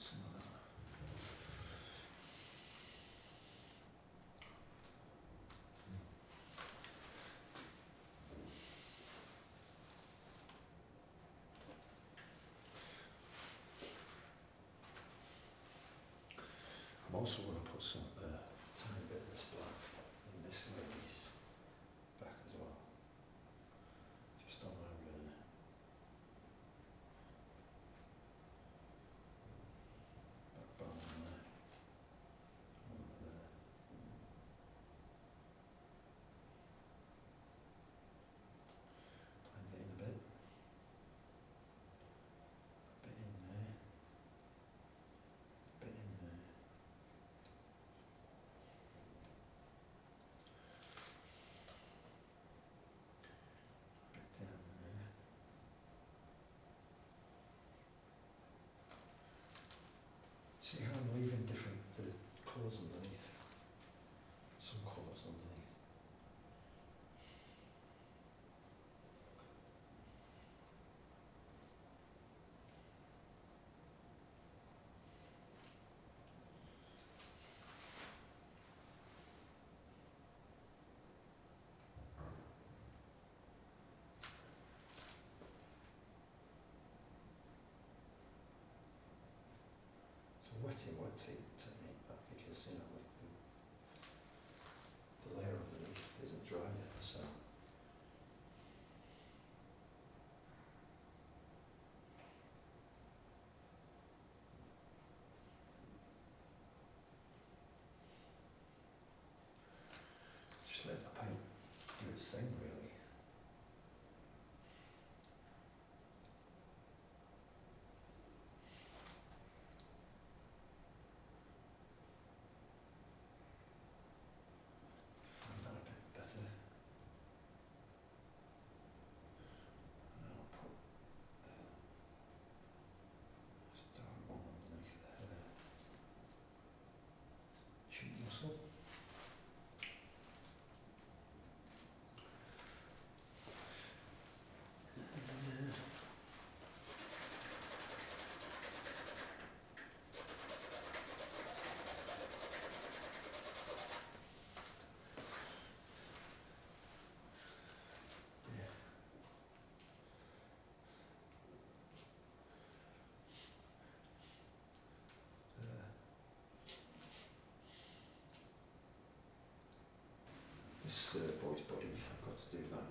A: some of that. I'm also going to put some uh, tiny bit of this black in this lady's back as well. Just on over there. Back bone there. Over there. Blend it in a bit. A bit in there. A bit in there. Bit down there. See how I'm leaving different the colours underneath. Some colours underneath. It's a wet in wet te- technique that because you know the, the, the layer underneath isn't dry yet, so just let the paint do its thing really. Find that a bit better. And I'll put uh, just dark one underneath the uh, cheek muscle. And, uh, Yeah. Uh, This uh, boy's body, To do that,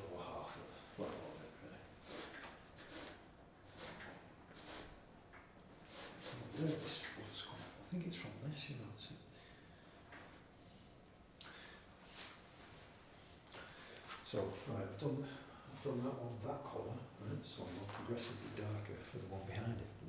A: lower half of, well, all of it, really. Where this come from? I think it's from this, you know. It's So, right, I've done, I've done that one, that colour, right, so I'm more progressively darker for the one behind it.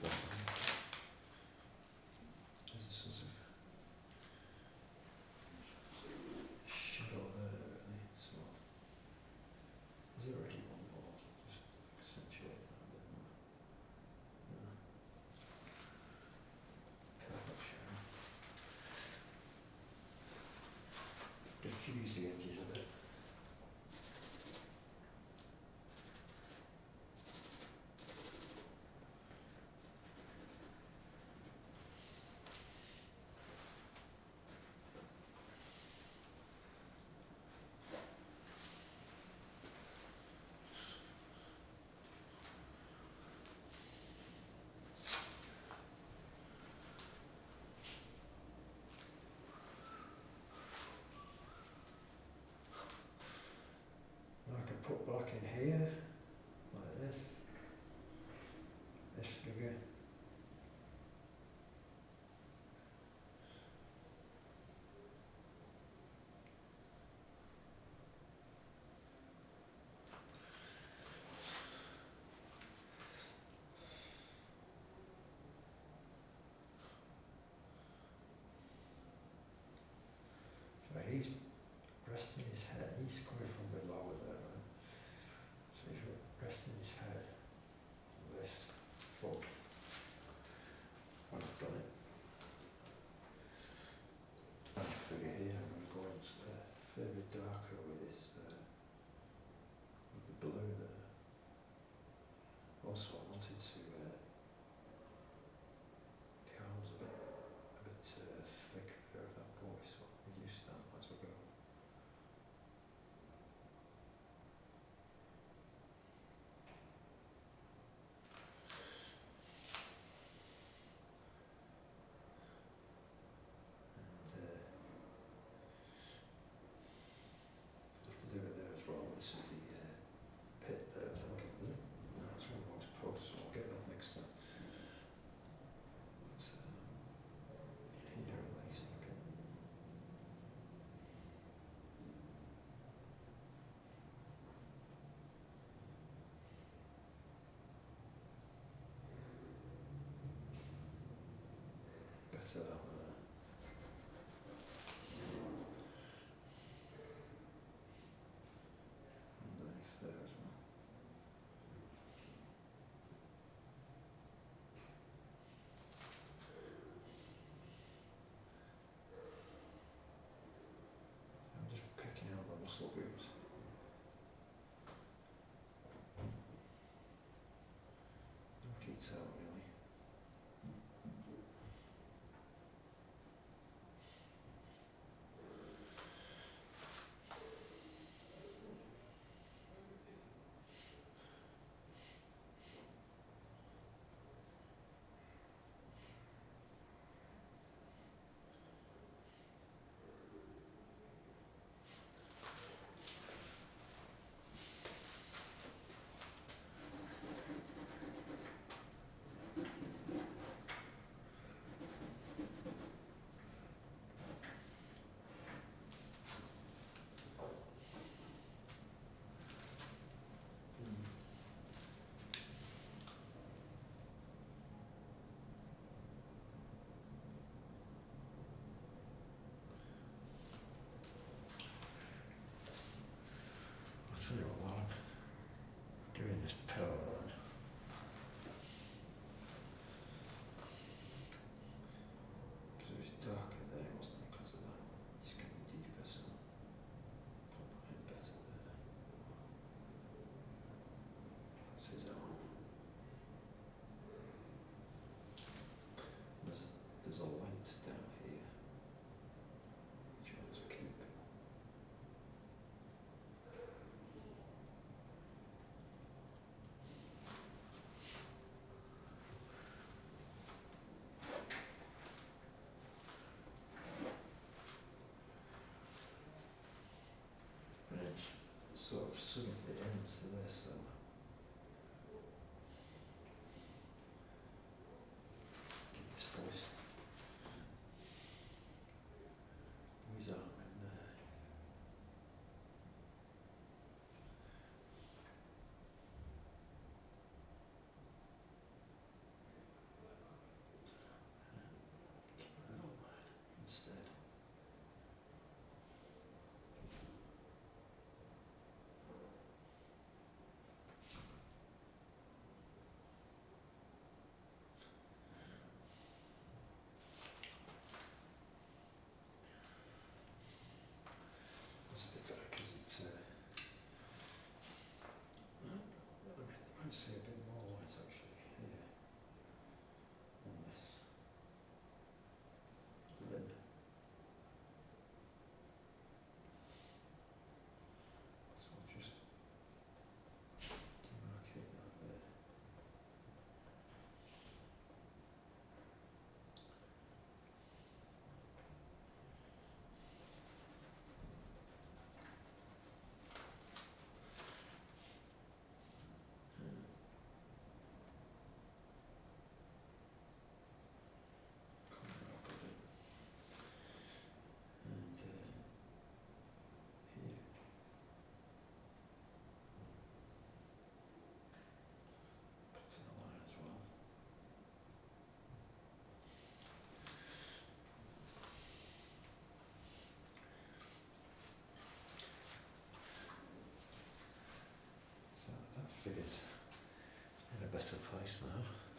A: people. a sort of shadow there, really. So there's already one ball. Just accentuate that a bit more. Yeah. Perfect shadow. Diffusing. block in here, like this, this figure. So he's resting his head, he's coming from sort of soon it ends there, so. nice though.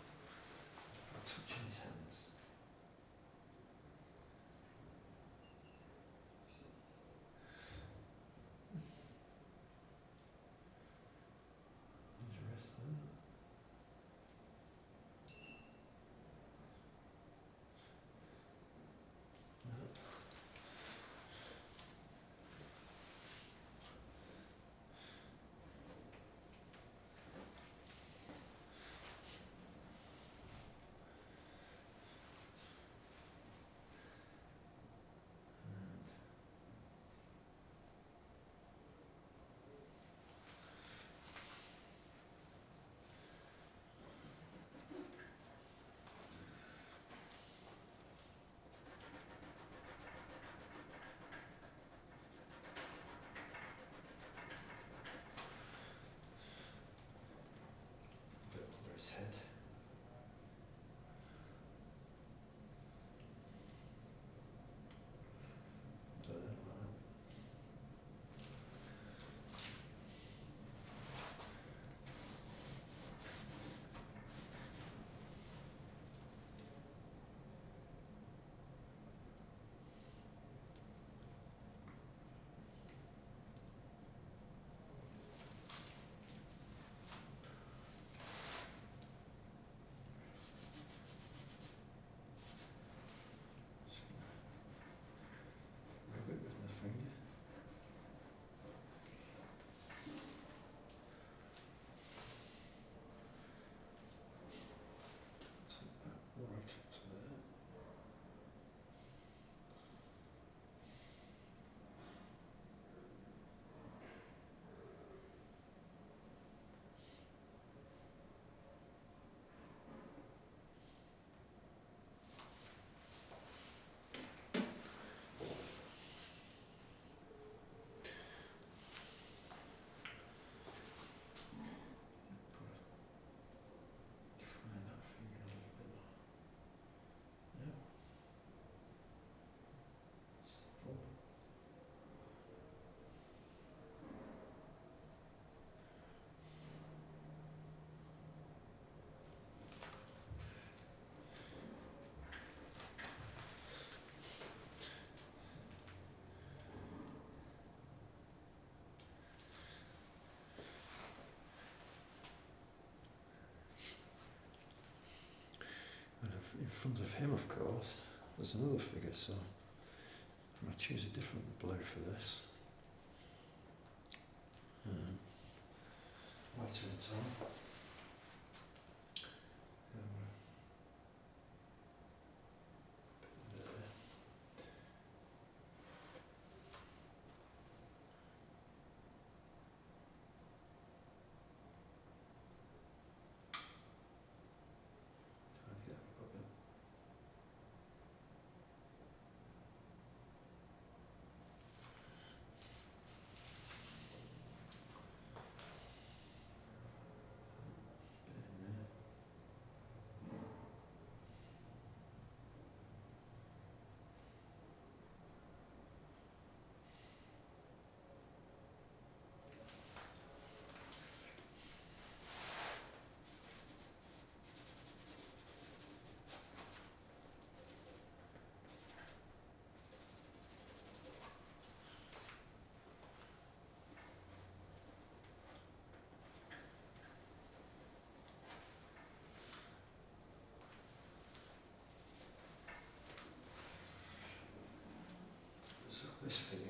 A: front of him, of course, there's another figure, so I'm going to choose a different blue for this. this for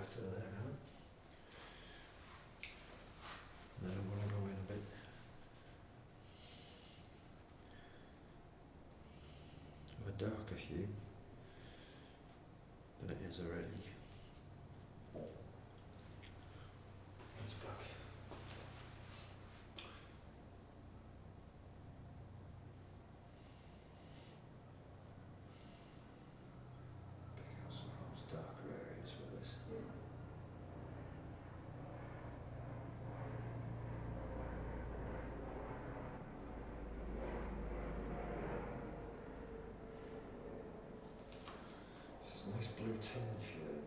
A: after that, huh? No, we'll go in a bit. Of a darker hue than it is already. nice blue tinge. here.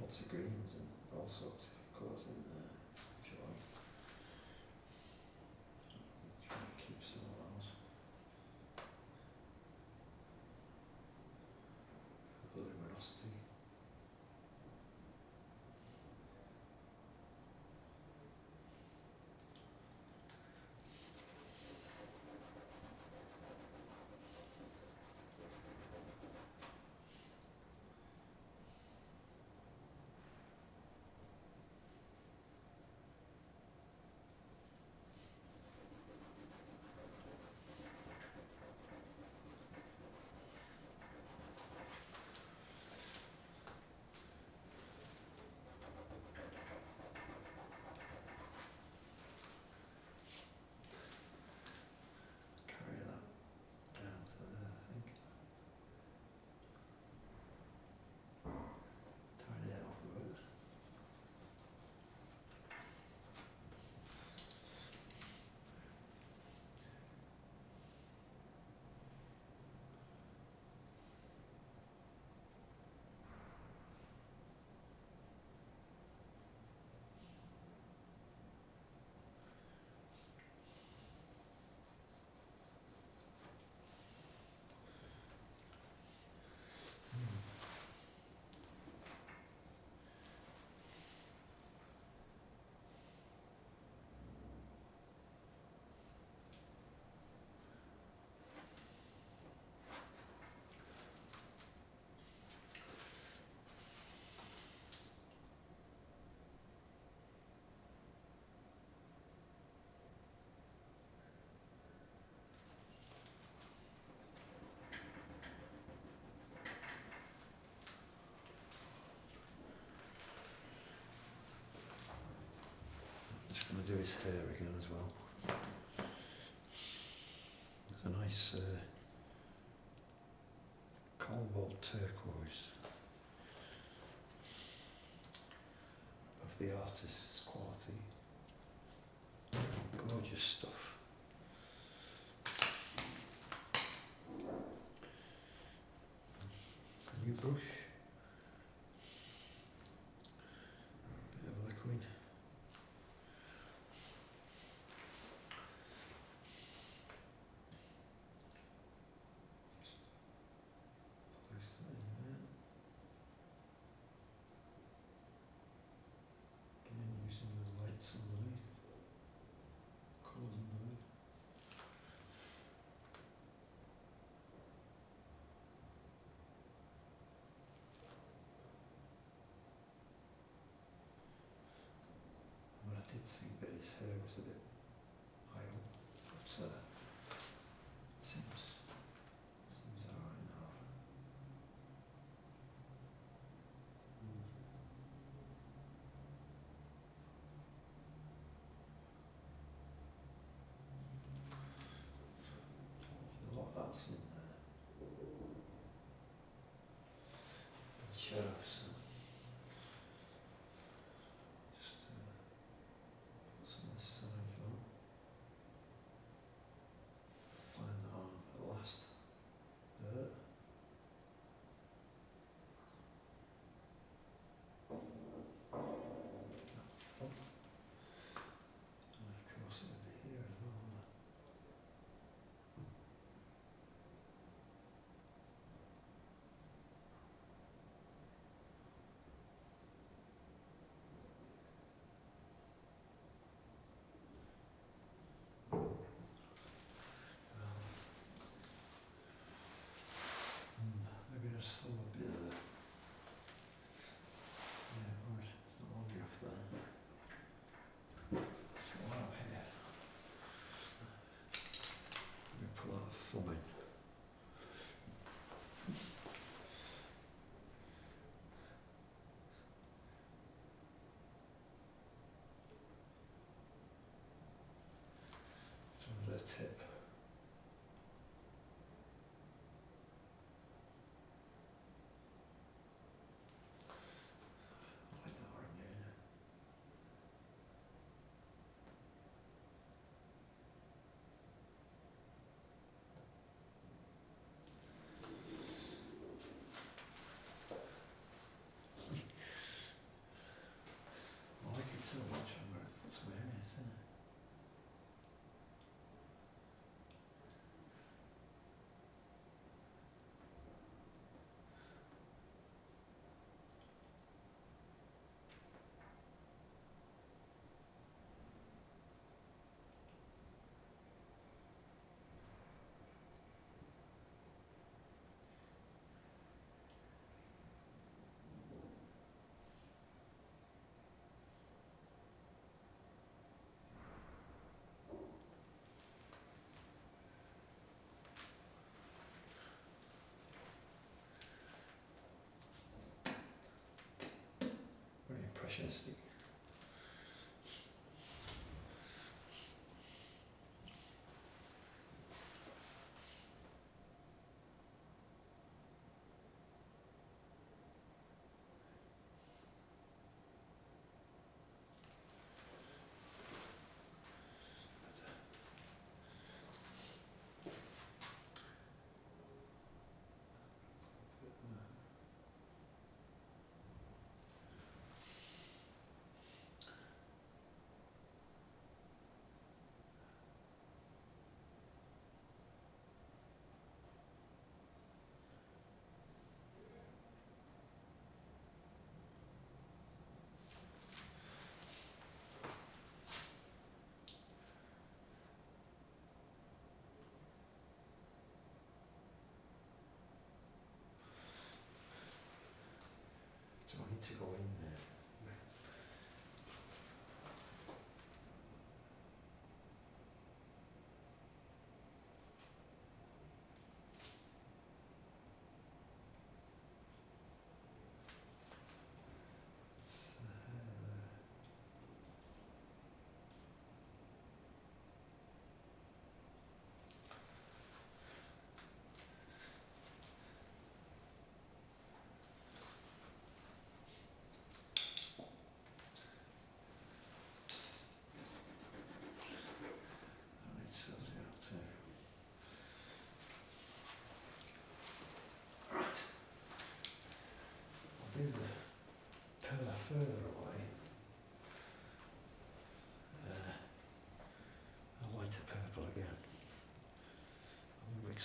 A: lots of greens and all sorts of colours in there. his hair again as well. There's a nice uh, cobalt turquoise of the artist's quality. Gorgeous stuff. his uh, hair was a bit pale, but uh, seems, seems alright now. Mm. A lot of that's in there. It. electricity. to go in there.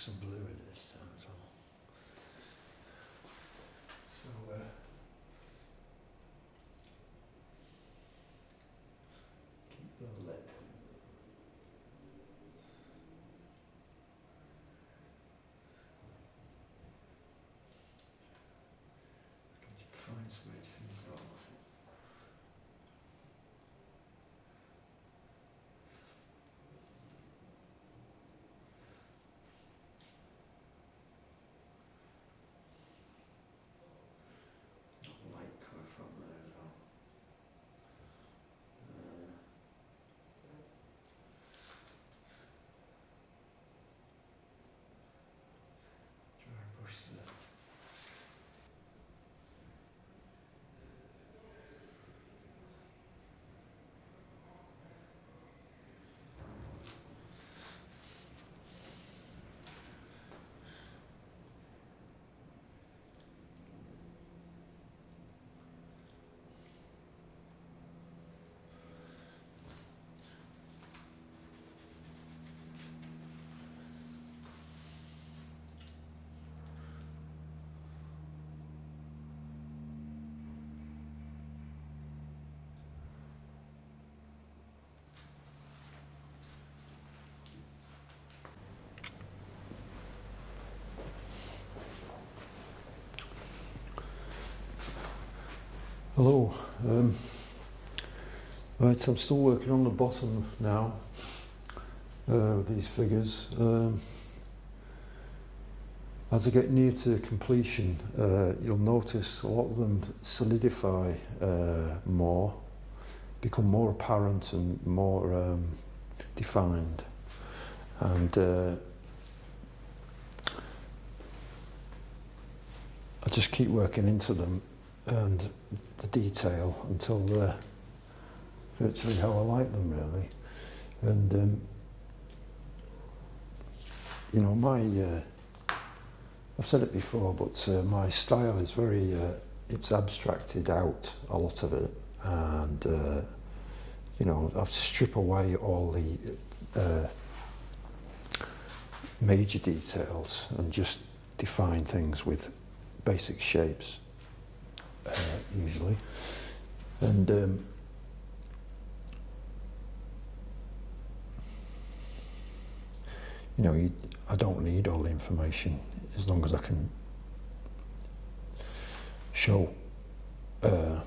A: Some blue in this. So, uh, keep the lid. Can you find some things wrong with it? light coming from there as well. Uh, Dry brush there. Hello. Um, right, I'm still working on the bottom now uh, with these figures. Um, as I get near to completion, uh, you'll notice a lot of them solidify uh, more, become more apparent and more um, defined. And uh, I just keep working into them and the detail until they're virtually how I like them really. And um, you know, my uh, I've said it before, but uh, my style is very uh, it's abstracted out a lot of it, and uh, you know, I've stripped away all the uh, major details and just define things with basic shapes uh, usually. And um, you know, you, I don't need all the information as long as I can show uh,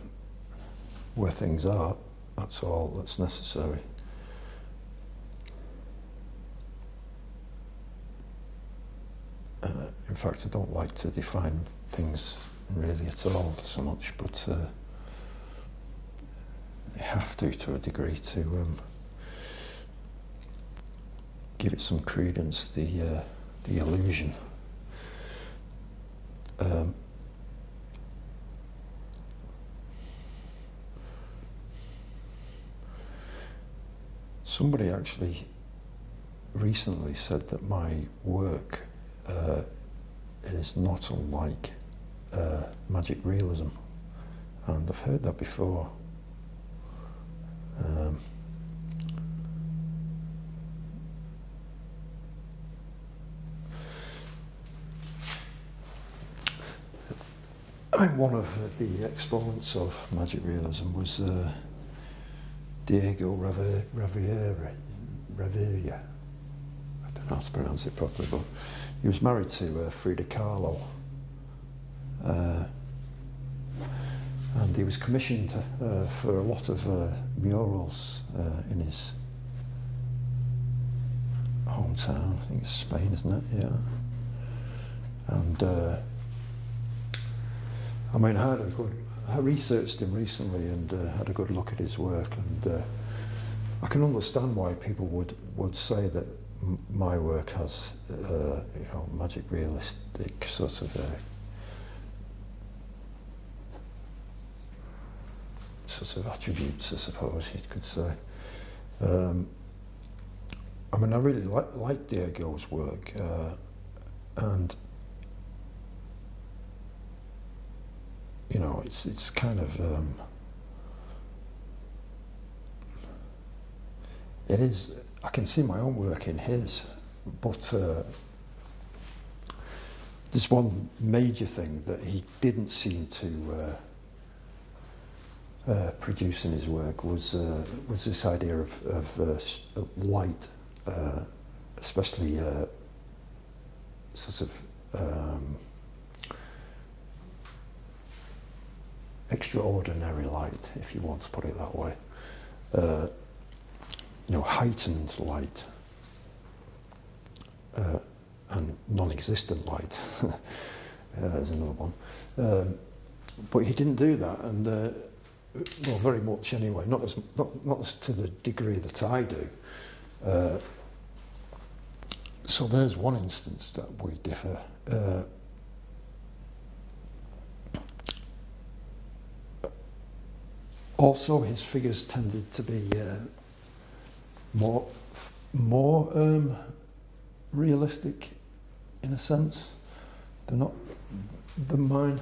A: where things are. That's all that's necessary. Uh, in fact, I don't like to define things really at all so much, but uh, you have to to a degree to um, give it some credence, the, uh, the illusion. Um, somebody actually recently said that my work uh, is not unlike uh, magic realism, and I've heard that before. Um, one of the exponents of magic realism was uh, Diego Rivera. Rivera. I don't know how to pronounce it properly, but he was married to uh, Frida Kahlo. Uh, and he was commissioned uh, for a lot of uh, murals uh, in his hometown. I think it's Spain, isn't it? Yeah. And uh, I mean, I had a good. I researched him recently and uh, had a good look at his work, and I can understand why people would would say that my work has, you know, magic realistic sort of. Sort of attributes, I suppose you could say. Um, I mean, I really like, like Diego's work, uh, and you know, it's it's kind of um, it is. I can see my own work in his, but uh, there's one major thing that he didn't seem to uh, uh, produce his work was uh, was this idea of, of uh, light, uh, especially uh, sort of um, extraordinary light, if you want to put it that way. You know, heightened light and non-existent light [laughs] is another one. Um, but he didn't do that, and well, very much anyway. Not as not not as to the degree that I do. Uh, so there's one instance that we differ. Uh, also, his figures tended to be uh, more more um, realistic in a sense. They're not than mine.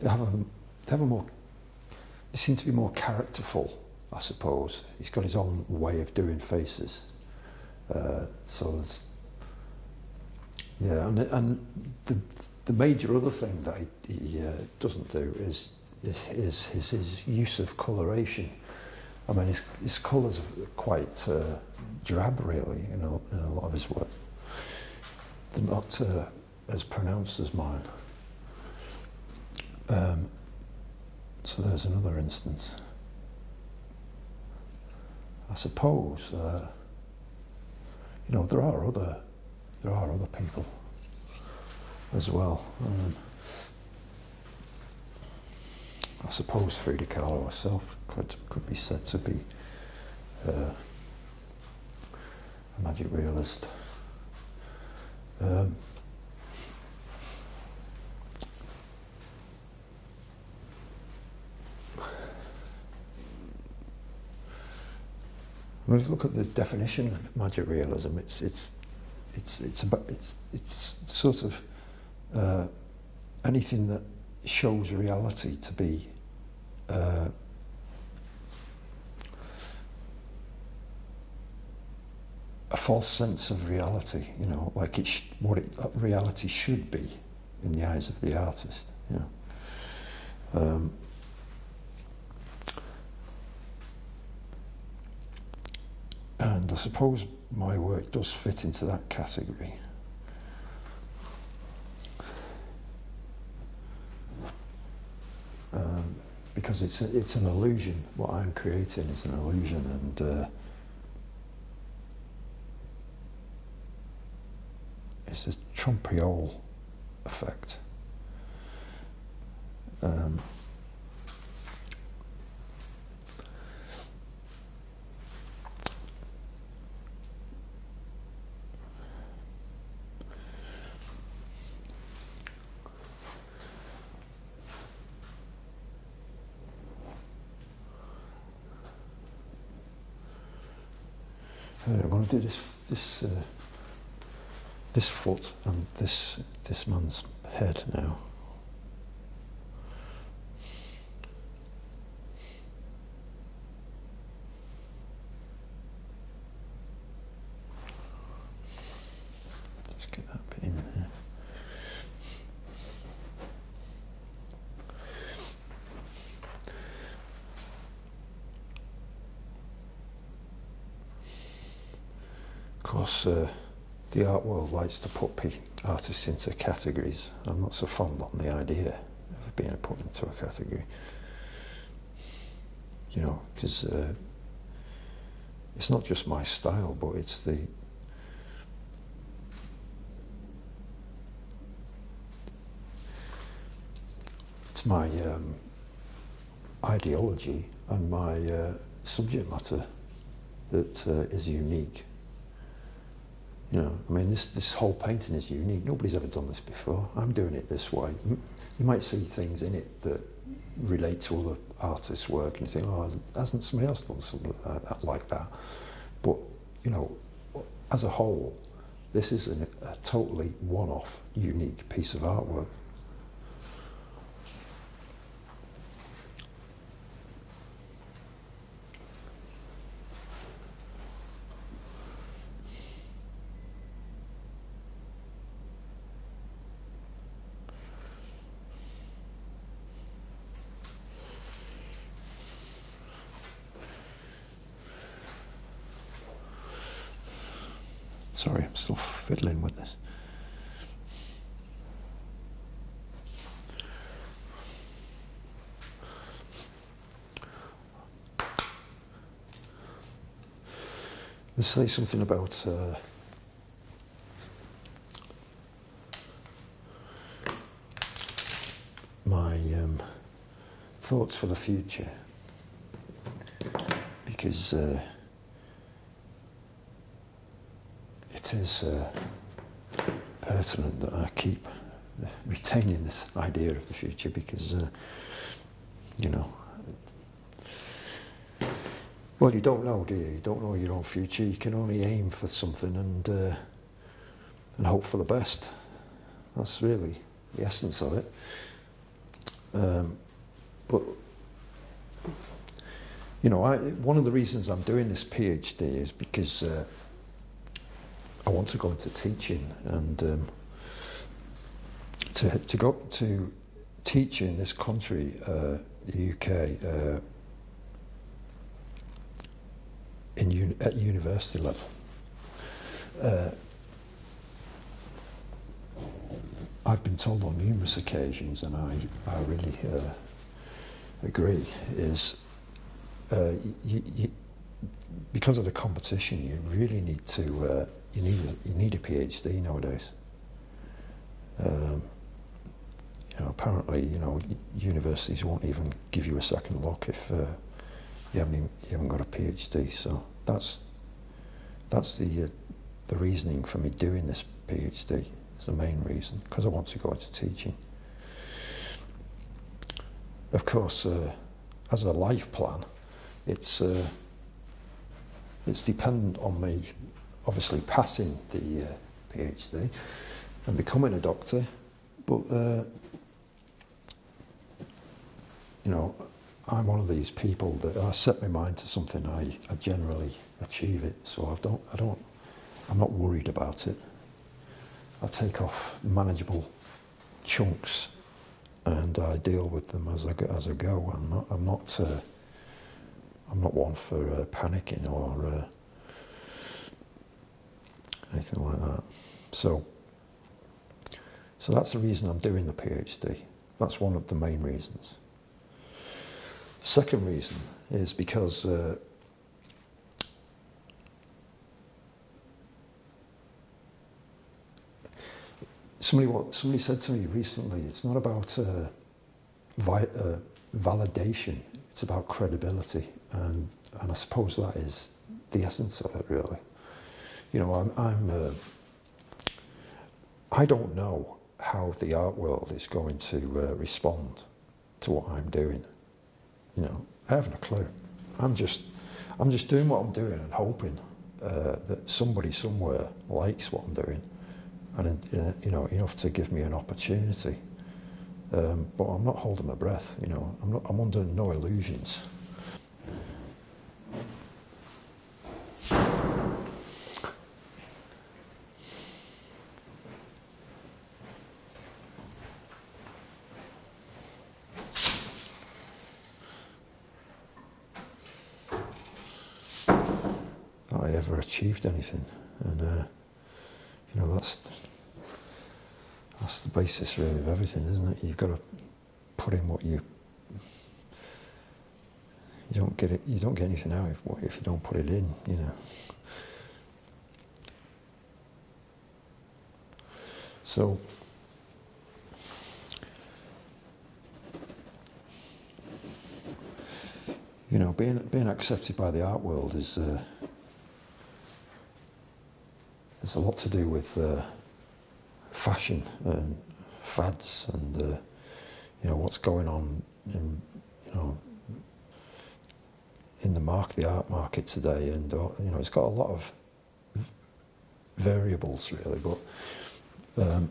A: They have a they have a more they seem to be more characterful, I suppose. He's got his own way of doing faces. Uh, so there's, yeah, and and the the major other thing that he, he uh, doesn't do is is his, his use of coloration. I mean, his, his colours are quite uh, drab, really, in a, in a lot of his work. They're not uh, as pronounced as mine. Um, so there's another instance. I suppose, uh, you know, there are other, there are other people as well. Um, I suppose Frida Kahlo herself could could be said to be uh, a magic realist. Um, When you look at the definition of magic realism, it's it's it's it's about it's it's sort of uh, anything that shows reality to be uh, a false sense of reality. You know, like it's what it, reality should be in the eyes of the artist. You know. Um, and I suppose my work does fit into that category. Um, because it's a, it's an illusion. What I'm creating is an illusion, and uh, it's a trompe l'oeil effect. Um, going to do this this uh, this foot and this this man's head now. Just get that bit in there. Of course, uh, the likes to put artists into categories. I'm not so fond on the idea of being put into a category. You know, because uh, it's not just my style, but it's the it's my um, ideology and my uh, subject matter that uh, is unique. You know, I mean, this, this whole painting is unique. Nobody's ever done this before. I'm doing it this way. You might see things in it that relate to other artists' work and you think, oh, hasn't somebody else done something like that? Like that? But, you know, as a whole, this is an, a totally one-off, unique piece of artwork. Say something about uh, my um, thoughts for the future. Because uh, it is uh, pertinent that I keep retaining this idea of the future because, uh, you know, well, you don't know, do you? You don't know your own future. You can only aim for something and uh, and hope for the best. That's really the essence of it. Um, but you know, I, one of the reasons I'm doing this PhD is because uh, I want to go into teaching and um, to to go to teach in this country, uh, the UK. Uh, in uni at university level. Uh, I've been told on numerous occasions, and I, I really uh, agree, is uh, because of the competition, you really need to, uh, you, need a, you need a PhD nowadays. Um, you know, apparently, you know, universities won't even give you a second look if uh, you haven't even, you haven't got a PhD. So that's that's the uh, the reasoning for me doing this PhD. Is the main reason because I want to go into teaching. Of course, uh, as a life plan, it's uh, it's dependent on me, obviously passing the uh, PhD and becoming a doctor, but uh, you know I'm one of these people that I set my mind to something, I, I generally achieve it. So I don't, I don't, I'm not worried about it. I take off manageable chunks and I deal with them as I go. As I go. I'm not, I'm not, uh, I'm not one for uh, panicking or uh, anything like that. So, so that's the reason I'm doing the PhD. That's one of the main reasons. Second reason is because uh, somebody somebody said to me recently. It's not about uh, vi uh, validation. It's about credibility, and and I suppose that is the essence of it, really. You know, I'm. I'm uh, I don't know how the art world is going to uh, respond to what I'm doing. You know, I haven't a clue. I'm just, I'm just doing what I'm doing and hoping uh, that somebody somewhere likes what I'm doing, and uh, you know enough to give me an opportunity. Um, but I'm not holding my breath. You know, I'm not. I'm under no illusions. Achieved anything. And, uh, you know, that's, that's the basis really of everything, isn't it? You've got to put in what you, you don't get it, you don't get anything out if, if you don't put it in, you know. So, you know, being being accepted by the art world is uh, there's a lot to do with uh, fashion and fads and uh, you know what's going on in you know in the market, the art market today, and uh, you know it's got a lot of variables really, but. Um,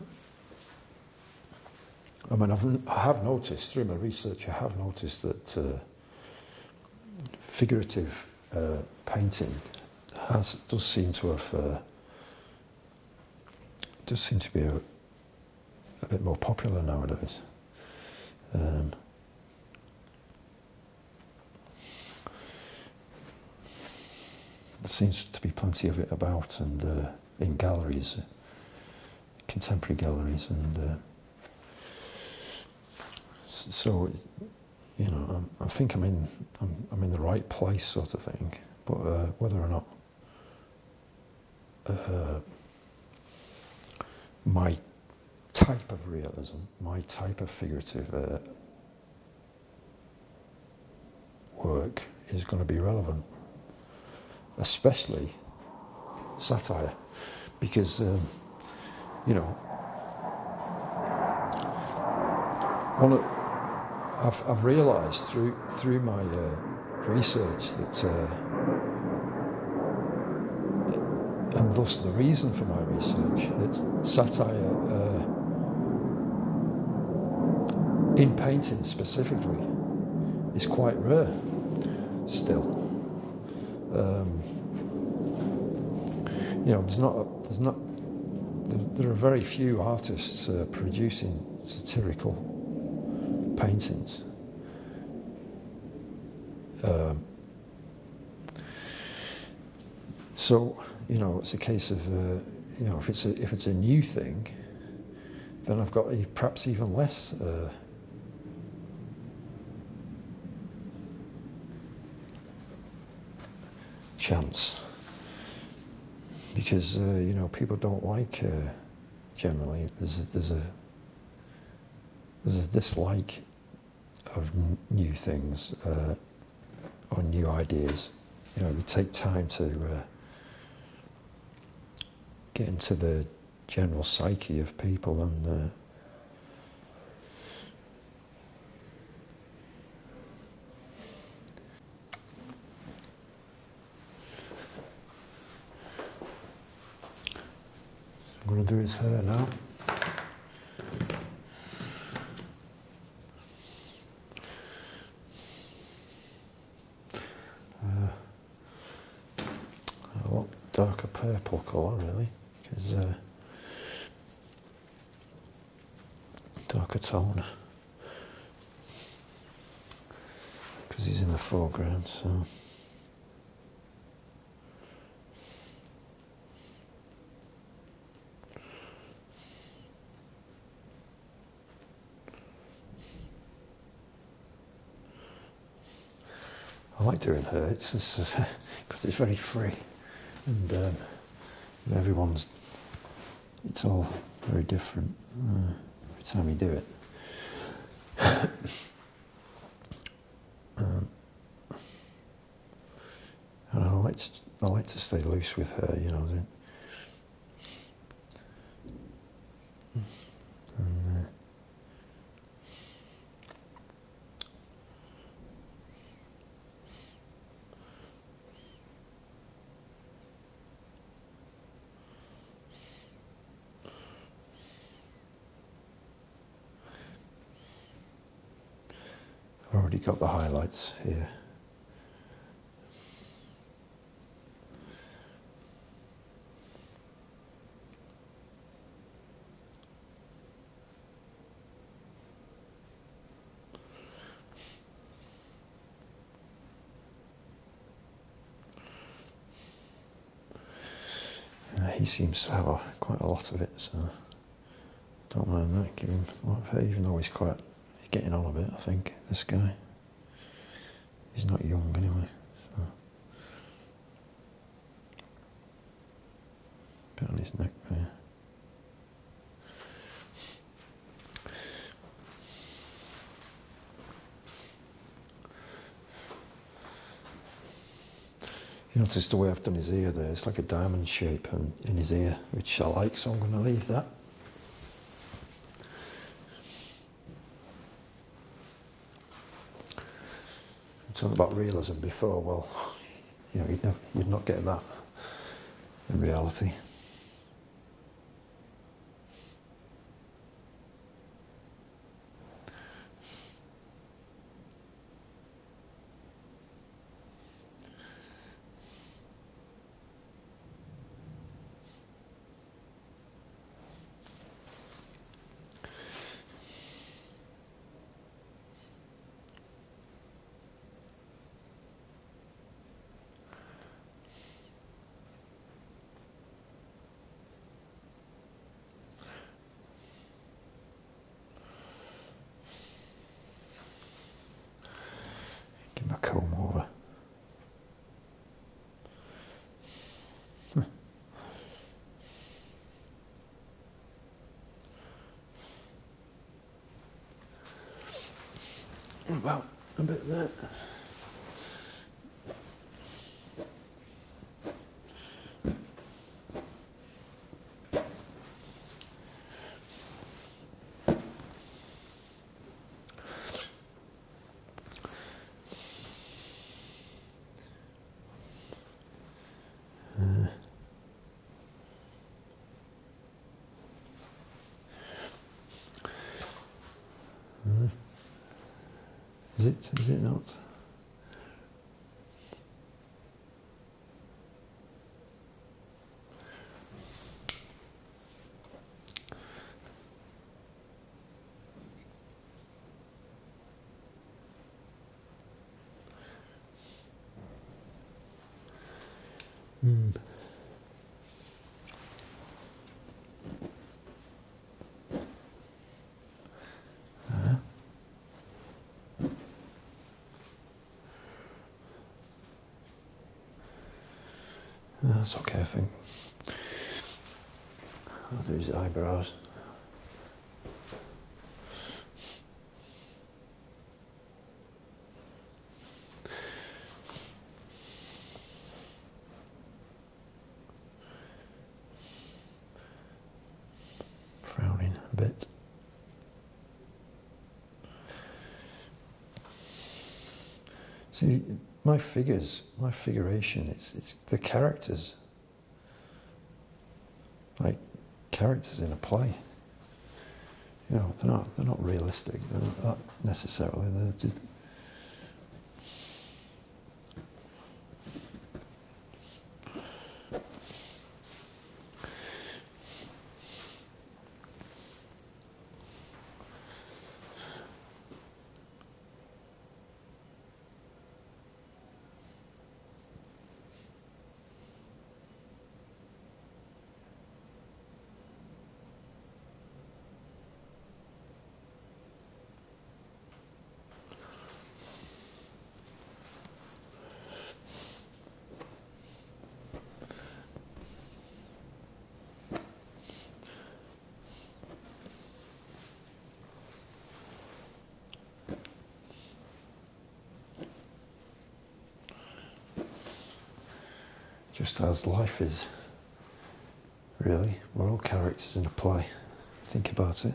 A: I mean, I've, I have noticed through my research, I have noticed that uh, figurative uh, painting has does seem to have uh, does seem to be a, a bit more popular nowadays. Um, there seems to be plenty of it about, and uh, in galleries, contemporary galleries, and uh, so you know I'm, I think I'm in I'm, I'm in the right place, sort of thing. But uh, whether or not uh, my type of realism, my type of figurative uh, work is going to be relevant, especially satire, because um, you know one of, I've, I've realised through through my uh, research that. Uh, and thus the reason for my research. That satire uh, in painting specifically is quite rare still. Um, you know there's not there's not there, there are very few artists uh, producing satirical paintings. Um, so you know, it's a case of, uh, you know, if it's a, if it's a new thing, then I've got a, perhaps even less uh, chance. Because uh, you know people don't like uh, generally there's a, there's a there's a dislike of new things uh, or new ideas. You know they take time to uh, get into the general psyche of people and uh, I'm going to do his hair now. Uh, I want darker purple colour really, because uh, darker Because he's in the foreground, so. I like doing her. It's because [laughs] it's very free, and um, everyone's. It's all very different uh, every time you do it. [coughs] um, and I like to. I like to stay loose with her. You know. the- And, uh, I've already got here. Uh, he seems to have a, quite a lot of it, so don't mind that. Give him, even though he's quite, he's getting on a bit. I think this guy. He's not young anyway. So. Bit on his neck there. You notice the way I've done his ear there? It's like a diamond shape in his ear, which I like, so I'm going to leave that. Talking about realism before, well, you know, you'd, never, you'd not get that in reality. It? Is it not? That's okay, I think. I'll do his eyebrows. Frowning a bit. See, my figures, my figuration, it's, it's the characters. Like characters in a play. You know, they're not, they're not realistic. They're not necessarily. They're just, just as life is, really. We're all characters in a play. Think about it.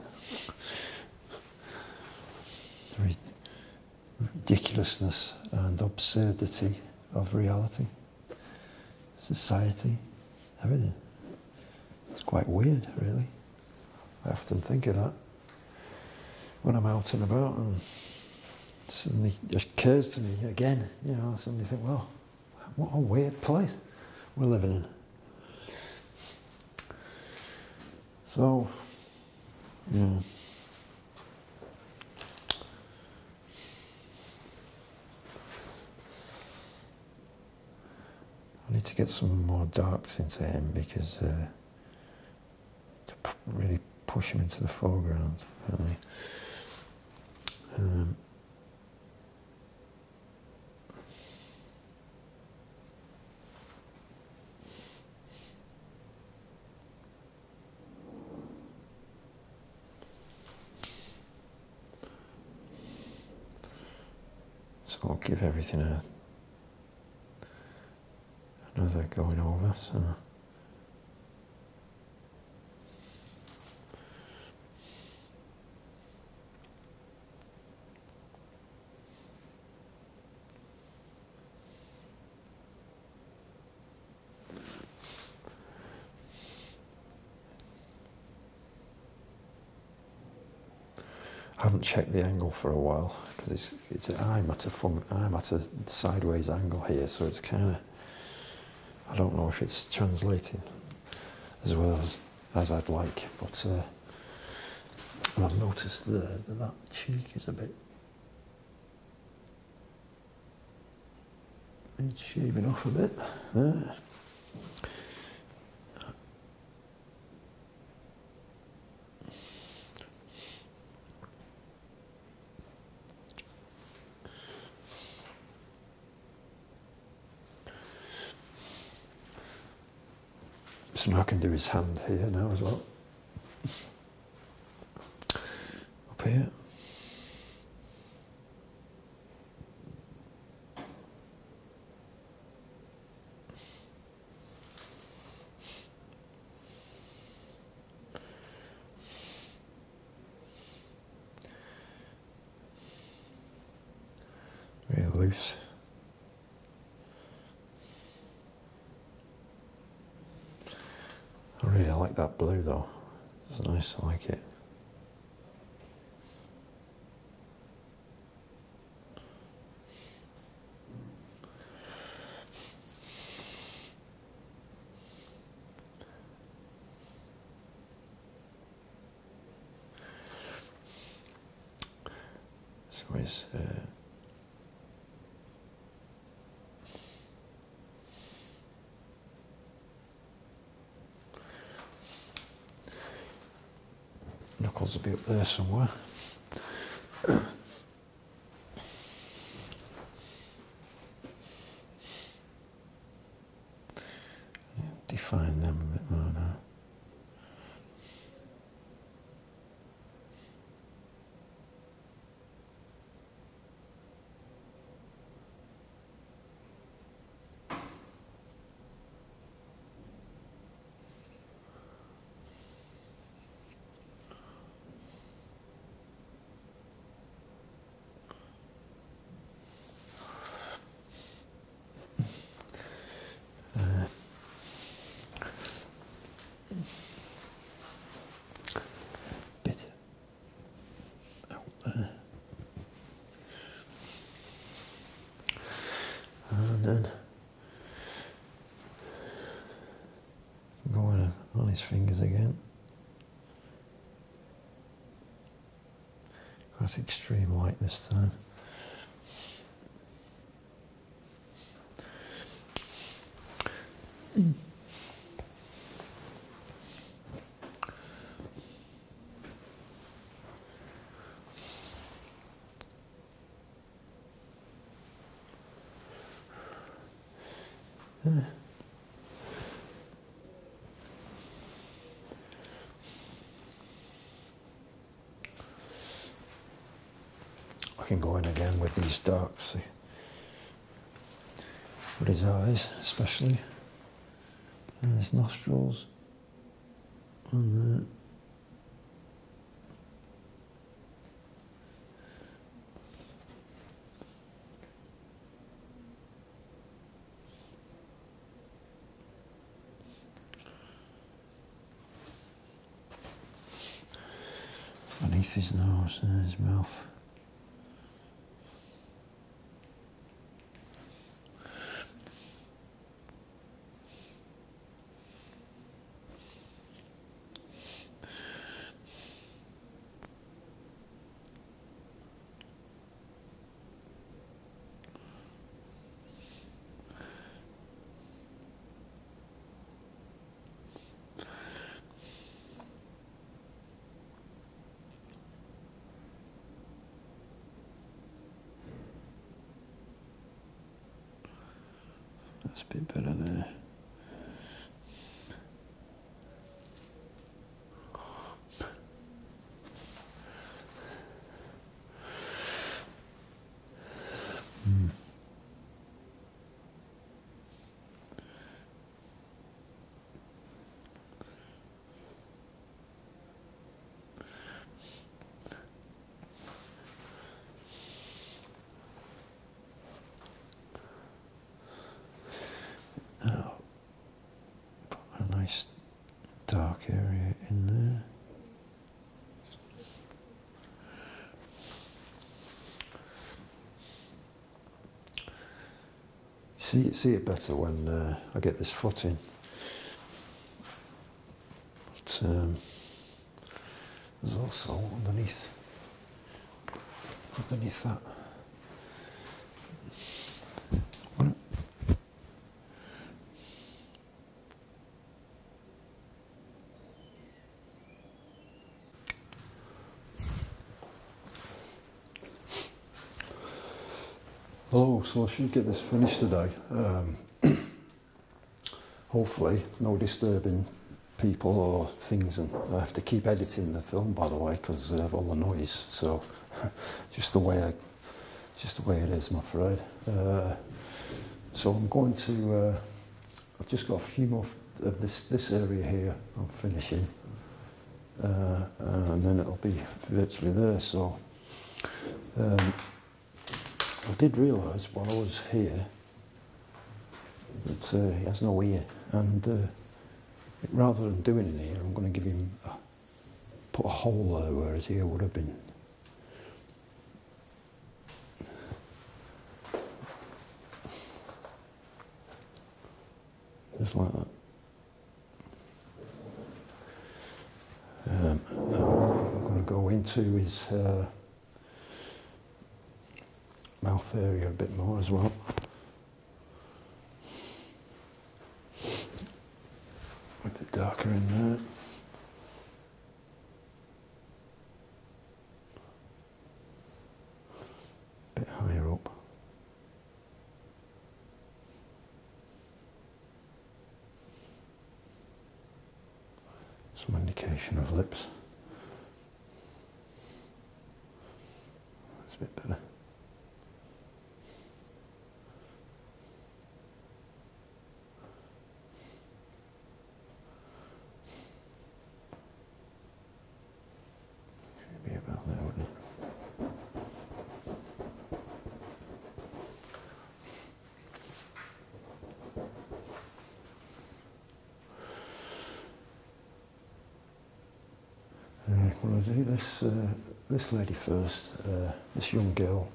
A: The ridiculousness and absurdity of reality, society, everything. It's quite weird, really. I often think of that when I'm out and about, and suddenly it occurs to me again. You know, suddenly think, well, what a weird place we're living in. So, yeah. I need to get some more darks into him because uh, to really push him into the foreground. Really. Um, So I'll give everything a another going over. So I haven't checked the angle for a while because it's it's I'm at a fun, I'm at a sideways angle here, so it's kind of I don't know if it's translating as well as as I'd like, but uh, I've noticed the, that that cheek is a bit it's shaving off a bit there. Can do his hand here now as well. Up here. loose. I really like that blue though. It's nice, I like it. Uh, knuckles will be up there somewhere. Define them a bit more now. Uh, bit out there. Then going on his fingers again. Quite extreme white this time. I can go in again with these darks. With his eyes, especially. And his nostrils. And. Beneath his nose and his mouth. Bit better there. Hmm. Oh, put a nice dark area in there. See, see it better when uh, I get this foot in. But, um, there's also underneath, underneath that. What- Hello, so I should get this finished today. Um, [coughs] hopefully, no disturbing people or things, and I have to keep editing the film, by the way, because of all the noise. So, [laughs] just the way I, just the way it is, I'm afraid. Uh, so I'm going to. Uh, I've just got a few more of this this area here. I'm finishing, uh, and then it'll be virtually there. So. Um, I did realise while I was here that uh, he has no ear, and uh, rather than doing an ear, I'm going to give him a, put a hole there where his ear would have been. Just like that. Um, I'm going to go into his uh, mouth area a bit more as well. A bit darker in there. bit higher up. Some indication of lips. That's a bit better. Should be about there, wouldn't it? Right, well, I'll do this, uh, this lady first, uh, this young girl.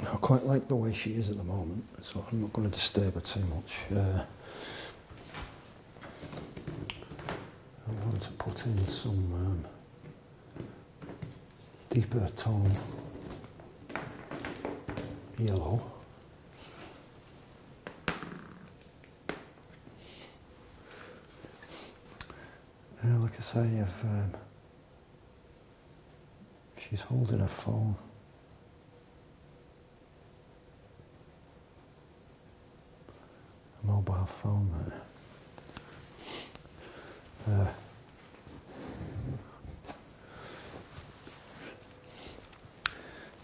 A: I quite like the way she is at the moment, so I'm not going to disturb her too much. Uh, I want to put in some um, deeper tone yellow. I say, if um, she's holding a phone. A mobile phone there. Uh,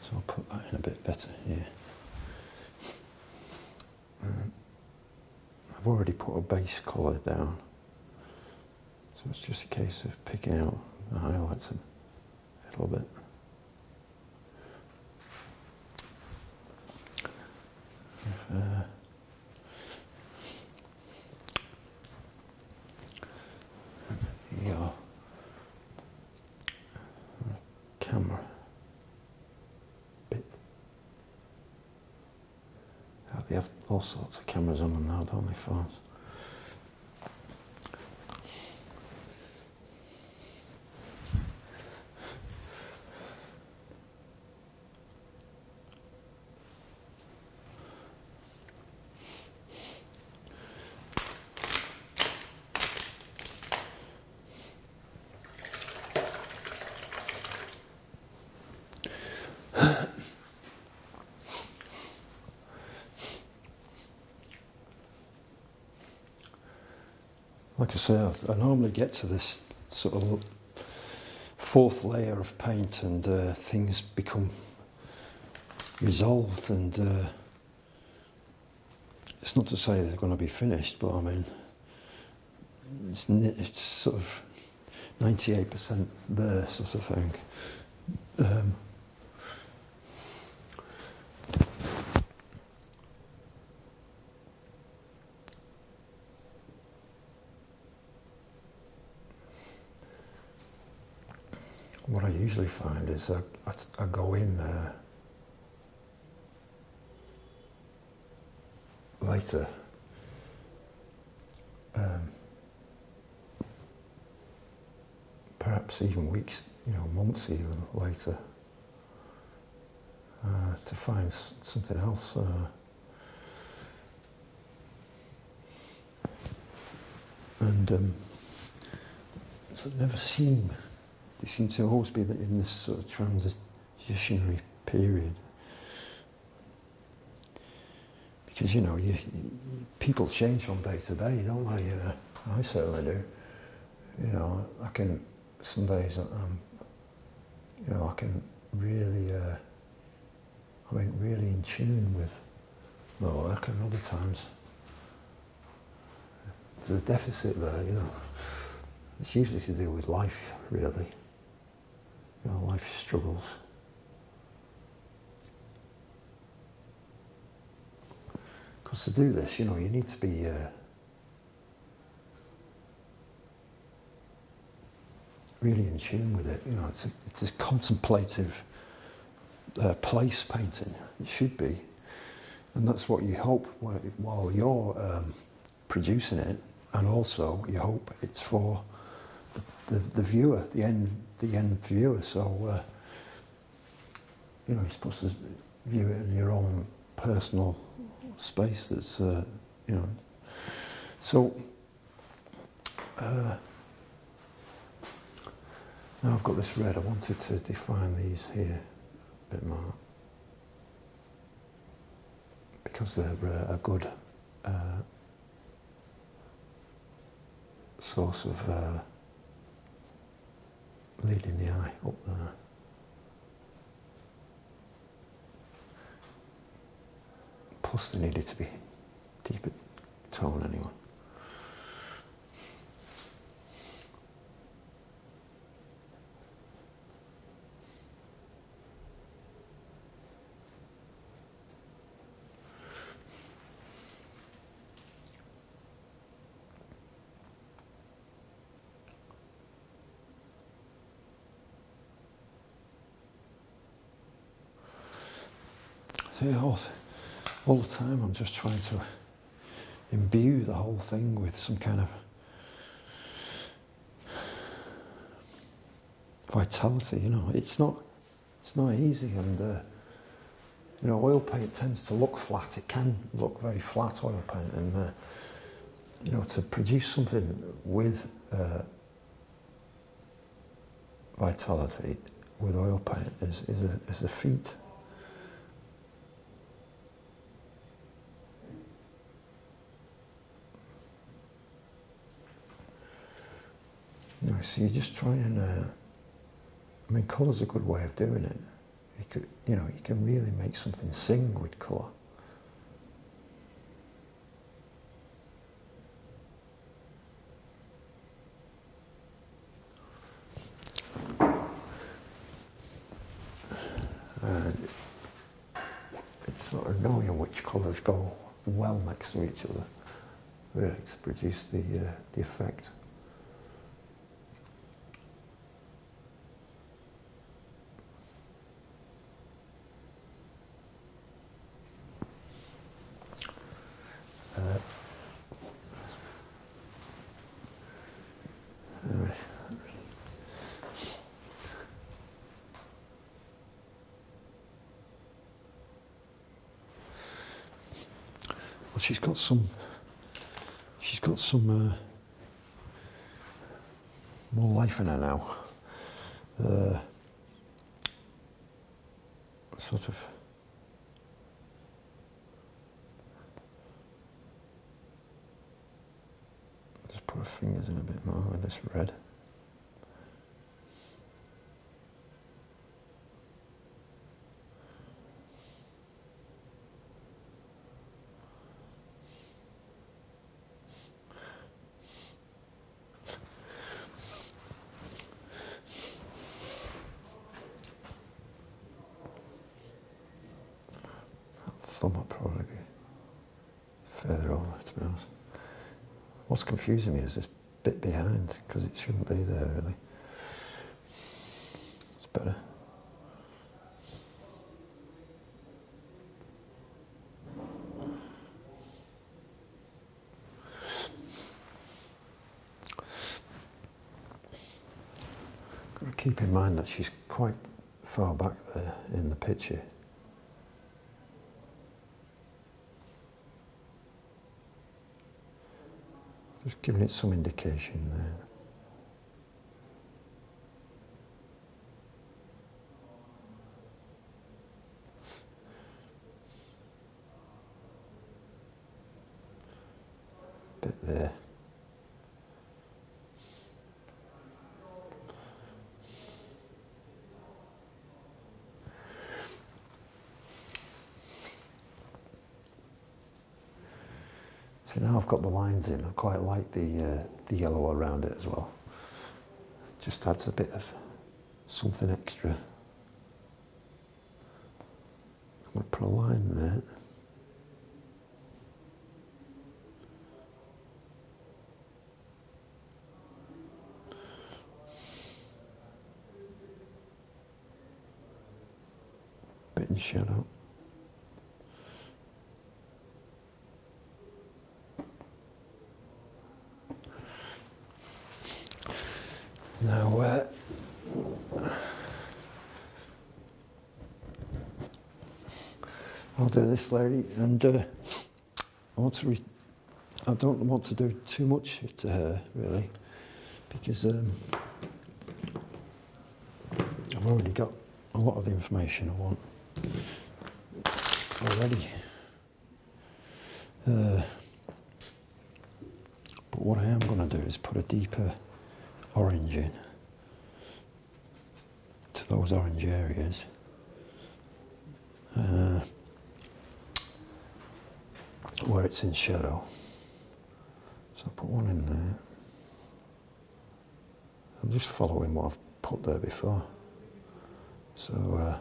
A: so I'll put that in a bit better here. Um, I've already put a base colour down. So it's just a case of picking out the highlights a little bit. If, uh, your camera bit. They have all sorts of cameras on them now, don't they, phones? Like I say, I, I normally get to this sort of fourth layer of paint and uh, things become resolved and uh, it's not to say they're going to be finished, but I mean, it's, it's sort of 98% there sort of thing. Um, what I usually find is I, I, I go in there later, um, perhaps even weeks, you know, months even later, uh, to find something else. Uh, and um, so it never seem they seem to always be in this sort of transitionary period. Because, you know, you, people change from day to day, don't they? Uh, I certainly do. You know, I can, some days, um, you know, I can really, uh, I mean, really in tune with my work, and other times there's a deficit there, you know. It's usually to do with life, really you life struggles. Because to do this, you know, you need to be uh, really in tune with it. You know, it's a, it's a contemplative uh, place painting. It should be, and that's what you hope while, while you're um, producing it, and also you hope it's for the, the, viewer, the end, the end viewer. So, uh, you know, you're supposed to view it in your own personal space. That's, uh, you know, so. Uh, now I've got this red, I wanted to define these here a bit more because they're uh, a good uh, source of leading the eye up there. Plus they needed to be deeper tone anyway. See, all, all the time I'm just trying to imbue the whole thing with some kind of vitality. You know, it's not it's not easy, and uh, you know, oil paint tends to look flat. It can look very flat oil paint, and uh, you know, to produce something with uh, vitality with oil paint is is a, is a feat. So you just try and, uh, I mean, colour's a good way of doing it. You could, you know, you can really make something sing with colour. And it's sort of knowing which colours go well next to each other, really, to produce the, uh, the effect. Uh, anyway. Well, she's got some. She's got some uh, her now. Uh, sort of. Just put her fingers in a bit more with this red. That thumb will probably be further over, to be honest. What's confusing me is this bit behind, because it shouldn't be there really. It's better. Got to keep in mind that she's quite far back there in the picture. Giving it some indication there. Bit there. So now I've got the lines in, I quite like the, uh, the yellow around it as well. Just adds a bit of something extra. I'm going to put a line there. Bit in shadow. Now, uh, Do this lady, and uh, I want to. I don't want to do too much to her, really, because um, I've already got a lot of the information I want already. Uh, but what I am going to do is put a deeper orange in to those orange areas. Uh, where it's in shadow. So I'll put one in there. I'm just following what I've put there before. So uh,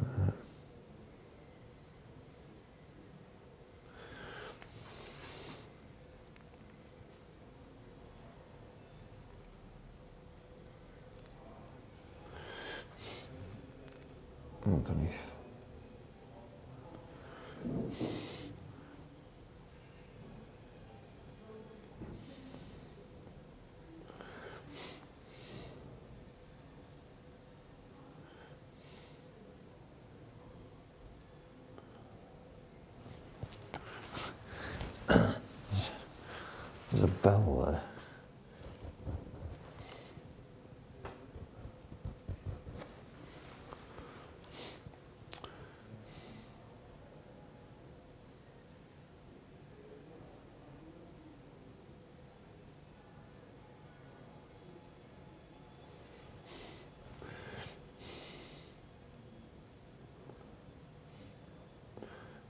A: uh, underneath. There's bell there.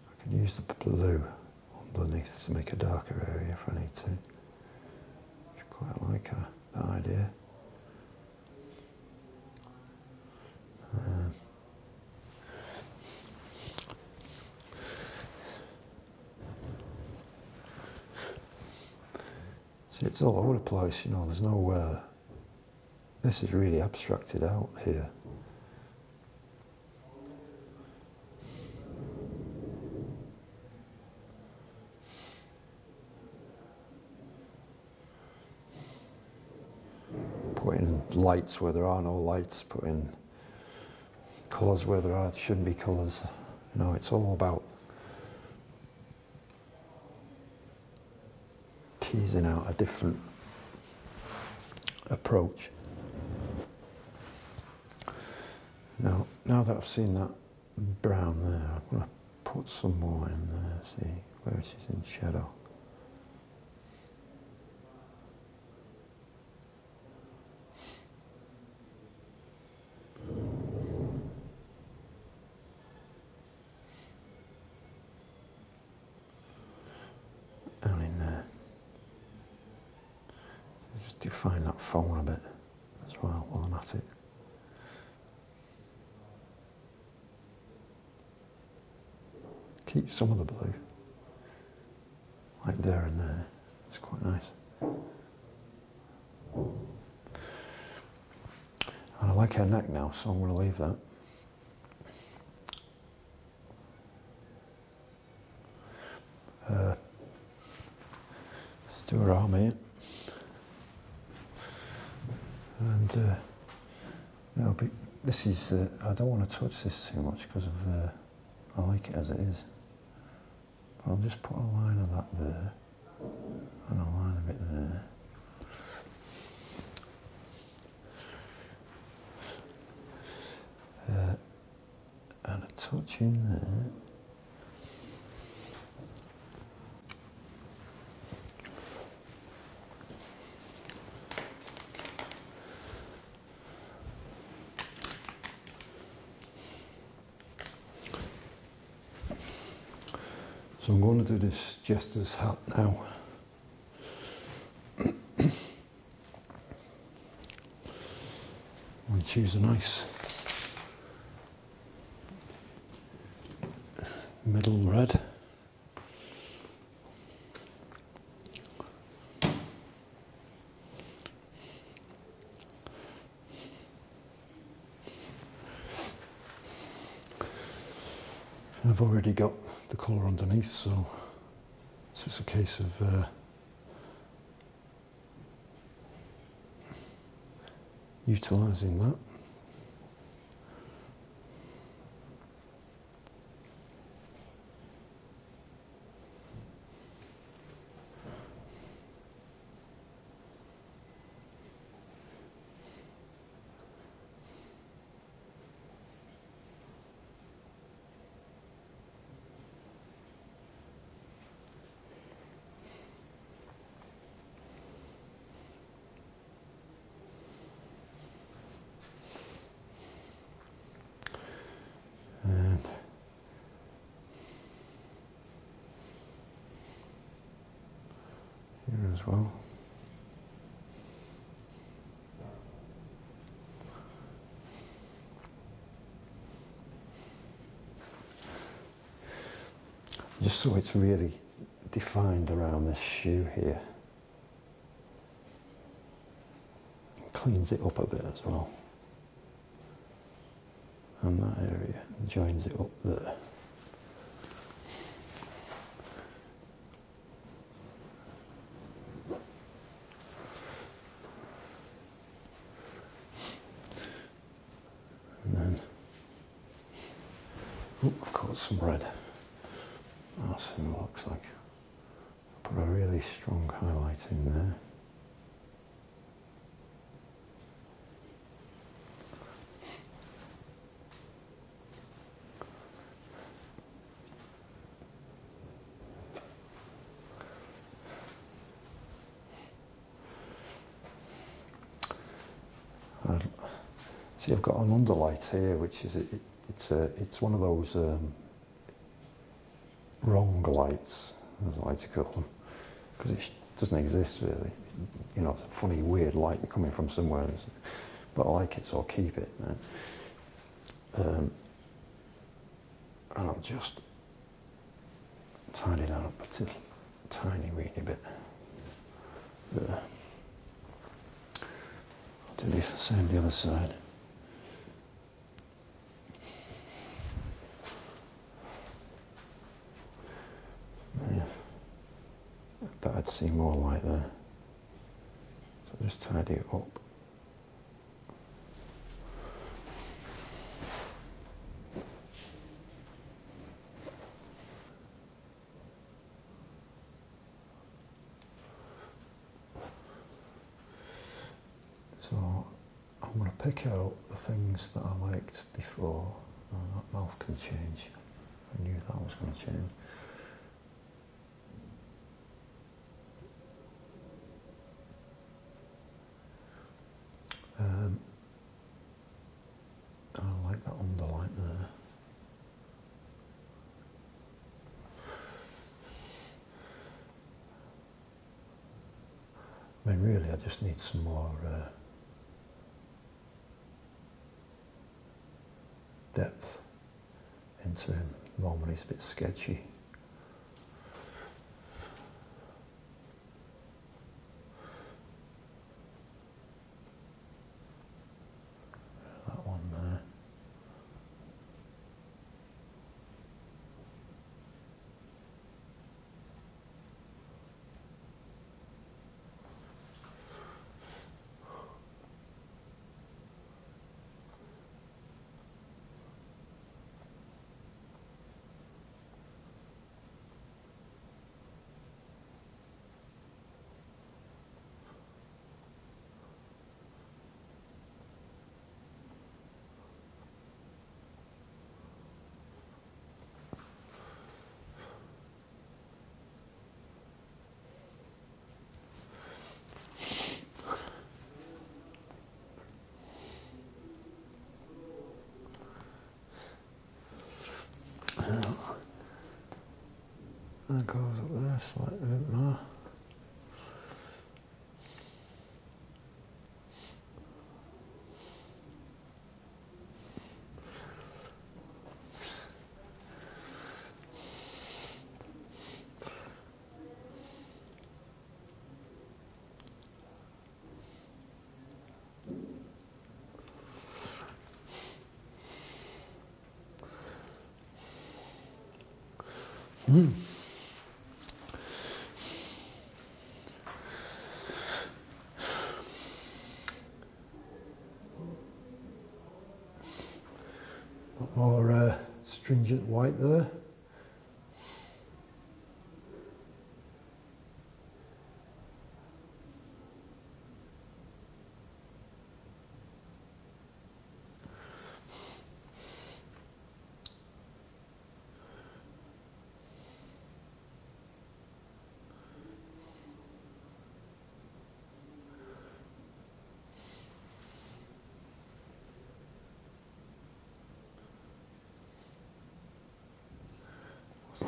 A: I can use the blue underneath to make a darker area if I need to. That idea. Uh, see, it's all over the place, you know, there's no, uh, this is really abstracted out here. putting lights where there are no lights, putting colours where there are shouldn't be colours. You know, it's all about teasing out a different approach. Now, now that I've seen that brown there, I'm going to put some more in there, see where it is in shadow. And in there. Just define that phone a bit as well while I'm at it. Keep some of the blue, like there and there. It's quite nice. And I like her neck now, so I'm going to leave that. Uh, let's do her arm here. And uh, no, this is, uh, I don't want to touch this too much because of, uh, I like it as it is. I'll just put a line of that there and a line of it there. Uh, and a touch in there. I'm going to do this jester's hat now. and choose a nice middle red. Underneath, so it's just a case of uh, utilising that. And here as well. Just so it's really defined around this shoe here. Cleans it up a bit as well and that area joins it up there. And then, oh, I've some red. What it looks like. Put a really strong highlight in there. See, I've got an underlight here, which is it, it's a it's one of those um, wrong lights, as I like to call them, because it doesn't exist really. You know, funny, weird light coming from somewhere, but I like it, so I'll keep it. Um, and I'll just tidy that up a little, tiny weeny bit. There. Do the same the other side. Yeah. Thought I'd see more light there. So So I'm going to pick out the things that I liked before. Oh, that mouth can change. I knew that was going to change. Um, I like that underlight there. I mean, really, I just need some more uh, depth into him. Moment, he's a bit sketchy. That goes up there slightly a bit more. Mm. Stringent white there.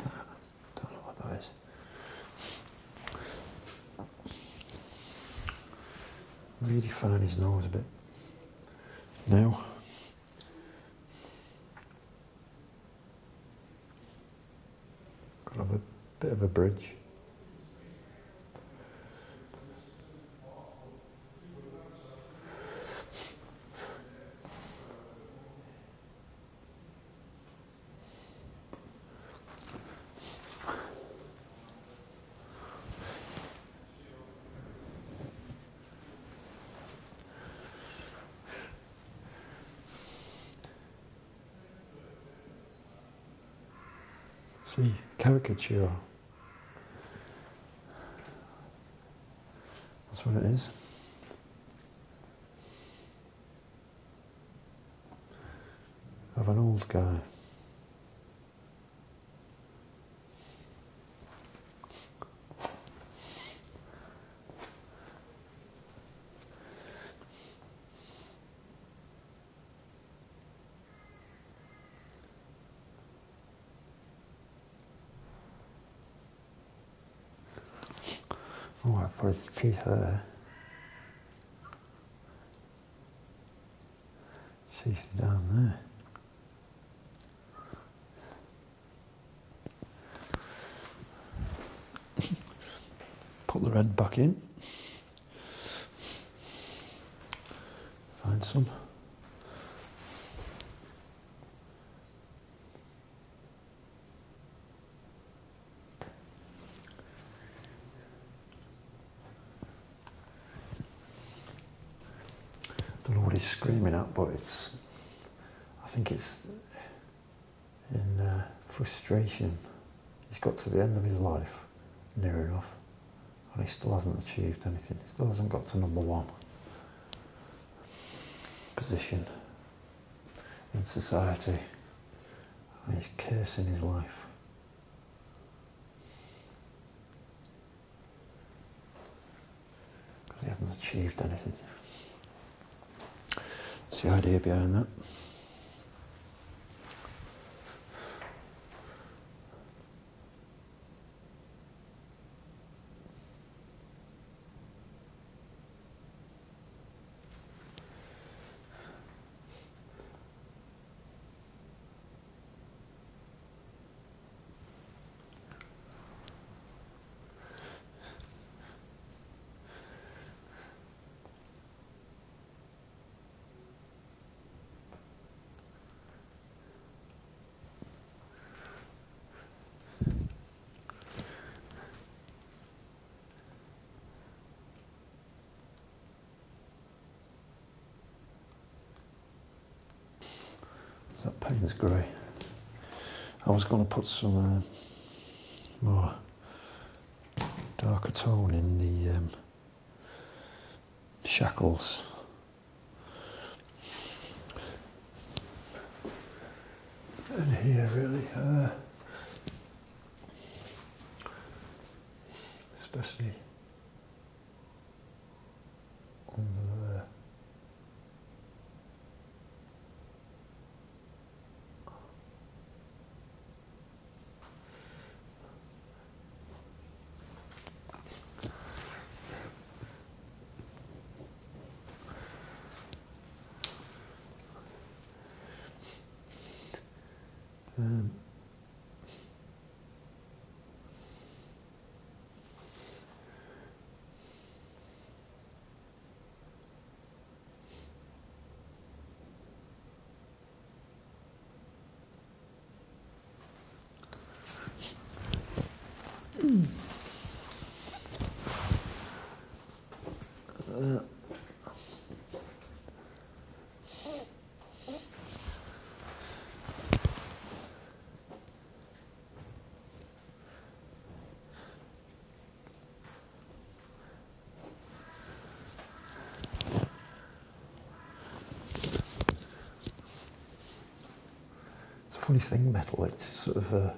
A: That? Don't know what that is. His nose a bit. Now. Got a bit of a bridge. See, caricature. That's what it is. Of an old guy. There. Teeth down there. Put the red back in. Find some. don't know he's but it's. I think it's in uh, frustration. He's got to the end of his life, near enough, and he still hasn't achieved anything. He still hasn't got to number one position in society, and he's cursing his life. Because he hasn't achieved anything. The idea behind? That Payne's grey. I was going to put some uh, more darker tone in the um, shackles. And here, really, uh, especially on the Um, funny thing, metal. It's sort of.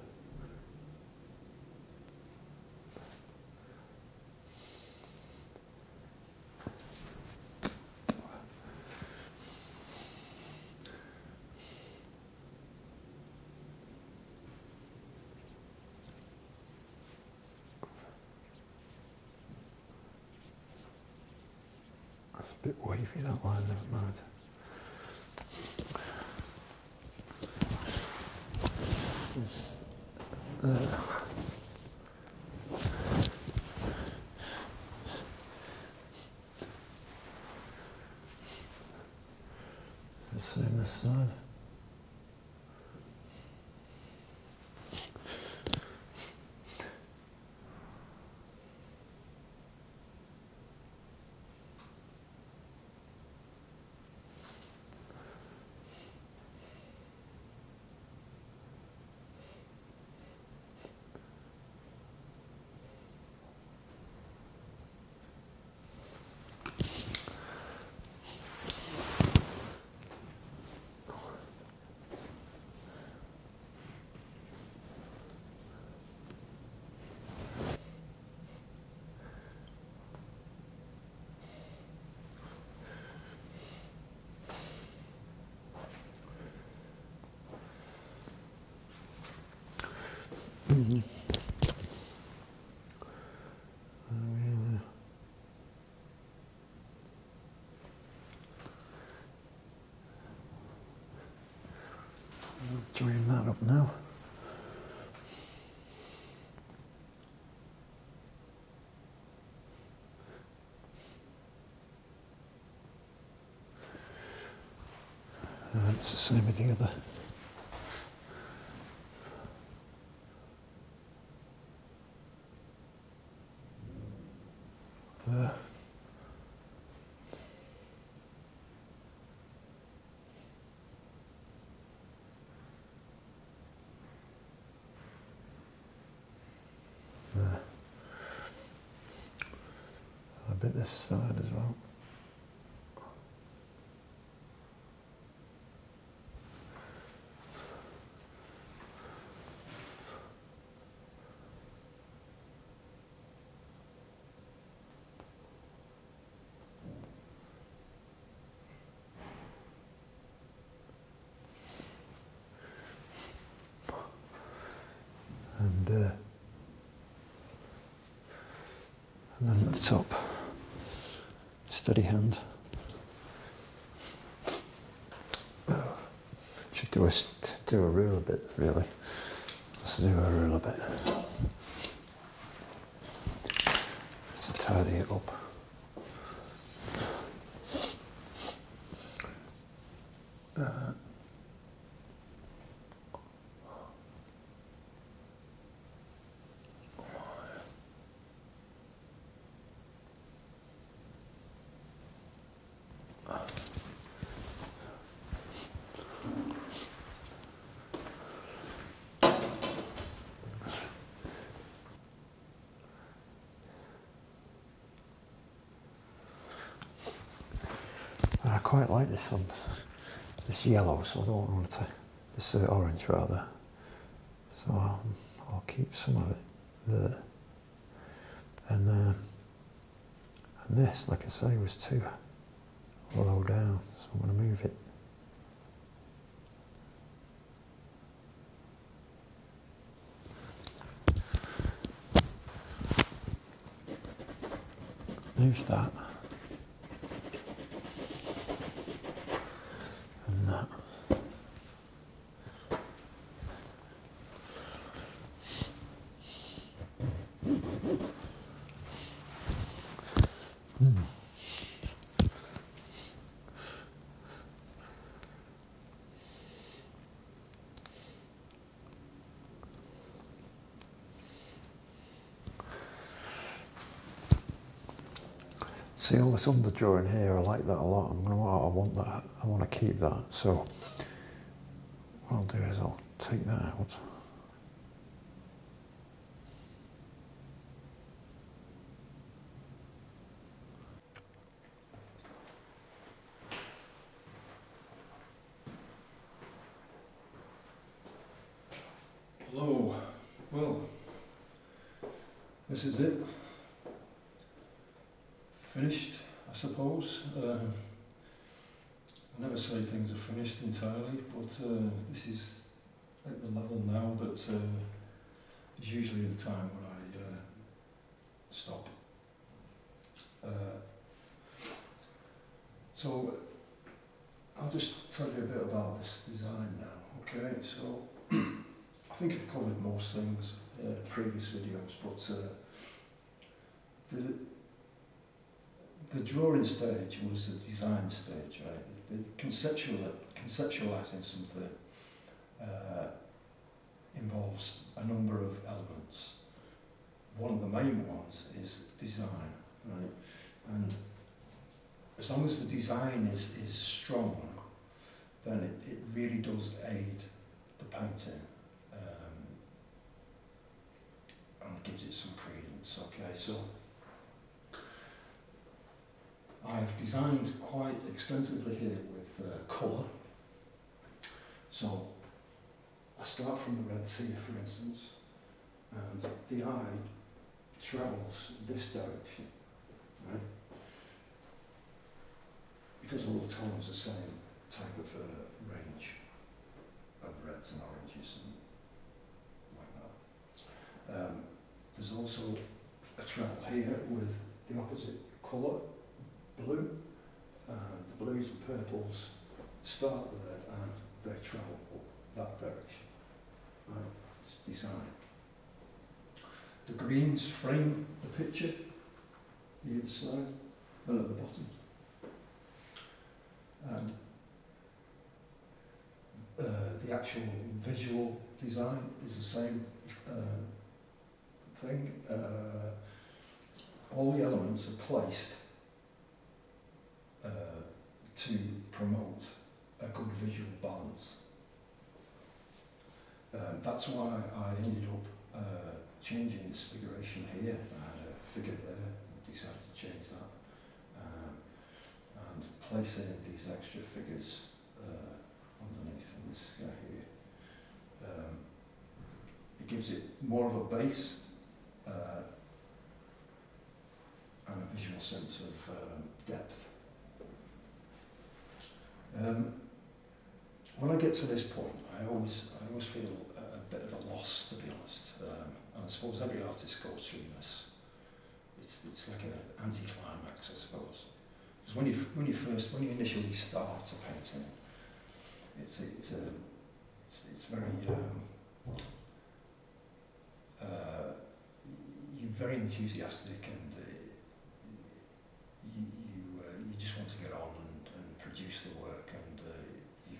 A: It's a bit wavy that line, never mind. Uh, the same this side. Mhm. Uh, Join that up now. It's the same with the other. This side as well. and uh, and then at the top, steady hand. Should do a do a rule a bit really. Let's do a rule a bit. Let's tidy it up. Quite like this one, this yellow, so I don't want to, this uh, orange rather. So um, I'll keep some of it there. And, uh, and this, like I say, was too low down, so I'm going to move it. Move that. See all this underdrawing here, I like that a lot. I'm gonna, I want that, I want to keep that. So what I'll do is I'll take that out. Hello. Well, this is it. Finished, I suppose. Um, I never say things are finished entirely, but uh, this is at the level now that uh, is usually the time when I uh, stop. Uh, so I'll just tell you a bit about this design now. Okay, so [clears throat] I think I've covered most things uh, previous videos, but uh, the the drawing stage was the design stage, right? Conceptual conceptualizing something uh, involves a number of elements. One of the main ones is design, right? And as long as the design is, is strong, then it, it really does aid the painting um, and gives it some credence. Okay, so I've designed quite extensively here with uh, colour. So I start from the Red Sea, for instance, and the eye travels this direction, right? Because all the tones are the same type of uh, range of reds and oranges and like that. Um, there's also a travel here with the opposite colour, blue. Uh, the blues and purples start there and they travel up that direction. Right, it's design. The greens frame the picture, either side, and at the bottom. And uh, the actual visual design is the same uh, thing. Uh, all the elements are placed uh, to promote a good visual balance. Um, that's why I ended up uh, changing this figuration here. I had a figure there, decided to change that. Um, and placing these extra figures uh, underneath in this guy here. Um, it gives it more of a base uh, and a visual sense of um, depth. Um, when I get to this point, I always, I always feel a, bit of a loss, to be honest. Um, and I suppose every artist goes through this. It's, it's like an anti-climax, I suppose. Because when you, when you first, when you initially start a painting, it's, it's, a, it's, it's very, um, uh, you're very enthusiastic and uh, you, you, uh, you just want to get on and, and produce the work and uh, you,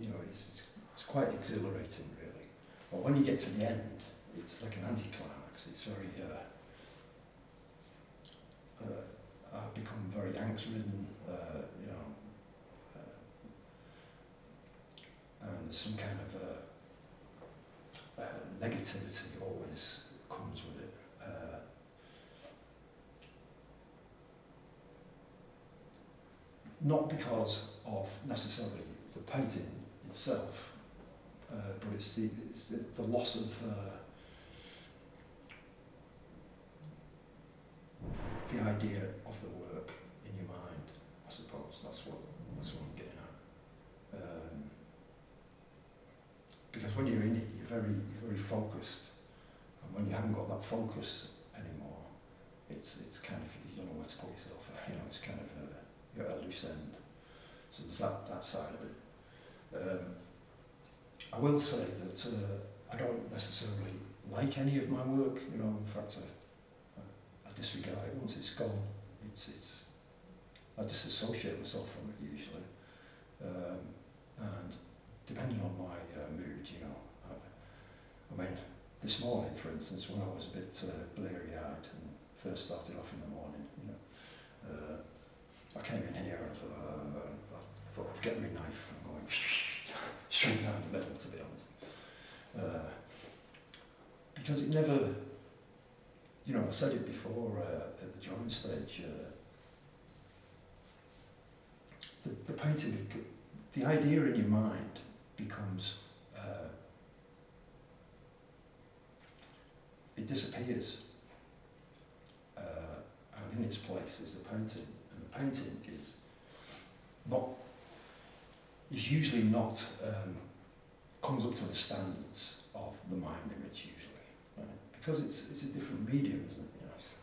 A: you, know, it's, it's, it's quite exhilarating really. But when you get to the end, it's like an anticlimax. It's very, uh, uh, I've become very angst-ridden, uh, you know, uh, and there's some kind of uh, uh, negativity always comes with it. Uh, not because of necessarily the painting itself, uh, but it's the, it's the, the loss of uh, the idea of the work in your mind, I suppose. That's what, that's what I'm getting at. Um, because when you're in it, you're very, you're very focused. And when you haven't got that focus anymore, it's, it's kind of, you don't know where to put yourself. You know, it's kind of, a, you're at a loose end. So there's that, that side of it. Um, I will say that uh, I don't necessarily like any of my work. You know, in fact, I, I disregard it once it's gone. It's, it's, I disassociate myself from it usually. Um, and depending on my uh, mood, you know, I, I mean, this morning, for instance, when I was a bit uh, bleary-eyed and first started off in the morning, you know, uh, I came in here and I thought, uh, I thought of getting my knife straight down the middle, to be honest. Uh, because it never, you know, I said it before uh, at the drawing stage, uh, the, the painting, the idea in your mind becomes, uh, it disappears. Uh, and in its place is the painting. And the painting is not is usually not, um, comes up to the standards of the mind image usually. Right? Because it's, it's a different medium, isn't it? You it's,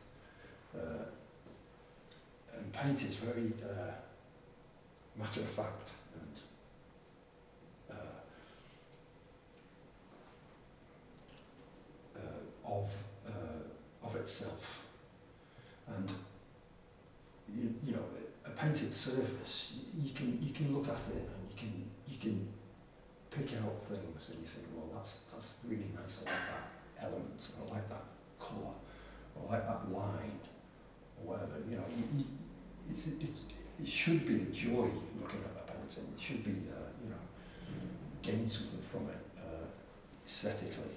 A: uh, and paint is very uh, matter of fact and uh, uh, of uh, of itself. And you, you know, a painted surface, you can you can look at it you can pick out things and you think, well, that's that's really nice. I like that element, I like that colour, I like that line, or whatever. You know, it's, it's, it should be a joy looking at a painting. It should be, uh, you know, gain something from it uh, aesthetically.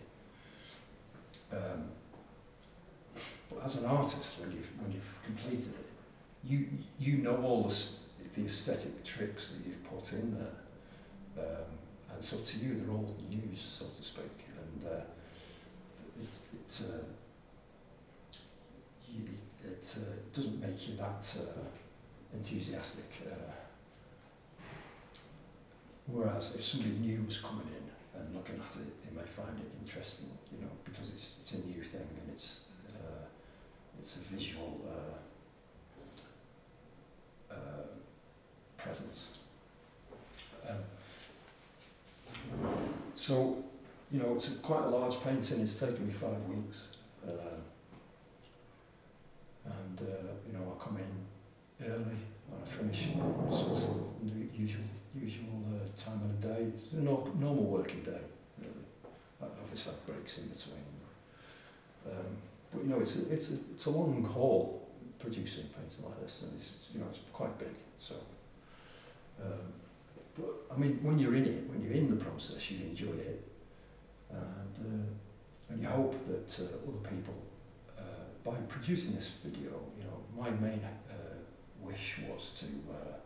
A: Um, but as an artist, when you've when you've completed it, you you know all the, the aesthetic tricks that you've put in there, um, and so to you they're all news, so to speak, and uh, uh, you, it uh, doesn't make you that uh, enthusiastic. Uh, whereas if somebody new was coming in and looking at it, they may find it interesting, you know, because it's it's a new thing and it's uh, it's a visual presence. Um, so, you know, it's a, quite a large painting. It's taken me five weeks, uh, and uh, you know, I come in early and I finish sort of usual usual uh, time of the day. A normal working day, really. Obviously have breaks in between. Um, but you know, it's a, it's a, it's a long haul producing painting like this, and it's you know it's quite big. So, um, but I mean, when you're in it, when you're in the process, you enjoy it, and uh, and you hope that uh, other people, uh, by producing this video, you know, my main uh, wish was to uh,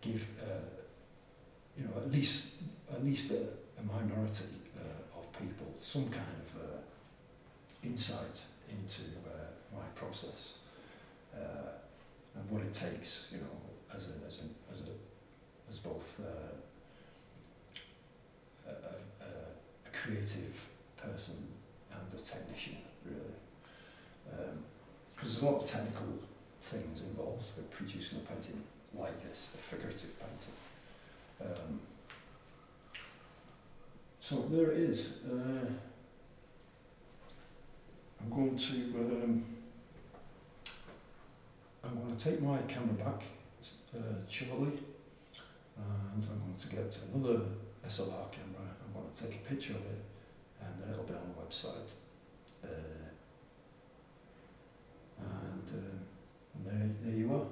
A: give, uh, you know, at least at least a, a minority of people some kind of insight into my process and what it takes, you know, as a as a as a as both uh, a, a, a- creative person and a technician, really. Because there's a lot of technical things involved with producing a painting like this, a figurative painting. Um, so there it is. Uh, I'm going to um, I'm going to take my camera back uh, shortly, and I'm going to get another SLR camera. I'm going to take a picture of it, and then it'll be on the website. Uh, and, uh, and there, there you are.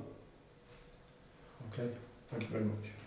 A: Okay, thank you very much.